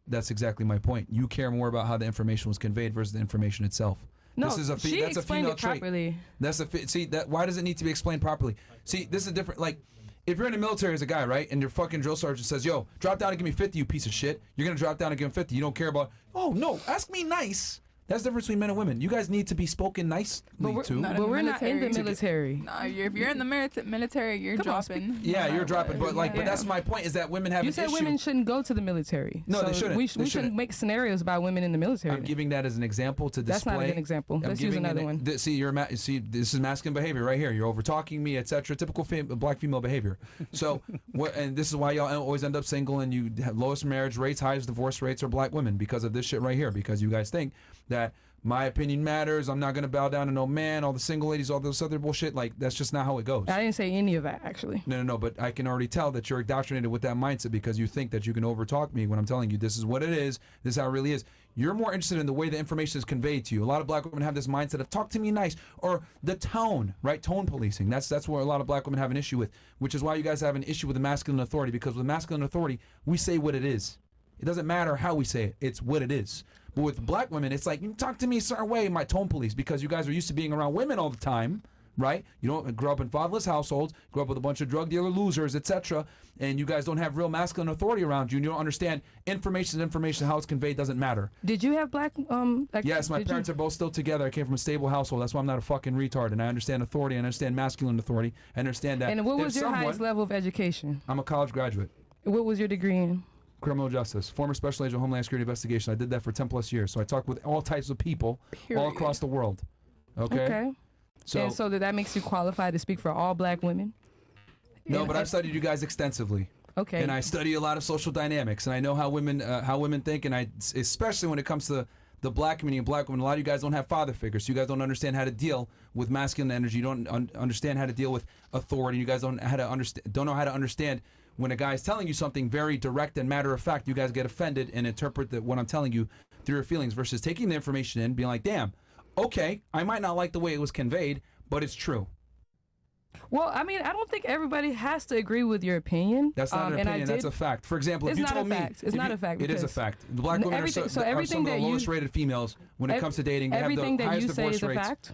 That's exactly my point. You care more about how the information was conveyed versus the information itself. No, this is a fe- she that's a explained female it trait. properly. That's a fe- see that why does it need to be explained properly? See, this is different. Like, if you're in the military as a guy, right, and your fucking drill sergeant says, "Yo, drop down and give me 50, you piece of shit," you're gonna drop down and give him 50. You don't care about. Oh no, ask me nice. That's the difference between men and women. You guys need to be spoken nicely But we're, to. but we're not in the military. Nah, you're, if you're in the milita- military, you're Come on, dropping. yeah, you're dropping, but like, but that's my point is that women have You an said issue. women shouldn't go to the military. No, they shouldn't. We, sh- They we shouldn't. shouldn't make scenarios about women in the military. I'm giving that as an example to display. That's not an example. I'm Let's use giving another an- one. th- see, you're ma- see, this is masculine behavior right here. You're over talking me, etc. Typical fem- black female behavior. So, what? And this is why y'all always end up single and you have lowest marriage rates, highest divorce rates are black women because of this shit right here. Because you guys think that my opinion matters. I'm not gonna bow down to no man. All the single ladies, all this other bullshit. Like that's just not how it goes. I didn't say any of that actually. No, no, no. But I can already tell that you're indoctrinated with that mindset because you think that you can overtalk me when I'm telling you this is what it is. This is how it really is. You're more interested in the way the information is conveyed to you. A lot of black women have this mindset of talk to me nice or the tone, right? Tone policing. That's that's where a lot of black women have an issue with, which is why you guys have an issue with the masculine authority because with masculine authority, we say what it is. It doesn't matter how we say it. It's what it is. But with black women, it's like you talk to me a certain way, my tone police, because you guys are used to being around women all the time, right? You don't grow up in fatherless households, grow up with a bunch of drug dealer losers, etc. And you guys don't have real masculine authority around you, and you don't understand information is information. How it's conveyed doesn't matter. Did you have black um? Like, Yes, my did you- parents are both still together. I came from a stable household. That's why I'm not a fucking retard, and I understand authority. I understand masculine authority. I understand that. And what was your someone- highest level of education? I'm a college graduate. What was your degree in? Criminal justice, former special agent Homeland Security investigation. I did that for 10 plus years. So I talk with all types of people all across the world. Okay. Okay. So, and so that that makes you qualified to speak for all black women. no, but I've studied you guys extensively. Okay. And I study a lot of social dynamics, and I know how women uh, how women think, and I especially when it comes to the black community and black women. A lot of you guys don't have father figures. So you guys don't understand how to deal with masculine energy. You don't un- understand how to deal with authority. You guys don't how to understand don't know how to understand when a guy is telling you something very direct and matter of fact. You guys get offended and interpret that what I'm telling you through your feelings versus taking the information in, being like, "Damn, okay, I might not like the way it was conveyed, but it's true." Well, I mean, I don't think everybody has to agree with your opinion. That's not um, an opinion. That's a fact. For example, if you told me, fact. It's not a fact It is a fact. The black women are, so, so are some everything of the that you- lowest rated females when it comes to dating. They have everything the that highest you say divorce is a rates. fact.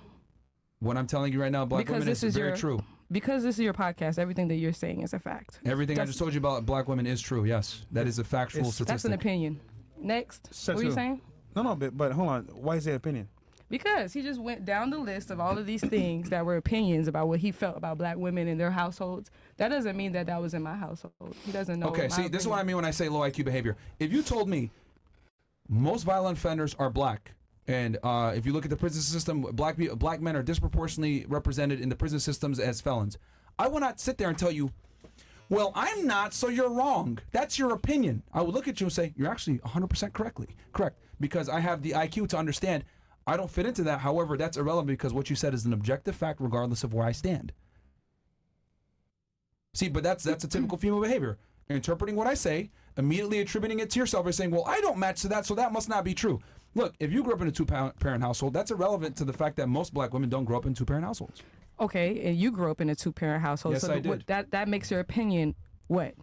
What I'm telling you right now, black because women this is is very your true. Because this is your podcast, everything that you're saying is a fact. Everything I That's- just told you about black women is true. Yes, that is a factual It's- statistic. That's an opinion. Next, what are you Satu. saying? No, no, but, but hold on. Why is that opinion? Because he just went down the list of all of these things that were opinions about what he felt about black women in their households. That doesn't mean that that was in my household. He doesn't know. Okay, my see, this is what I opinion. mean when I say low IQ behavior. If you told me most violent offenders are black, and uh, if you look at the prison system, black black men are disproportionately represented in the prison systems as felons, I will not sit there and tell you, well, I'm not, so you're wrong. That's your opinion. I would look at you and say, you're actually 100% correctly correct because I have the IQ to understand. I don't fit into that. However, that's irrelevant because what you said is an objective fact, regardless of where I stand. See, but that's that's a typical female behavior. Interpreting what I say, immediately attributing it to yourself by saying, "Well, I don't match to that, so that must not be true." Look, if you grew up in a two-parent household, that's irrelevant to the fact that most black women don't grow up in two-parent households. Okay, and you grew up in a two-parent household, Yes, so I the- did. that that makes your opinion what?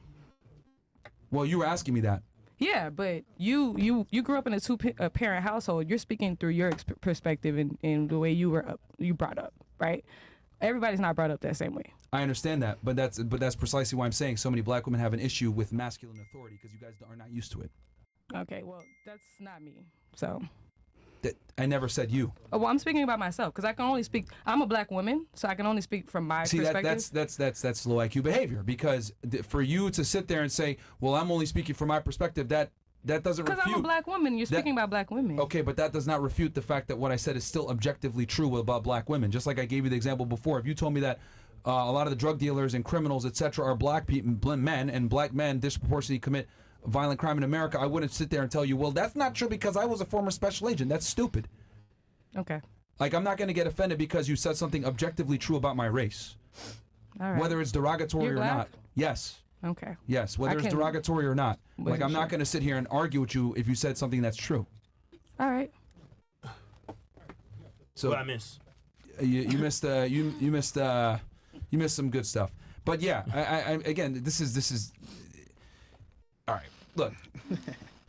Well, you were asking me that. Yeah, but you you you grew up in a two pa- a parent household. You're speaking through your ex- perspective and, and the way you were up, you brought up, right? Everybody's not brought up that same way. I understand that, but that's but that's precisely why I'm saying so many black women have an issue with masculine authority because you guys are not used to it. Okay, well that's not me. So, That I never said you. oh, well, I'm speaking about myself because I can only speak. I'm a black woman, so I can only speak from my See that, perspective. that's that's that's that's low IQ behavior because th- for you to sit there and say, "Well, I'm only speaking from my perspective," that that doesn't refute Because. I'm a black woman. You're that- speaking about black women. Okay, but that does not refute the fact that what I said is still objectively true about black women. Just like I gave you the example before. If you told me that uh, a lot of the drug dealers and criminals, etc., are black people, men, and black men disproportionately commit violent crime in America, I wouldn't sit there and tell you, well, that's not true because I was a former special agent. That's stupid. Okay. Like, I'm not going to get offended because you said something objectively true about my race. All right. Whether it's derogatory You're or black? not. Yes. Okay. Yes, whether I it's can- derogatory or not. Like, I'm not going to sit here and argue with you if you said something that's true. All right. So What I miss? you, you missed uh, you you missed uh, you missed some good stuff. But yeah, I, I, I again, this is this is all right. Look,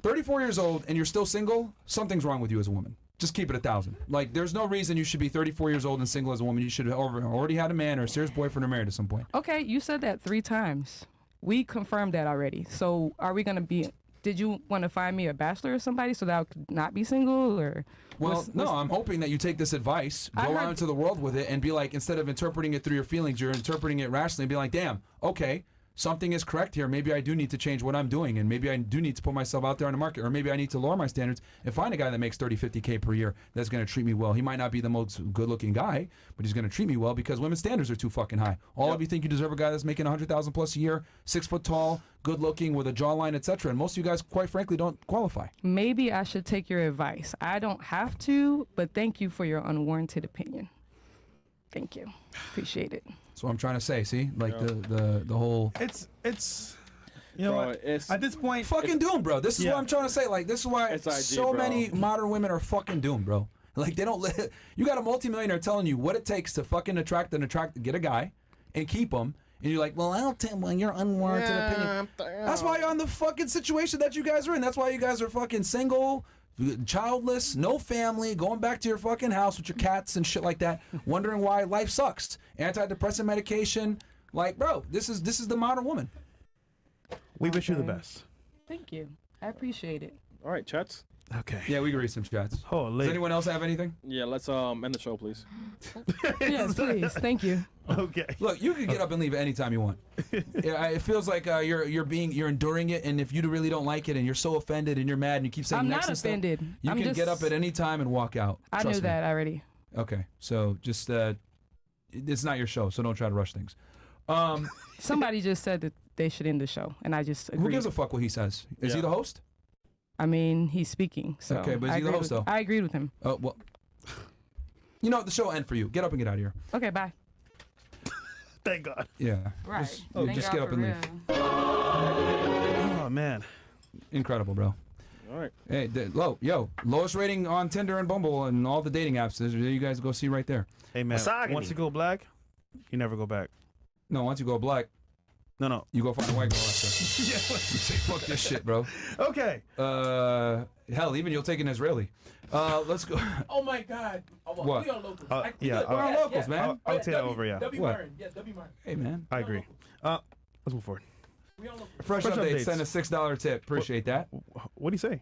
34 years old and you're still single. Something's wrong with you as a woman. Just keep it a thousand. Like, there's no reason you should be 34 years old and single as a woman. You should have already had a man or a serious boyfriend or married at some point. Okay, you said that three times. We confirmed that already. So are we gonna be did you want to find me a bachelor or somebody so that I could not be single or? Well, what's- no, what's- I'm hoping that you take this advice, go heard- out into the world with it, and be like, instead of interpreting it through your feelings, you're interpreting it rationally and be like, damn, okay, something is correct here. Maybe I do need to change what I'm doing, and maybe I do need to put myself out there on the market, or maybe I need to lower my standards and find a guy that makes 30, 50K per year that's going to treat me well. He might not be the most good looking guy, but he's going to treat me well because women's standards are too fucking high. All of you think you deserve a guy that's making 100,000 plus a year, six foot tall, good looking, with a jawline, etc. And most of you guys, quite frankly, don't qualify. Maybe I should take your advice. I don't have to, but thank you for your unwarranted opinion. Thank you. Appreciate it. That's what I'm trying to say. See, like Yeah. the the the whole. It's it's. You know Bro, what? it's- At this point, fucking doomed, bro. This is Yeah. what I'm trying to say. Like, this is why It's IG, so bro. many modern women are fucking doomed, bro. Like, they don't. Li- you got a multimillionaire telling you what it takes to fucking attract and attract, get a guy, and keep him. And you're like, well, I'll tell well, your unwarranted opinion. That's why you're on the fucking situation that you guys are in. That's why you guys are fucking single, childless, no family, going back to your fucking house with your cats and shit like that, wondering why life sucks. Antidepressant medication, like, bro, this is this is the modern woman. we wish you the Okay. best. Thank you. I appreciate it. All right, chats. Okay. Yeah, we can read some chats. Holy. Does anyone else have anything? Yeah, let's um end the show, please. yes, please. Thank you. Okay. Look, you can get up and leave anytime you want. yeah, it feels like uh, you're you're being you're enduring it, and if you really don't like it, and you're so offended, and you're mad, and you keep saying I'm next not and stuff, offended. you I'm can just- get up at any time and walk out. I Trust knew me. that already. Okay, so just uh, it's not your show, so don't try to rush things. Um, Somebody just said that they should end the show, and I just agreed. who gives a fuck what he says? Is he the host? I mean, he's speaking. So Okay, but is I he the agreed host, with- though? I agreed with him. Oh well. You know? The show will end for you. Get up and get out of here. Okay, bye. Thank God. Yeah. Right. Just, Thank oh, just get up for and leave. Oh man. Incredible, bro. All right. Hey, low, yo, lowest rating on Tinder and Bumble and all the dating apps. There you guys go see right there. Hey man. Misogyny. Once you go black, you never go back. No, once you go black, No, no. you go find a white girl. After. yeah. Say fuck this shit, bro. Okay. Uh, hell, even you'll take an Israeli. Uh, let's go. Oh my God. Oh, well, What? We on locals. Uh, I- yeah, we I'll- We're on locals, man. I'll, I'll Yeah, take that W- over. Yeah. W What? Martin. Yeah, W Martin. Hey, man. I agree. Uh, let's move forward. We on locals. Fresh, Fresh update. Send a six dollar tip. Appreciate that. What do you say?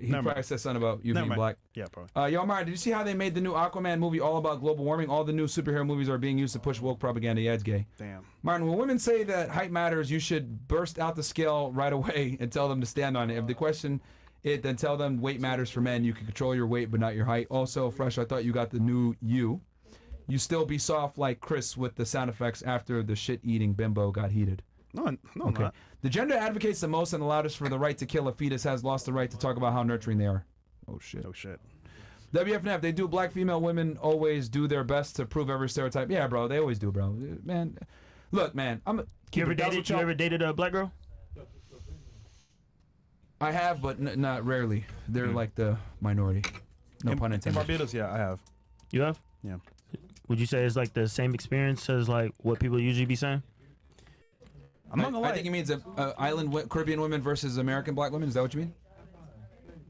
He Never probably mind. said something about you Never being mind. black. Yeah, probably. Uh, yo, Martin, did you see how they made the new Aquaman movie all about global warming? All the new superhero movies are being used to push woke propaganda. Yeah, it's gay. Damn. Martin, when women say that height matters, you should burst out the scale right away and tell them to stand on it. If the question it, then tell them weight matters for men. You can control your weight, but not your height. Also, Fresh, I thought you got the new you. You still be soft like Chris with the sound effects after the shit eating bimbo got heated. No, no, I'm Okay. not. The gender advocates the most and the loudest for the right to kill a fetus has lost the right to talk about how nurturing they are. Oh shit. Oh shit. WFNF, they do black female women always do their best to prove every stereotype. Yeah, bro, they always do, bro. Man, look, man, I'm. You ever dated? You ever dated a black girl? I have, but n- not rarely. They're hmm. like the minority. No in, pun in intended. Barbados, yeah, I have. You have? Yeah. Would you say it's like the same experience as like what people usually be saying? I'm not I, gonna I think he means uh, uh, island Caribbean women versus American black women. Is that what you mean?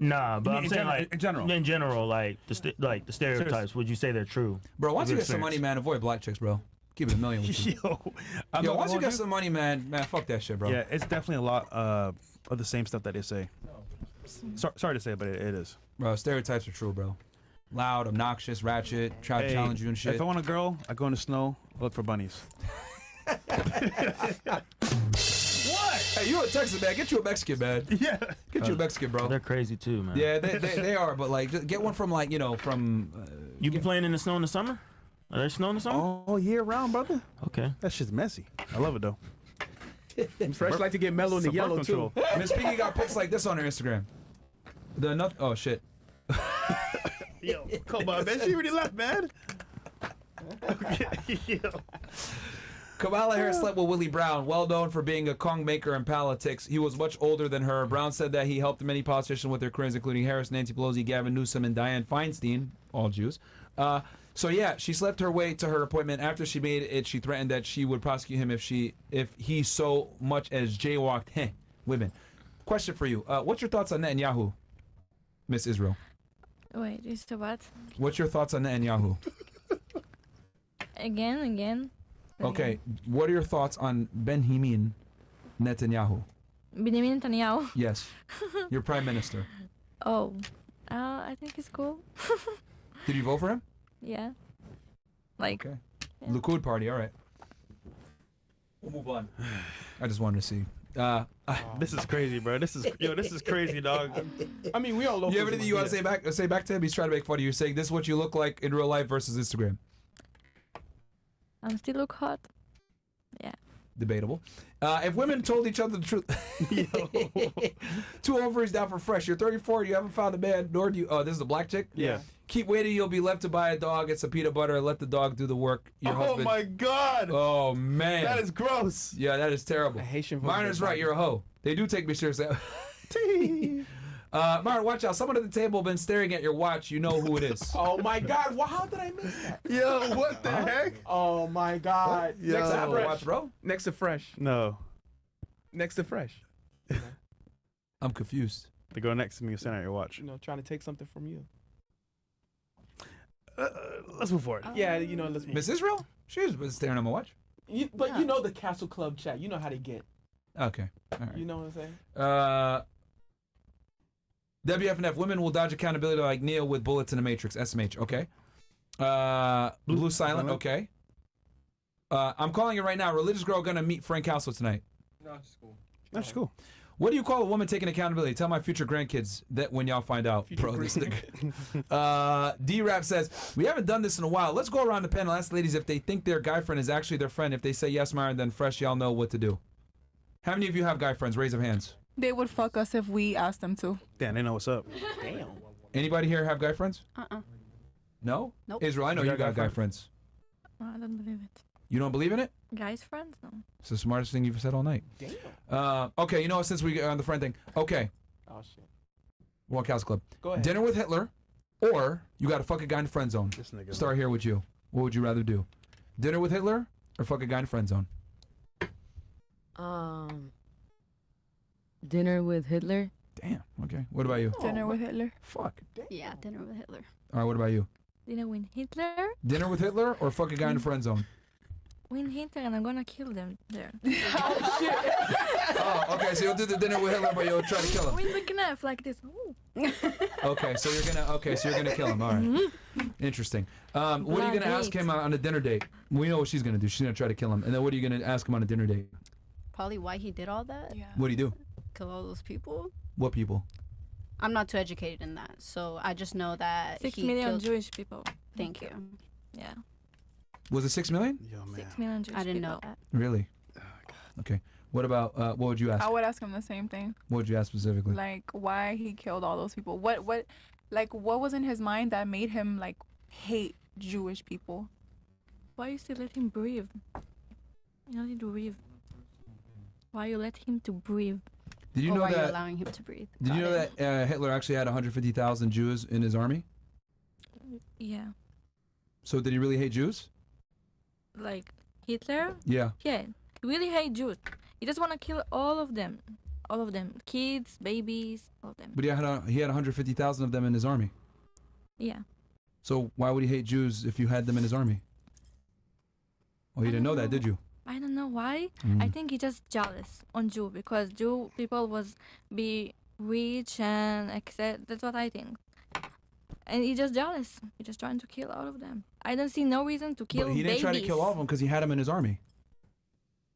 Nah, but mean I'm saying general- like in general? In general, like the st- like the stereotypes. Would you say they're true? Bro, once you get some money, man, avoid black chicks, bro. Keep it a million with you. Yo, I'm Yo, not once you get some money, man, man, fuck that shit, bro. Yeah, it's definitely a lot uh, of the same stuff that they say. So, sorry to say, but it, it is. Bro, stereotypes are true, bro. Loud, obnoxious, ratchet, try to Hey, challenge you and shit. If I want a girl, I go in the snow, look for bunnies. Hey, you a Texan man? Get you a Mexican man. Yeah. Get you a Mexican, bro. They're crazy too, man. Yeah, they, they, they are, but like, just get one from like you know from. Uh, You be playing in the snow in the summer? Are there snow in the summer? Oh, year round, brother. Okay. That shit's messy. I love it though. Fresh like to get mellow in the Some yellow control. too. Miss Piggy got pics like this on her Instagram. The noth- Oh shit. Yo, come on, man. She already left, man. Yo. Kamala Harris slept with Willie Brown, well known for being a Kong maker in politics. He was much older than her. Brown said that he helped many politicians with their careers, including Harris, Nancy Pelosi, Gavin Newsom, and Dianne Feinstein, all Jews. Uh, so yeah, she slept her way to her appointment. After she made it, she threatened that she would prosecute him if she if he so much as jaywalked heh, women. Question for you: uh, What's your thoughts on Netanyahu, Miss Israel? Wait, is what? What's your thoughts on Netanyahu? Again, again. Okay, what are your thoughts on Benjamin Netanyahu? Benjamin Netanyahu. Yes. Your prime minister. Oh, uh, I think he's cool. Did you vote for him? yeah. Like. Okay. Likud party. All right. We'll move on. I just wanted to see. Uh, This is crazy, bro. This is yo. This is crazy, dog. I mean, we all know. you have anything you want to say back? Say back to him. He's trying to make fun of you. Saying this is what you look like in real life versus Instagram. I'm still look hot. Yeah. Debatable. Uh, if women told each other the truth, two ovaries down for fresh. You're 34. You haven't found a man, nor do you. Oh, this is a black chick. Yeah. Keep waiting. You'll be left to buy a dog, get some peanut butter, and let the dog do the work. Your oh husband. my god. Oh man. That is gross. Yeah, that is terrible. A Haitian Miner's right. You're a hoe. They do take me seriously. uh, Myron, watch out. Someone at the table been staring at your watch. You know who it is. Oh my god. Well, how did I miss that? Yo, what the heck? Oh my god. Yo. Next to fresh. Watch, bro. Next to fresh. No, Next to fresh. I'm confused. the girl next to me was staring at your watch. You know, trying to take something from you. Uh, let's move forward. Yeah, you know, let's. Miss Israel? She was staring at my watch. You, but you know the Castle Club chat. You know how they get. Okay. All right. You know what I'm saying? Uh, WFNF, women will dodge accountability like Neo with bullets in the Matrix. SMH, okay. Uh, Blue Silent, okay. Uh, I'm calling it right now. Religious girl gonna meet Frank Castle tonight. No, it's cool. That's cool. What do you call a woman taking accountability? Tell my future grandkids that when y'all find out. Bro, this. Uh, D-Rap says, we haven't done this in a while. Let's go around the panel. Ask the ladies if they think their guy friend is actually their friend. If they say yes, Myron, then fresh, y'all know what to do. How many of you have guy friends? Raise of hands. They would fuck us if we asked them to. Damn, they know what's up. Damn. Anybody here have guy friends? Uh-uh. No? Nope. Israel, I know you, got, guy friends. I don't believe it. You don't believe in it? Guys, friends? No. It's the smartest thing you've said all night. Damn. Uh, okay, you know what? Since we are on the friend thing, okay, Oh shit. One Cows Club. Go ahead. Dinner with Hitler, or you got to fuck a guy in the friend zone. This nigga. Start here with you. What would you rather do? Dinner with Hitler or fuck a guy in the friend zone? Um, dinner with Hitler. Damn. Okay. What about you? Dinner with Hitler. Fuck. Yeah, dinner with Hitler. All right. What about you? Dinner with Hitler? Dinner with Hitler or fuck a guy in the friend zone? Win Hitler and I'm gonna kill them there. Oh, shit. oh, okay. So you'll do the dinner with Hitler, but you'll try to kill him. Win the knife like this. Ooh. Okay. So you're gonna. Okay. So you're gonna kill him. All right. Interesting. Um, what are you gonna ask him on a dinner date? We know what she's gonna do. She's gonna try to kill him. And then what are you gonna ask him on a dinner date? Probably why he did all that. Yeah. What do you do? Kill all those people. What people? I'm not too educated in that, so I just know that Six he million killed- Jewish people. Thank you. Yeah. Was it six million? Yo, man. Six million Jewish I didn't people. know that. Really? Okay. What about? Uh, what would you ask? I would ask him the same thing. What would you ask specifically? Like why he killed all those people. What what like what was in his mind that made him like hate Jewish people? Why you still let him breathe? You need to breathe. Why you let him to breathe? Did you or know why you that? allowing him to breathe? Did you know it. that uh, Hitler actually had 150,000 Jews in his army? Yeah. So did he really hate Jews? Like Hitler? Yeah. Yeah. He really hate Jews. He just wanna kill all of them. All of them. Kids, babies, all of them. But he had a, he had 150,000 of them in his army. Yeah. So why would he hate Jews if you had them in his army? Oh, you didn't know that, did you? I don't know why. Mm. I think he just jealous on Jew because Jew people was be rich and accept. That's what I think. And he just jealous. He just trying to kill all of them. I don't see no reason to kill But he didn't try to kill all of them because he had them in his army.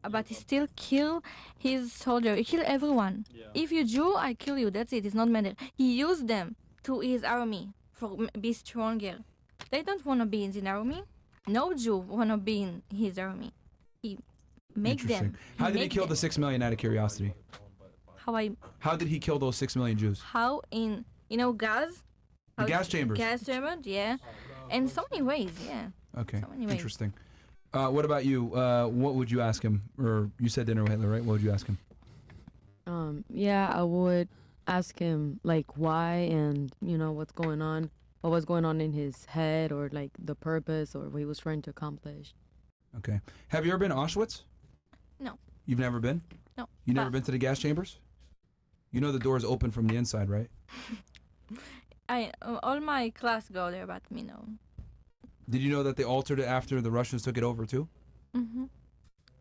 Uh, But he still kill his soldier. He kill everyone. If you Jew, I kill you. That's it. It's not matter. He used them to his army for be stronger. They don't wanna be in the army. No Jew wanna be in his army. He make them. How did he kill them. the six million out of curiosity? How I How did he kill those six million Jews? how in you know gas The gas it's- chambers. gas chamber yeah in so many ways yeah Okay. So many ways. Interesting. Uh, what about you? Uh, what would you ask him? Or you said dinner with Hitler, right? What would you ask him? Um, yeah, I would ask him like why and you know what's going on, what was going on in his head, or like the purpose, or what he was trying to accomplish. Okay. Have you ever been to Auschwitz? No. You've never been? No. You never been to the gas chambers? You know the doors open from the inside, right? I uh, all my class go there but me no Did you know that they altered it after the Russians took it over too? mm-hmm.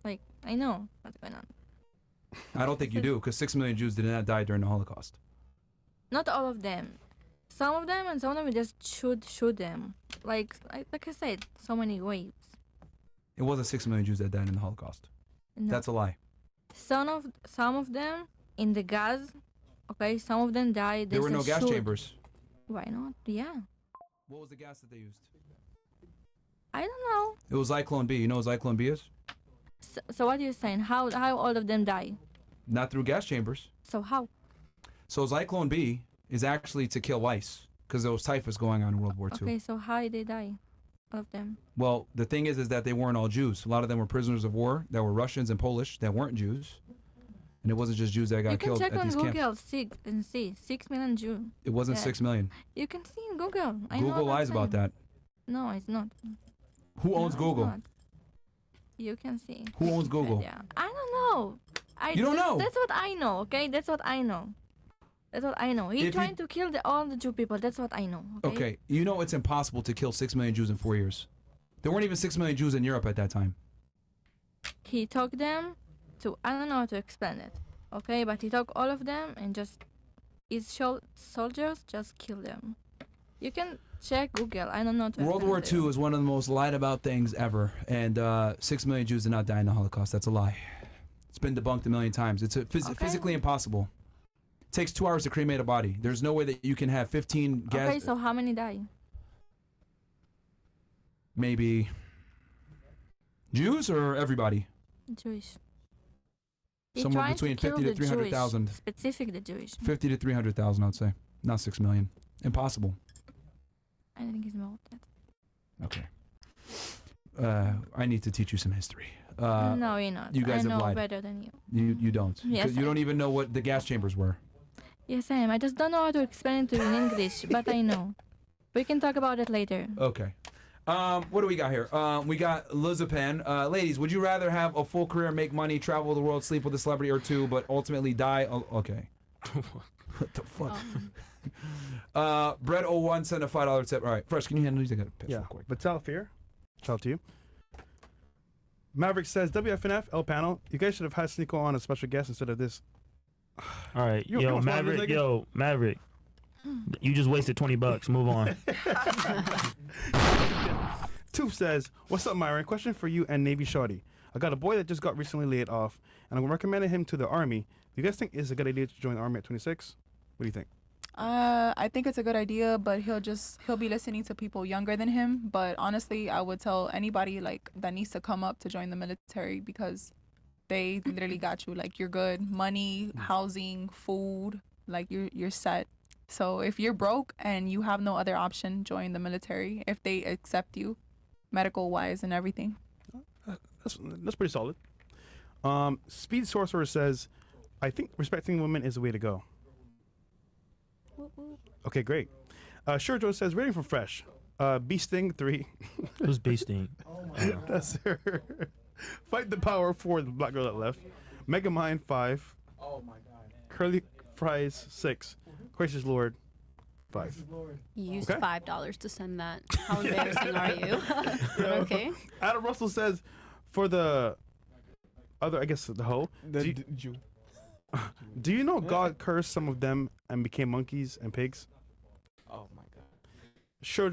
like I know what's going on I don't think you do, because six million Jews did not die during the Holocaust. Not all of them. Some of them and some of them we just shoot shoot them. Like like, like I said, so many ways. It wasn't six million Jews that died in the Holocaust. No. That's a lie. Some of some of them in the gas. Okay, some of them died. There were no gas shoot. chambers. Why not? Yeah. What was the gas that they used? I don't know. It was Zyklon B. You know what Zyklon B is? So, so what are you saying? How how all of them die? Not through gas chambers. So how? So Zyklon B is actually to kill lice, because there was typhus going on in World War II. Okay, so how did they die? Of them. Well, the thing is, is that they weren't all Jews. A lot of them were prisoners of war that were Russians and Polish that weren't Jews, and it wasn't just Jews that got you can killed check at on these Google camps. six and see six million Jews. It wasn't dead. six million. You can see in Google. I Google lies about that. No, it's not. Who owns it's Google? You can see. Who owns Google? Yeah, I don't know. I, You don't know? That's what I know. Okay, that's what I know. That's what I know. If He's you- trying to kill the, all the Jew people. That's what I know. Okay. Okay, you know it's impossible to kill six million Jews in four years. There weren't even six million Jews in Europe at that time. He took them to I don't know how to explain it. Okay, but he took all of them and just his soldiers just killed them. You can check Google. I don't know. World War. II is one of the most lied about things ever, and uh, six million Jews did not die in the Holocaust. That's a lie. It's been debunked a million times. It's a phys- physically impossible. It takes two hours to cremate a body. There's no way that you can have 15 gas. Okay, so how many die? maybe Jews or everybody. Jewish. He Somewhere between to 50 to 300,000. Specific the Jewish. 50 to 300,000, I'd say. Not 6 million. Impossible. I think he's more than that. Okay. Uh, I need to teach you some history. Uh, no, you're not. You guys I have know lied. better than you. You, you don't. Yes, you I- don't even know what the gas chambers were. Yes, I am. I just don't know how to explain it to you in English, but I know. We can talk about it later. Okay. Um, what do we got here? Um, we got Lizapan. Uh, ladies, would you rather have a full career, make money, travel the world, sleep with a celebrity or two, but ultimately die? Oh, okay. what the fuck? uh, Brett 01 sent a five dollar tip. All right, fresh. Can you handle these? I got to piss Yeah. real quick. Vital Fear. Shout out to you. Maverick says WFNF El Panel. You guys should have had Sneako on as special guest instead of this. All right, You- you yo, don't follow this Maverick, yo, Maverick. You just wasted twenty bucks. Move on. Tooth says, "What's up, Myron? Question for you and Navy Shorty. I got a boy that just got recently laid off, and I'm recommending him to the army. Do you guys think it's a good idea to join the army at 26? What do you think? Uh, I think it's a good idea, but he'll just he'll be listening to people younger than him. But honestly, I would tell anybody like that needs to come up to join the military because they literally got you. Like you're good, money, housing, food, like you're you're set. So if you're broke and you have no other option, join the military if they accept you, medical wise and everything. That's that's pretty solid. Um, Speed Sorcerer says, I think respecting women is the way to go. Okay, great. Uh, sure Joe says, rating for Fresh. Uh, Bee Sting three. Who's Bee Sting? That's her. Fight the Power four. The black girl that left. Megamind five. Oh my god. Curly Fries six. Gracious Lord five. You used Okay. five dollars to send that. How embarrassing are you? But okay. Adam Russell says, for the other, I guess the hoe. The do, you, d- Jew. do you know God cursed some of them and became monkeys and pigs? Oh my god. Sure,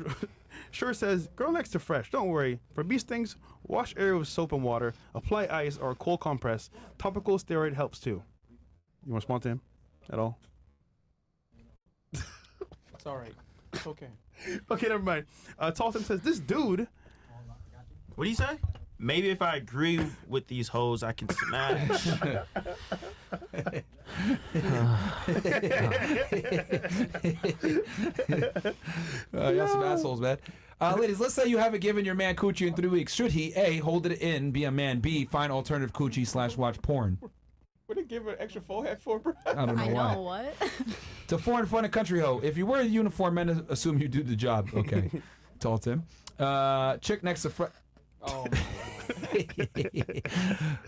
sure says, girl next to fresh. Don't worry. For bee stings, wash area with soap and water. Apply ice or a cold compress. Topical steroid helps too. You want to respond to him at all? It's all right. It's okay. Okay, never mind. Uh, Talton says, this dude. What do you say? Maybe if I agree with these hoes, I can smash. Uh, y'all some assholes, man. Uh, ladies, let's say you haven't given your man coochie in three weeks. Should he A, hold it in, be a man, B, find alternative coochie slash watch porn? What did give an extra forehead for, bro? I don't know I why. know what. To foreign fun and country hoe. If you wear a uniform, men assume you do the job. Okay. tall Tim. Uh, chick next to fr- Oh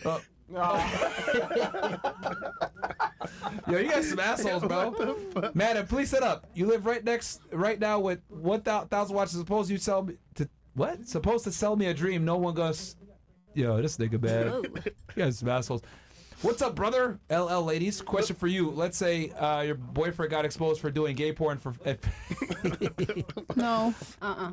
Uh, Yo, you guys some assholes, bro. Madam, please sit up. You live right next, right now with one thousand watches. Suppose you sell me to what? Supposed to sell me a dream. No one goes. Yo, this nigga bad. You guys some assholes. What's up, brother? LL ladies, question for you. Let's say uh, your boyfriend got exposed for doing gay porn for. No. Uh-uh.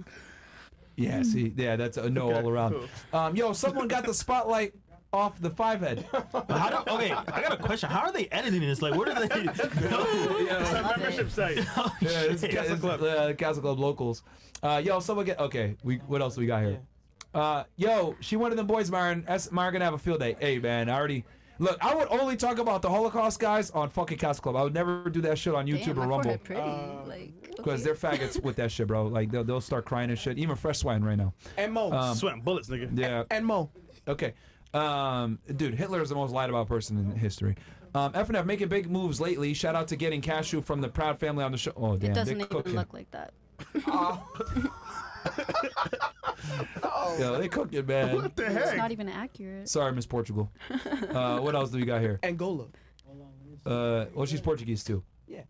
Yeah, see, yeah, that's a no all around. Um, yo, someone got the spotlight off the five head. How do, okay, I got a question. How are they editing this? Like, where do they? membership site. yeah, it's, Castle it's, Club. Uh, Castle Club locals. Uh, yo, someone get okay. We what else we got here? Uh, yo, she one of them boys, Myron. That's Myron gonna have a field day. Hey, man, I already. Look, I would only talk about the Holocaust guys on fucking Castle Club. I would never do that shit on YouTube Damn, or my Rumble. forehead pretty. like, Because they're faggots with that shit, bro. Like they'll, they'll start crying and shit. Even fresh swine right now. And Mo. Um, Sweating bullets, nigga. Yeah. And Mo. Okay. Um, dude, Hitler is the most lied about person in history. Um, FNF making big moves lately. Shout out to getting cashew from the Proud family on the show. Oh damn, it doesn't they even look like that. Yo, they cooked it, man. What the It's heck? not even accurate. Sorry, Miss Portugal. Uh, what else do we got here? Angola. Uh, well, she's Portuguese too. Yeah.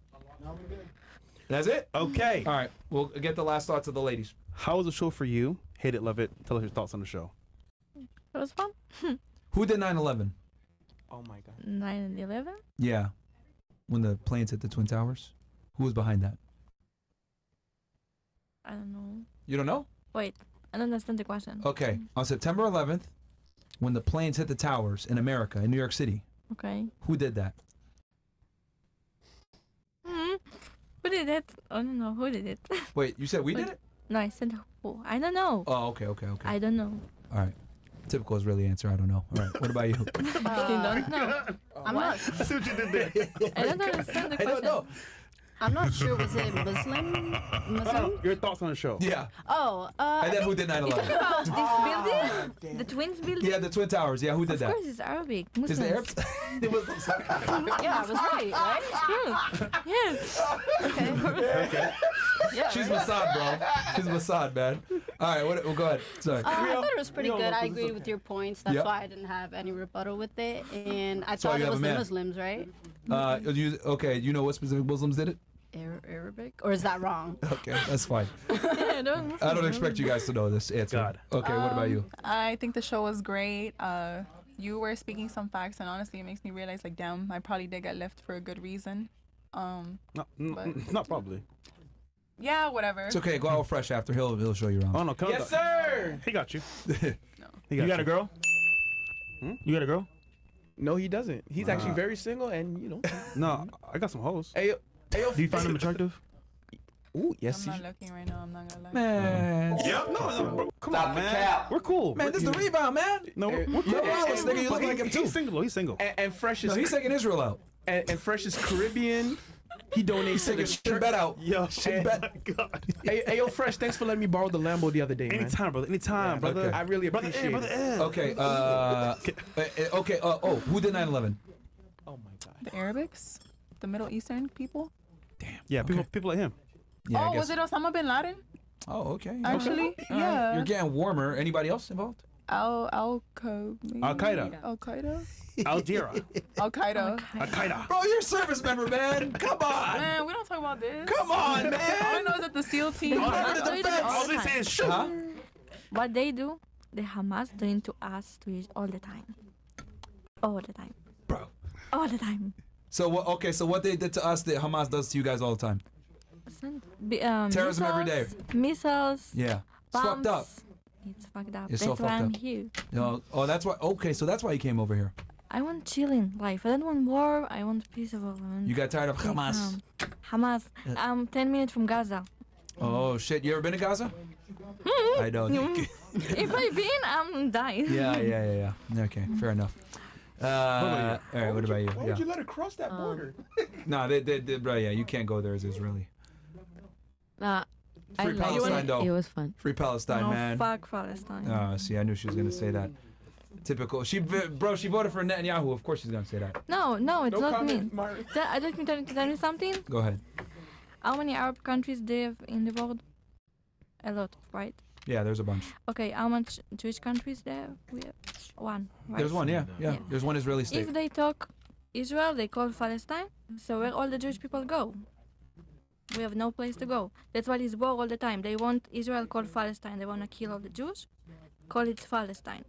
That's it. Okay. All right, we'll get the last thoughts of the ladies. How was the show for you? Hate it, love it. Tell us your thoughts on the show. It was fun. Who did 9/11? Oh my god. 9/11. Yeah, when the planes hit the twin towers. Who was behind that? I don't know. You don't know? Wait, I don't understand the question. Okay, on September 11th, when the planes hit the towers in America, in New York City, Okay. who did that? Hmm. Who did it? I don't know. Who did it? Wait, you said we did it? no, I said who. I don't know. Oh, okay, okay, okay. I don't know. All right. Typical Israeli answer. I don't know. All right. What about you? I don't know. I'm not. I see what you did there. I don't understand the I question. don't know. I'm not sure. Was it Muslim? Muslim? Your thoughts on the show? Yeah. Oh. Uh, And then who did You 9/11? talking about this building? The twins building? Yeah, the twin towers. Yeah, who did of that? course, it's Arabic. Is Muslims. the Arabs? it was. yeah, I was right, right? Yes. Okay. Okay. Yeah, She's right. Mossad, bro. She's Mossad, man. All right. What, well, go ahead. Sorry. Uh, I thought it was pretty good. I this is agree with your points. That's Yep. why I didn't have any rebuttal with it. And I So thought you it was the. Muslims, right? Uh, you, okay. You know what specific Muslims did it? Ar- Arabic? Or is that wrong? Okay, that's fine. yeah, don't I don't expect you guys to know this answer. God. Okay. what about you? Um, I think the show was great. Uh, you were speaking some facts, and honestly, it makes me realize, like, damn, I probably did get left for a good reason. Um, No, n- But- not probably. yeah, whatever. It's okay. Go out fresh after. He'll he'll show you around. Oh no, come Yes, sir. He got you. No. He You got a girl? Hmm? You got a girl? No, he doesn't. He's actually very single, and you know. No, I got some hoes. Hey, yo, hey, yo, Do you find him attractive? Ooh, yes. I'm not looking right now. I'm not gonna lie. Man. Yep. No, no, bro. Come on, man. We're cool. Man, this is the rebound, man. No, we're, we're Yeah, cool. yeah, Listen, nigga, you look But like him too. He's single. He's single. And, and Fresh is No, he's taking Israel out. and, and Fresh is Caribbean. He donates He's to taking the shit church. bet out. Yo, Shit oh bet. my God. Hey, hey, yo, Fresh, thanks for letting me borrow the Lambo the other day, man. Anytime, brother. Anytime, Yeah, brother. okay. I really Brother, appreciate eh, brother, it. eh. Okay. Uh, uh, uh, okay. Uh, oh, who did 9/11? Oh my god. The Arabics, the Middle Eastern people. Yeah, people, Okay. people like him. Yeah, oh, was it Osama bin Laden? Oh, okay. Actually, Okay. All right. yeah. You're getting warmer. Anybody else involved? Al Al Qaeda. Al Qaeda. Al Qaeda. Al Jazeera. Al Qaeda. Al Qaeda. Bro, you're a service member, man. Come on. Man, we don't talk about this. Come on, All I know is that the SEAL team. All Part of the they all All the they say time. is shoot. Huh? What they do, the Hamas doing to us to all the time. All the time. Bro. All the time. So what? Okay. So what they did to us, that Hamas does to you guys all the time. Be- um, Terrorism every day. missiles. Yeah. It's fucked up. It's fucked up. It's That's so why fucked I'm up. here. You know, oh, that's why. Okay, so that's why you came over here. I want chilling life. I don't want war. I want peaceful. I want You got tired of Hamas. um, Hamas. I'm 10 minutes from Gaza. Oh shit! You ever been to Gaza? Hmm? I know. Mm. if I've been, I'm dying. yeah, yeah, yeah, yeah. Okay, fair enough. Uh, all right. What about you? Why Yeah. would you let her cross that Um, border? No, they, they, they, bro. Yeah, you can't go there as Israeli. Uh, I Free liked Palestine, it. though. It was fun. Free Palestine, no, man. fuck Palestine. Oh, see, I knew she was gonna say that. Typical. She, v- bro, she voted for Netanyahu. Of course, she's gonna say that. No, no, it's No not me. comment, Martin. Tell- I let me to tell you something. Go ahead. How many Arab countries they have in the world? A lot, right? Yeah, there's a bunch. Okay, how much Jewish countries there? We have one. Right? There's one. Yeah, yeah. Yeah. There's one Israeli state. If they talk Israel, they call Palestine. So where all the Jewish people go? We have no place to go. That's why it's war all the time. They want Israel called Palestine. They want to kill all the Jews. Call it Palestine.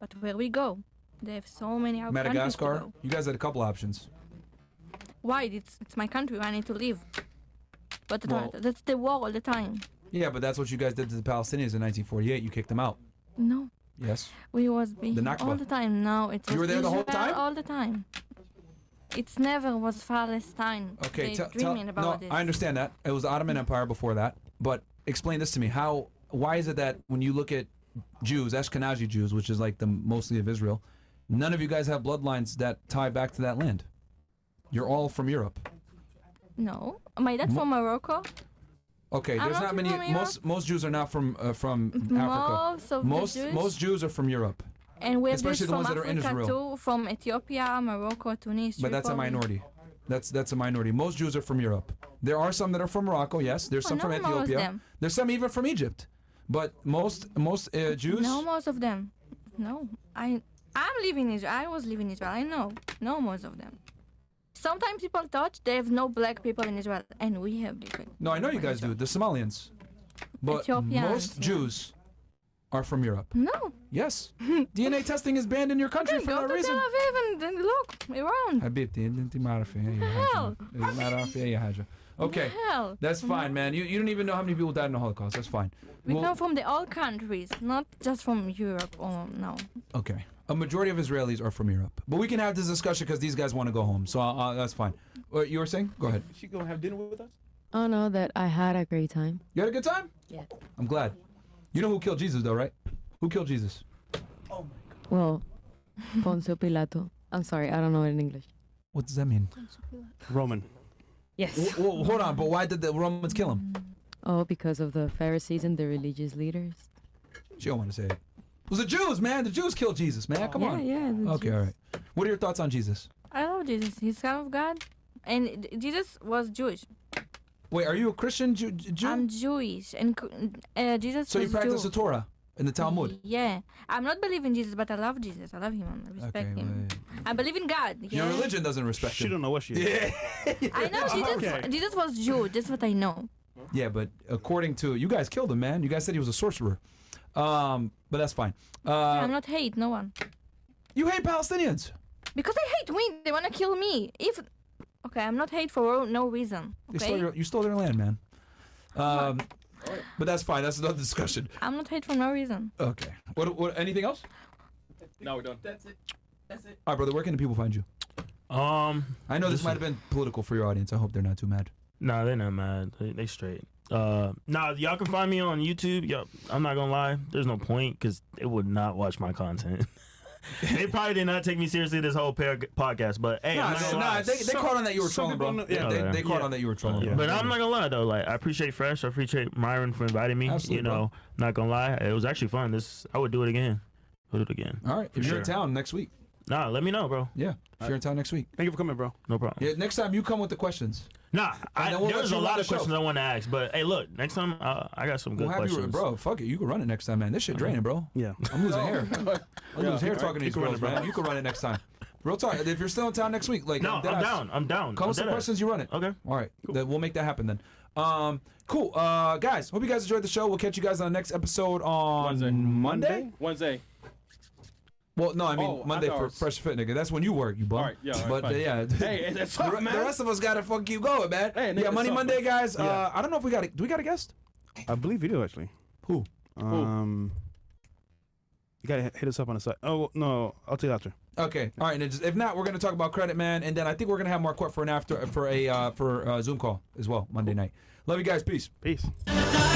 But where we go? They have so many Arab countries to Madagascar. go. You guys had a couple options. Why? It's it's my country. I need to leave. But Well- that's the war all the time. Yeah, but that's what you guys did to the Palestinians in 1948. You kicked them out. No, Yes. we was being The Nakba. all the time. No, it was You were there the whole time? All the time. It's never was Palestine. Okay, they tell, dreaming about no, this. I understand that. It was the Ottoman Empire before that. But explain this to me. How? Why is it that when you look at Jews, Ashkenazi Jews, which is like the mostly of Israel, none of you guys have bloodlines that tie back to that land? You're all from Europe. No, my dad from Morocco. Okay, there's not many. Europe. Most most Jews are not from uh, from Africa. Most most Jews- most Jews are from Europe. And we have Especially the from ones that are in Israel. too, from Ethiopia, Morocco, Tunisia. But that's a minority. That's that's a minority. Most Jews are from Europe. There are some that are from Morocco. Yes, there's Oh, some from not most of Ethiopia. There's some even from Egypt. But most most uh, Jews. No, most of them. No, I I'm living in Israel. I was living in Israel. I know. No, most of them. Sometimes people thought they have no black people in Israel, and we have black. No, I know you guys do. The Somalians. But Ethiopians, most yeah. Jews are from Europe. No. Yes. DNA testing is banned in your country for Go no to reason. Tel Aviv and then look around. حبيبتي انت ما اعرف اي hell? حاجه ما اعرف اي حاجه Okay, hell? that's fine, man. You, you don't even know how many people died in the Holocaust. That's fine. We Well, come from the all countries, not just from Europe. Oh no. okay, a majority of Israelis are from Europe, but we can have this discussion because these guys want to go home, so uh, uh, that's fine. What you were saying? Go ahead. She gonna have dinner with us? Oh no, that I had a great time. You had a good time? Yes. I'm glad. You know who killed Jesus, though, right? Who killed Jesus? Oh, my. well, Poncio Pilato. I'm sorry, I don't know it in English. What does that mean? Roman. Yes. W- w- hold on, but why did the Romans kill him? Oh, because of the Pharisees and the religious leaders. She don't want to say it. It was the Jews, man. The Jews killed Jesus, man. Come Yeah, on. yeah, the Okay, all right. What are your thoughts on Jesus? I love Jesus. He's son of God, and Jesus was Jewish. Wait, are you a Christian Jew? Jew? I'm Jewish, and uh, Jesus so you practice Jew. the Torah in the Talmud? Yeah, I'm not believing Jesus, but I love Jesus. I love him. I respect Okay, him. I believe in God. Your religion doesn't respect She him. don't know what she is. Yeah. I know Jesus. Okay. Jesus was Jew. That's what I know. Yeah, but according to you guys killed him, man. You guys said he was a sorcerer. Um, but that's fine. Uh, I'm not hate no one you hate Palestinians. because they hate me. They wanna kill me. If okay, I'm not hate for no reason. You Okay, stole your, you stole their land, man. Um, but that's fine. That's another discussion. I'm not hate for no reason. Okay. What? What? Anything else? No, we're done. That's it. That's it. All right, brother. Where can the people find you? Um, I know this listen. might have been political for your audience. I hope they're not too mad. Nah, they're not mad. They, they straight. Uh, nah, y'all can find me on YouTube. Yo, I'm not gonna lie. There's no point because they would not watch my content. they probably did not take me seriously this whole par- podcast. But hey, Nah, I'm not they- gonna nah, lie. they, they caught on that you were some trolling, bro. know- Yeah, yeah. they, they caught Yeah. on that you were trolling. bro. But I'm not gonna lie though, like I appreciate Fresh, I appreciate Myron for inviting me. Absolutely, you know, not gonna lie, it was actually fun. This I would do it again. Would do it again. All right. If For you're in town next week, Nah, let me know, bro. yeah. If you're in town next week, Thank you for coming, bro. No problem. yeah. Next time you come with the questions. Nah, I, then we'll there's a lot the of show. questions I want to ask, but hey, look, next time uh, I got some good We'll have you, questions. bro. Fuck it. You can run it next time, man. This shit draining, bro. Yeah. I'm losing hair. I'm losing hair talking to these girls, bro. man. You can run it next time. Real talk. If you're still in town next week, like No, dead I'm down. I'm down. Come with some questions, you run it. Okay. All right. Then we'll make that happen then. Um, cool. Uh, guys, hope you guys enjoyed the show. We'll catch you guys on the next episode on Wednesday. Monday. Wednesday. Well, no, I mean Oh, Monday after for hours. Fresh Fit, nigga. That's when you work, you bum. All right, yeah, all right, but uh, fine. yeah. Hey, it's- it's tough, the, man. the rest of us gotta fuck keep going, man. Hey, nigga, yeah, Money tough, Monday, man. guys. Uh, I don't know if we got a, do we got a guest? I believe you do actually. Who? Um, you gotta hit us up on the side. Oh no, I'll tell you after. Okay. All right. And just, if not, we're gonna talk about Credit Man, and then I think we're gonna have more for an after for a uh, for uh, Zoom call as well Monday night. Love you guys. Peace. Peace. I ran so